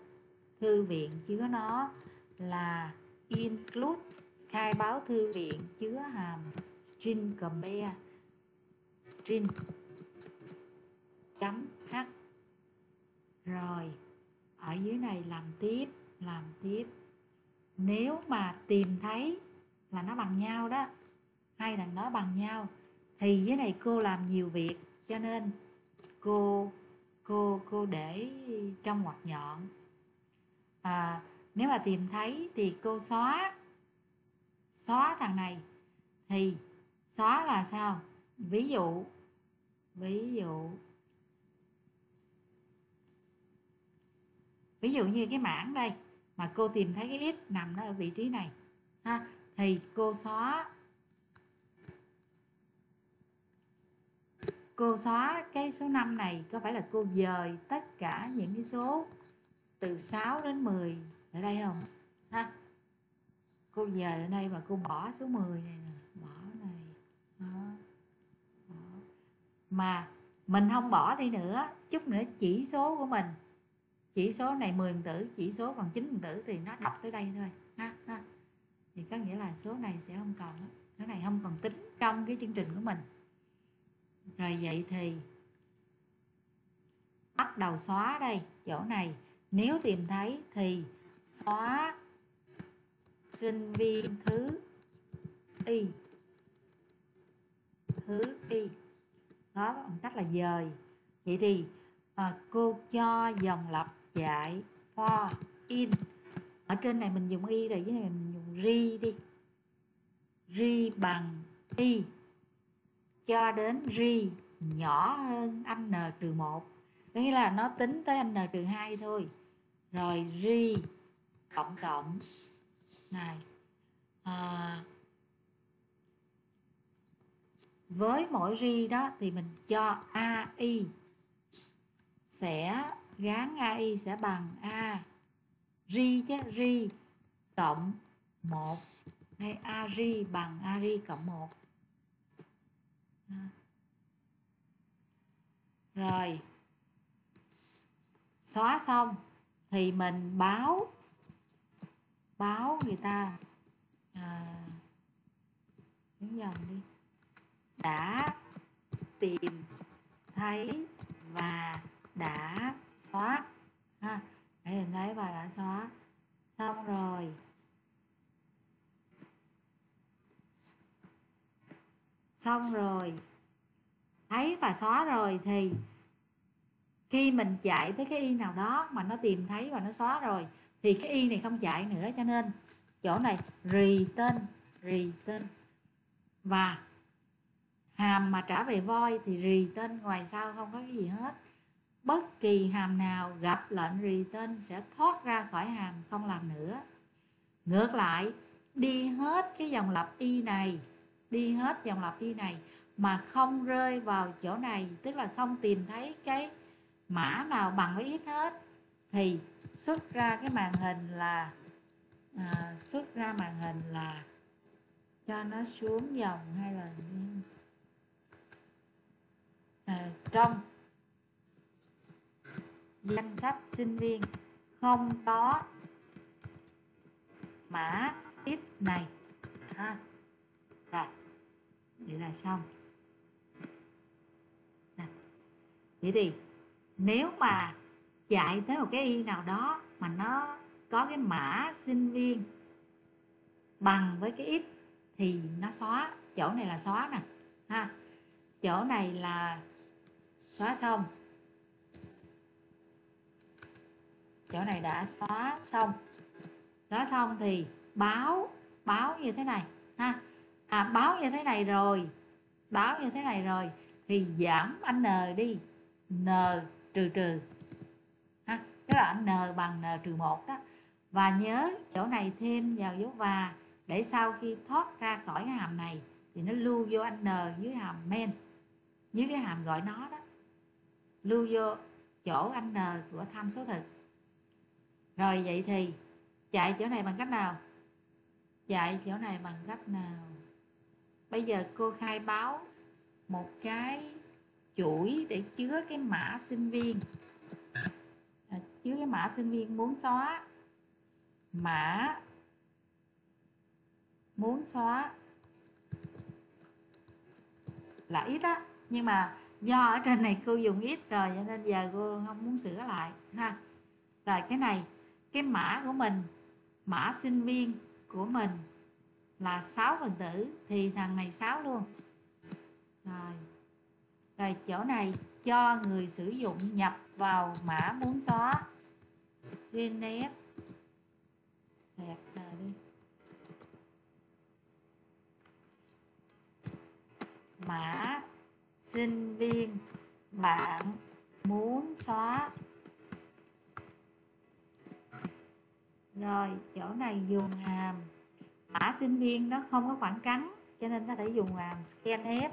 thư viện chứa nó là include, khai báo thư viện chứa hàm string compare, string chấm h rồi, ở dưới này làm tiếp làm tiếp. Nếu mà tìm thấy là nó bằng nhau đó hai thằng đó bằng nhau thì với này cô làm nhiều việc. Cho nên cô cô cô để trong ngoặc nhọn. À, nếu mà tìm thấy thì cô xóa xóa thằng này. Thì xóa là sao? Ví dụ ví dụ ví dụ như cái mảng đây mà cô tìm thấy cái x nằm nó ở vị trí này ha, thì cô xóa cô xóa cái số 5 này, có phải là cô dời tất cả những cái số từ 6 đến 10 ở đây không ha, cô dời ở đây và cô bỏ số 10 này nè bỏ này, đó. Đó. mà mình không bỏ đi nữa, chút nữa chỉ số của mình chỉ số này 10 tử chỉ số còn 9 tử thì nó đọc tới đây thôi. Ha, ha. thì có nghĩa là số này sẽ không còn số này không còn tính trong cái chương trình của mình. Rồi vậy thì bắt đầu xóa đây chỗ này. Nếu tìm thấy thì xóa sinh viên thứ y. Thứ y. Xóa bằng cách là dời. Vậy thì à, cô cho dòng lặp dạy for in. Ở trên này mình dùng y rồi dưới này mình dùng ri đi. Ri bằng y. Cho đến ri nhỏ hơn n trừ một. Có nghĩa là nó tính tới n trừ hai thôi. Rồi ri cộng cộng này. À, với mỗi ri đó thì mình cho ai sẽ gán ai sẽ bằng a. Ri chứ ri cộng 1 hay a bằng a cộng 1 rồi. Xóa xong thì mình báo báo người ta à, dòng đi. Đã tìm thấy và đã xóa. Ha, để nhìn thấy và đã xóa. Xong rồi. Xong rồi. Thấy và xóa rồi thì khi mình chạy tới cái y nào đó mà nó tìm thấy và nó xóa rồi, thì cái y này không chạy nữa. Cho nên chỗ này rì tên rì tên và hàm mà trả về voi thì rì tên ngoài sau không có cái gì hết bất kỳ hàm nào gặp lệnh return sẽ thoát ra khỏi hàm không làm nữa. Ngược lại đi hết cái dòng lặp y này đi hết dòng lặp y này mà không rơi vào chỗ này tức là không tìm thấy cái mã nào bằng với ít hết thì xuất ra cái màn hình là à, xuất ra màn hình là cho nó xuống dòng hay là à, trong danh sách sinh viên không có mã tiếp này. Ha. Rồi. Vậy là xong. Vậy thì nếu mà chạy tới một cái y nào đó mà nó có cái mã sinh viên bằng với cái ít thì nó xóa. Chỗ này là xóa nè. Ha. Chỗ này là xóa xong. Chỗ này đã xóa xong. Xóa xong thì báo báo như thế này ha. À, báo như thế này rồi báo như thế này rồi thì giảm anh n đi. N trừ trừ ha. Tức là anh n bằng n trừ một đó. Và nhớ chỗ này thêm vào dấu và để sau khi thoát ra khỏi cái hàm này thì nó lưu vô anh n dưới hàm men dưới cái hàm gọi nó đó. Lưu vô chỗ anh n của tham số thực rồi vậy thì chạy chỗ này bằng cách nào? Chạy chỗ này bằng cách nào? Bây giờ cô khai báo một cái chuỗi để chứa cái mã sinh viên. À, chứa cái mã sinh viên muốn xóa. Mã muốn xóa là ít á nhưng mà do ở trên này cô dùng ít rồi cho nên giờ cô không muốn sửa lại ha. Rồi cái này cái mã của mình, mã sinh viên của mình là 6 phần tử, thì thằng này 6 luôn. Rồi rồi chỗ này cho người sử dụng nhập vào mã muốn xóa. Rename sạc rồi đi. Mã sinh viên bạn muốn xóa. Rồi, chỗ này dùng hàm mã sinh viên nó không có khoảng trắng, cho nên có thể dùng hàm scanf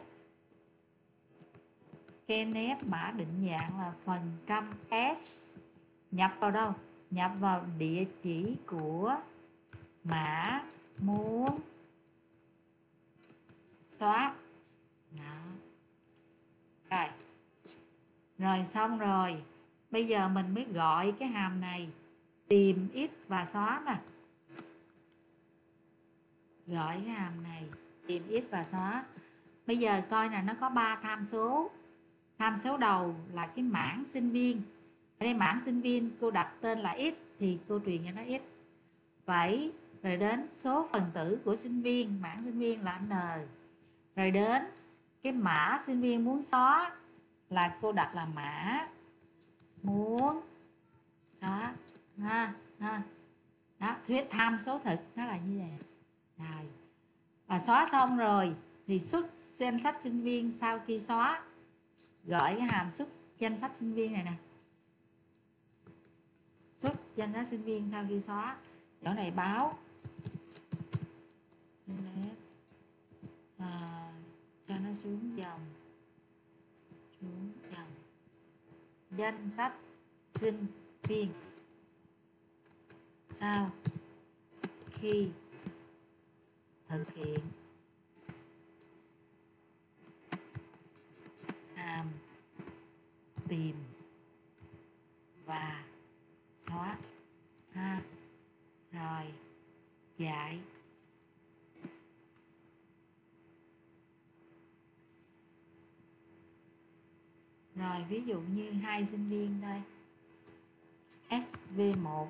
scanf mã định dạng là phần trăm s. Nhập vào đâu? Nhập vào địa chỉ của mã muốn xóa. Đó. Rồi. Rồi xong rồi. Bây giờ mình mới gọi cái hàm này tìm ít và xóa nè. Gọi cái hàm này, tìm ít và xóa. Bây giờ coi là nó có 3 tham số. Tham số đầu là cái mảng sinh viên. Ở đây mảng sinh viên, cô đặt tên là x thì cô truyền cho nó x vậy, rồi đến số phần tử của sinh viên, mảng sinh viên là n. Rồi đến cái mã sinh viên muốn xóa là cô đặt là mã muốn xóa ha ha. Đó thuyết tham số thực nó là như vậy. Rồi. Và xóa xong rồi thì xuất danh sách sinh viên sau khi xóa gửi cái hàm xuất danh sách sinh viên này nè. Xuất danh sách sinh viên sau khi xóa. Chỗ này báo. À, cho nó xuống dòng. Xuống dòng. Danh sách sinh viên sau khi thực hiện hàm tìm và xóa ha, rồi giải. Rồi ví dụ như hai sinh viên đây SV1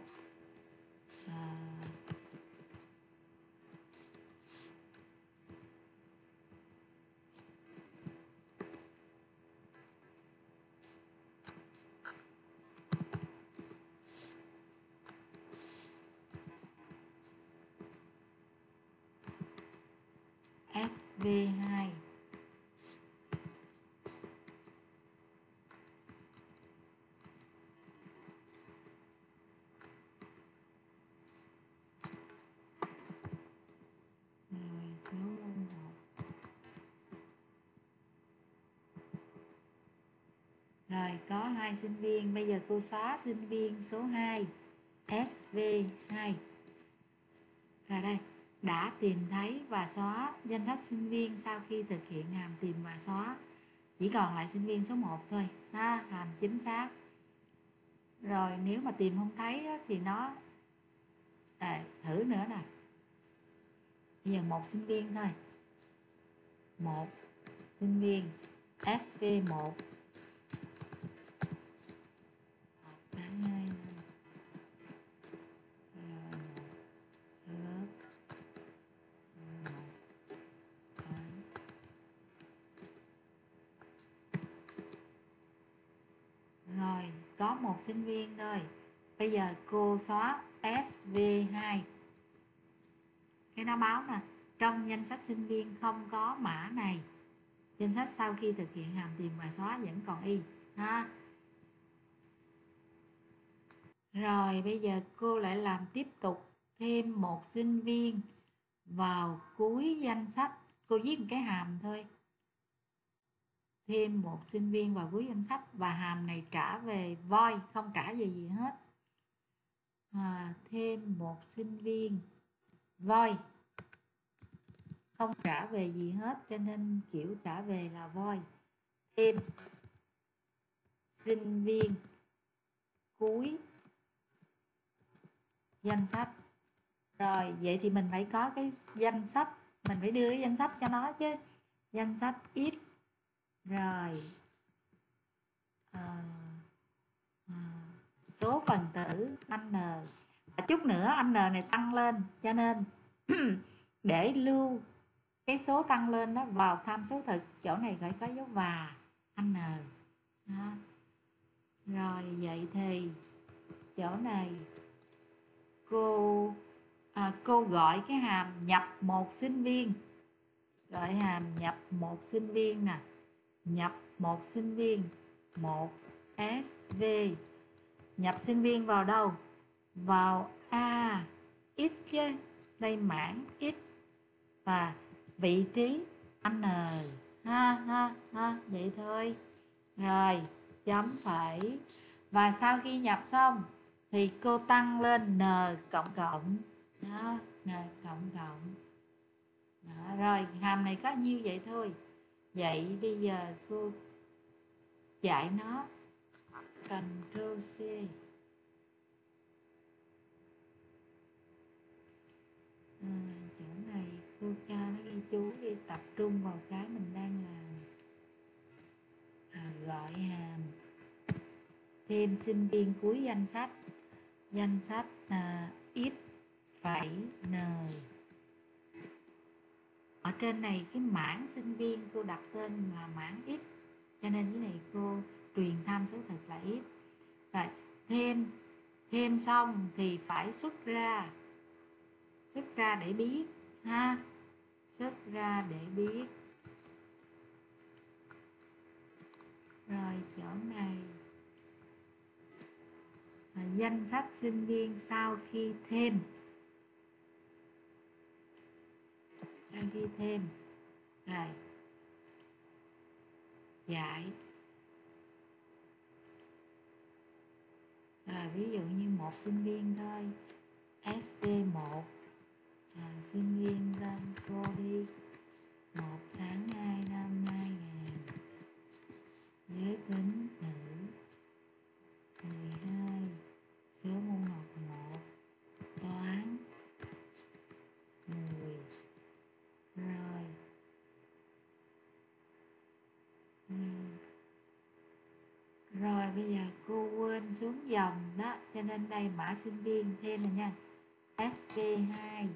SV2 sinh viên. Bây giờ cô xóa sinh viên số 2 SV2 là đây đã tìm thấy và xóa danh sách sinh viên sau khi thực hiện hàm tìm và xóa. Chỉ còn lại sinh viên số 1 thôi ha hàm chính xác. Rồi nếu mà tìm không thấy thì nó Đây, thử nữa nè. Bây giờ một sinh viên thôi. Một sinh viên sv 1 sinh viên thôi. Bây giờ cô xóa SV2 cái nó báo nè, trong danh sách sinh viên không có mã này. Danh sách sau khi thực hiện hàm tìm và xóa vẫn còn y, ha. Rồi, bây giờ cô lại làm tiếp tục thêm một sinh viên vào cuối danh sách. Cô viết một cái hàm thôi thêm một sinh viên vào cuối danh sách và hàm này trả về voi không trả về gì hết. À, thêm một sinh viên voi không trả về gì hết cho nên kiểu trả về là voi. Thêm sinh viên cuối danh sách. Rồi vậy thì mình phải có cái danh sách mình phải đưa cái danh sách cho nó chứ. Danh sách ít rồi. À, à, số phần tử anh n. Và chút nữa anh n này tăng lên cho nên để lưu cái số tăng lên đó vào tham số thực chỗ này phải có dấu và anh n. Đó. rồi vậy thì chỗ này cô à, cô gọi cái hàm nhập một sinh viên. Gọi hàm nhập một sinh viên nè nhập một sinh viên. Một sv nhập sinh viên vào đâu? Vào a. X chứ. Đây mảng x. Và vị trí n. Ha ha ha. Vậy thôi. Rồi chấm phẩy. Và sau khi nhập xong thì cô tăng lên n cộng cộng. Đó n cộng cộng. Đó, rồi hàm này có nhiêu vậy thôi? Vậy bây giờ cô giải nó Ctrl C à, chỗ này cô cho nó ghi chú đi tập trung vào cái mình đang làm. À, gọi hàm. Thêm sinh viên cuối danh sách. Danh sách à, x phẩy n ở trên này cái mảng sinh viên cô đặt tên là mảng x, cho nên cái này cô truyền tham số thực là x. Rồi, thêm thêm xong thì phải xuất ra xuất ra để biết, ha? Xuất ra để biết. Rồi, chỗ này. Danh sách sinh viên sau khi thêm. Ta ghi thêm. Này giải. Rồi ví dụ như một sinh viên thôi. SP1 à, sinh viên lên cô đi. Một tháng 2 năm 2000 giới tính nữ 12 số môn học 1 toán 10 rồi ừ. rồi bây giờ cô quên xuống dòng đó. Cho nên đây mã sinh viên thêm này nha. SP2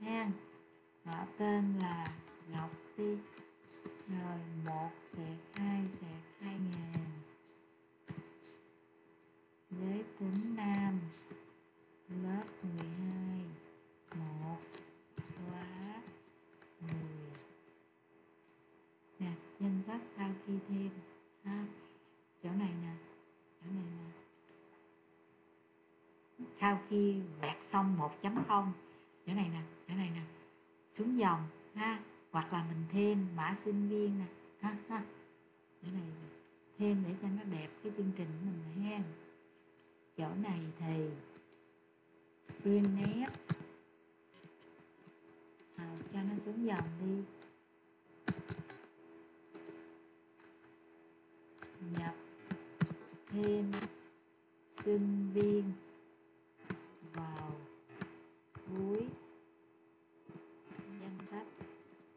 ha. Họ tên là Ngọc đi. Rồi một sẹt hai sẹt hai ngàn. Giới tính nam. Lớp 12 một khóa 10 nè danh sách sau khi thêm ha chỗ này nè chỗ này nè sau khi vẹt xong 1.0 chỗ này nè chỗ này nè. Xuống dòng ha? Hoặc là mình thêm mã sinh viên nè ha ha. Chỗ này thêm để cho nó đẹp cái chương trình của mình ha. Chỗ này thì print à, cho nó xuống dòng đi. Nhập thêm sinh viên vào cuối danh sách.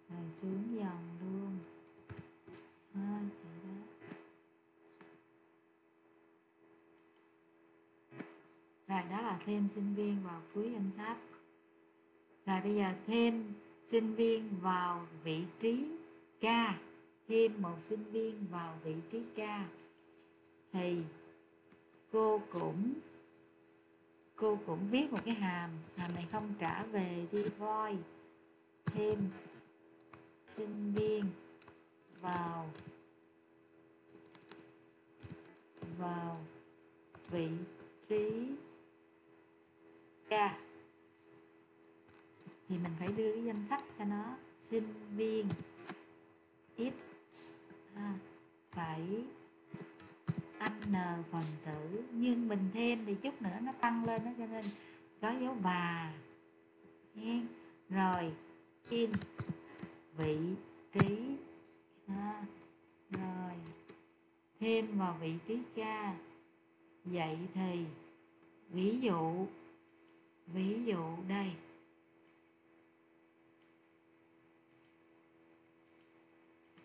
Rồi xuống dòng luôn. À, vậy đó. Rồi đó là thêm sinh viên vào cuối danh sách. Rồi bây giờ thêm sinh viên vào vị trí K thêm một sinh viên vào vị trí K thì cô cũng cô cũng viết một cái hàm. Hàm này không trả về đi voi. Thêm sinh viên vào vào vị trí ca. Thì mình phải đưa cái danh sách cho nó. Sinh viên. Ít à, phải anh ờ, n phần tử nhưng mình thêm thì chút nữa nó tăng lên đó cho nên có dấu và nha rồi in vị trí à, rồi thêm vào vị trí ca vậy thì ví dụ ví dụ đây.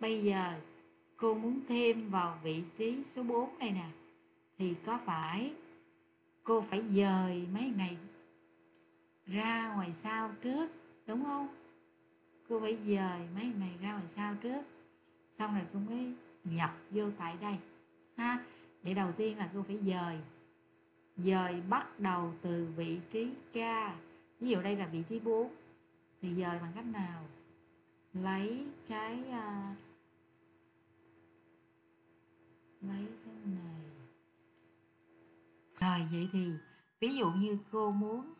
Bây giờ cô muốn thêm vào vị trí số 4 này nè. Thì có phải cô phải dời mấy này ra ngoài sau trước đúng không? Cô phải dời mấy này ra ngoài sau trước. Xong rồi cô mới nhập vô tại đây. Ha vậy đầu tiên là cô phải dời. Dời bắt đầu từ vị trí K. Ví dụ đây là vị trí 4 thì dời bằng cách nào? Lấy cái uh, lấy cái này. Rồi, vậy thì, ví dụ như cô muốn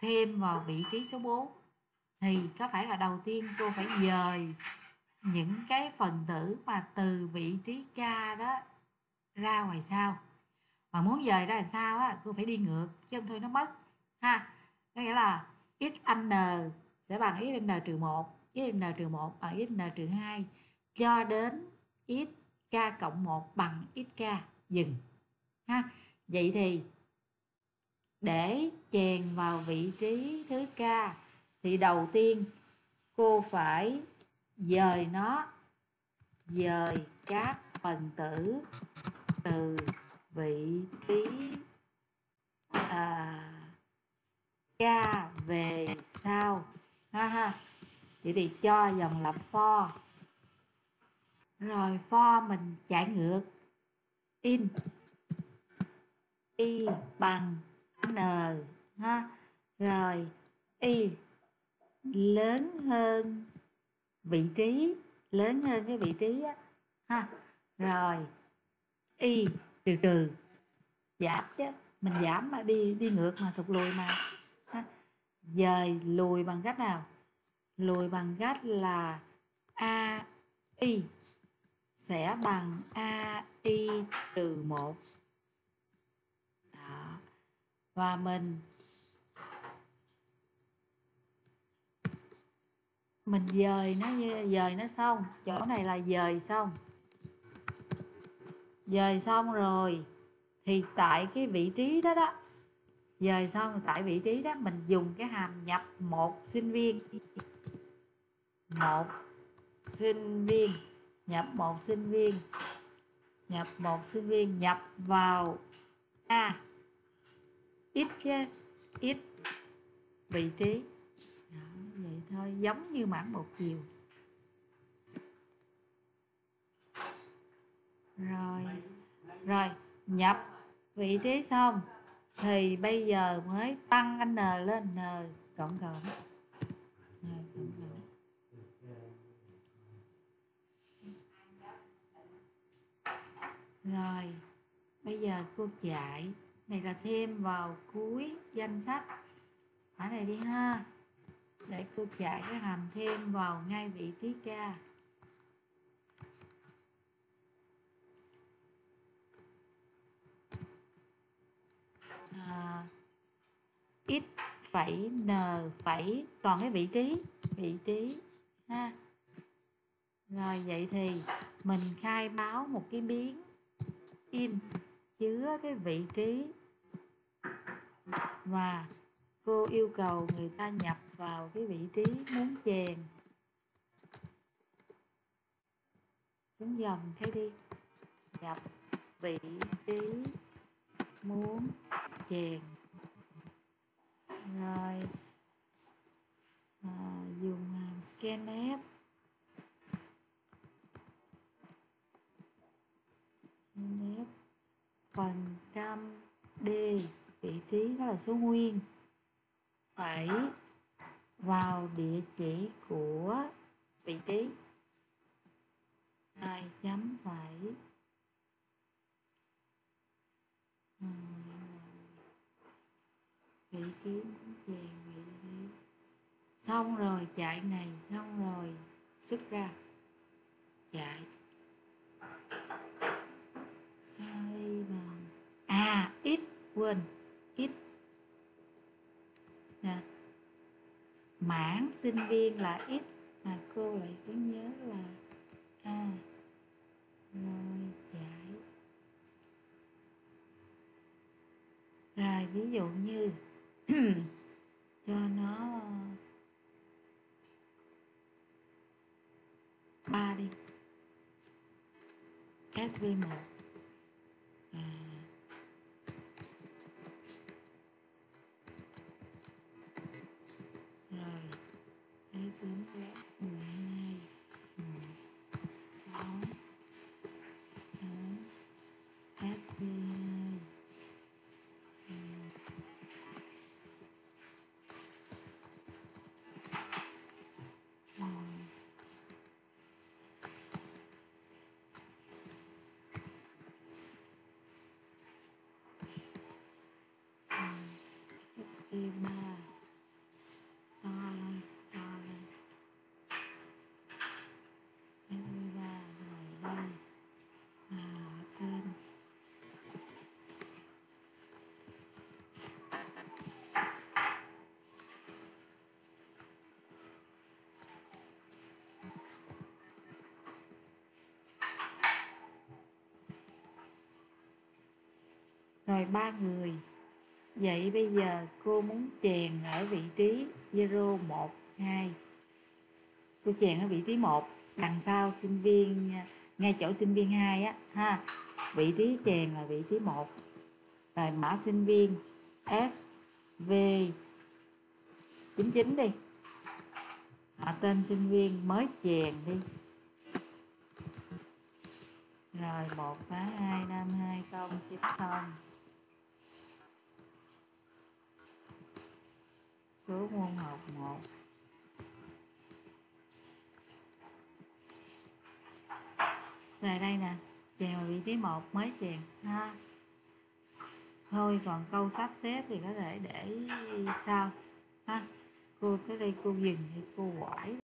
thêm vào vị trí số 4 thì có phải là đầu tiên cô phải dời những cái phần tử mà từ vị trí K đó ra ngoài sau? Mà muốn dời ra làm sao á, cô phải đi ngược, chứ không thôi nó mất, ha? Có nghĩa là x n sẽ bằng x n trừ một, x n trừ một bằng x n trừ hai cho đến x k cộng 1 bằng xk dừng. Ha. Vậy thì để chèn vào vị trí thứ k thì đầu tiên cô phải dời nó dời các phần tử từ vị trí à, k về sau. Ha ha. Vậy thì cho dòng lặp for rồi for mình chạy ngược. In. Y bằng n, ha. Rồi y lớn hơn vị trí, lớn hơn cái vị trí á, ha. Rồi y trừ trừ giảm chứ. Mình giảm mà đi đi ngược mà thụt lùi mà, ha. dời lùi bằng cách nào? Lùi bằng cách là a y sẽ bằng a y trừ một. Đó. Và mình mình dời nó như, dời nó xong. Chỗ này là dời xong. Dời xong rồi thì tại cái vị trí đó đó, dời xong tại vị trí đó, mình dùng cái hàm nhập một sinh viên. Một sinh viên nhập một sinh viên nhập một sinh viên nhập vào a. Ít chứ ít vị trí. Đó, vậy thôi giống như mảng một chiều. Rồi rồi nhập vị trí xong thì bây giờ mới tăng n lên n cộng cộng. Rồi bây giờ cô chạy này là thêm vào cuối danh sách. Ở này đi ha. Để cô chạy cái hàm thêm vào ngay vị trí ca. À, x phẩy n phẩy toàn cái vị trí vị trí ha. Rồi vậy thì mình khai báo một cái biến in chứa cái vị trí. Và cô yêu cầu người ta nhập vào cái vị trí muốn chèn. Xuống dòng thế đi. Nhập vị trí muốn chèn. Rồi à, dùng hàng app. Nếp. Phần trăm d, vị trí đó là số nguyên. Phải vào địa chỉ của vị trí. Hai chấm phải vị trí chèn vị trí. Xong rồi, chạy này, xong rồi, xuất ra. Chạy. Hai à ít quên, ít. Nè mảng sinh viên là ít. Mà cô lại cứ nhớ là a, rồi giải. Rồi, ví dụ như cho nó ba đi. SV1 y ba to lên to lên y ba đây tên rồi ba người. Vậy bây giờ cô muốn chèn ở vị trí 0, 1, 2 Cô chèn ở vị trí 1 Đằng sau sinh viên Ngay chỗ sinh viên 2 á ha. Vị trí chèn là vị trí 1 Rồi mã sinh viên SV 99 đi. Họ Tên sinh viên mới chèn đi. Rồi 1 phá 2 5 2 0 9 0 số môn học 1 Rồi đây nè Chèn vào vị trí 1 mới chèn ha. Thôi, còn câu sắp xếp thì có thể để sau, ha. Cô tới đây cô dừng thì cô quải.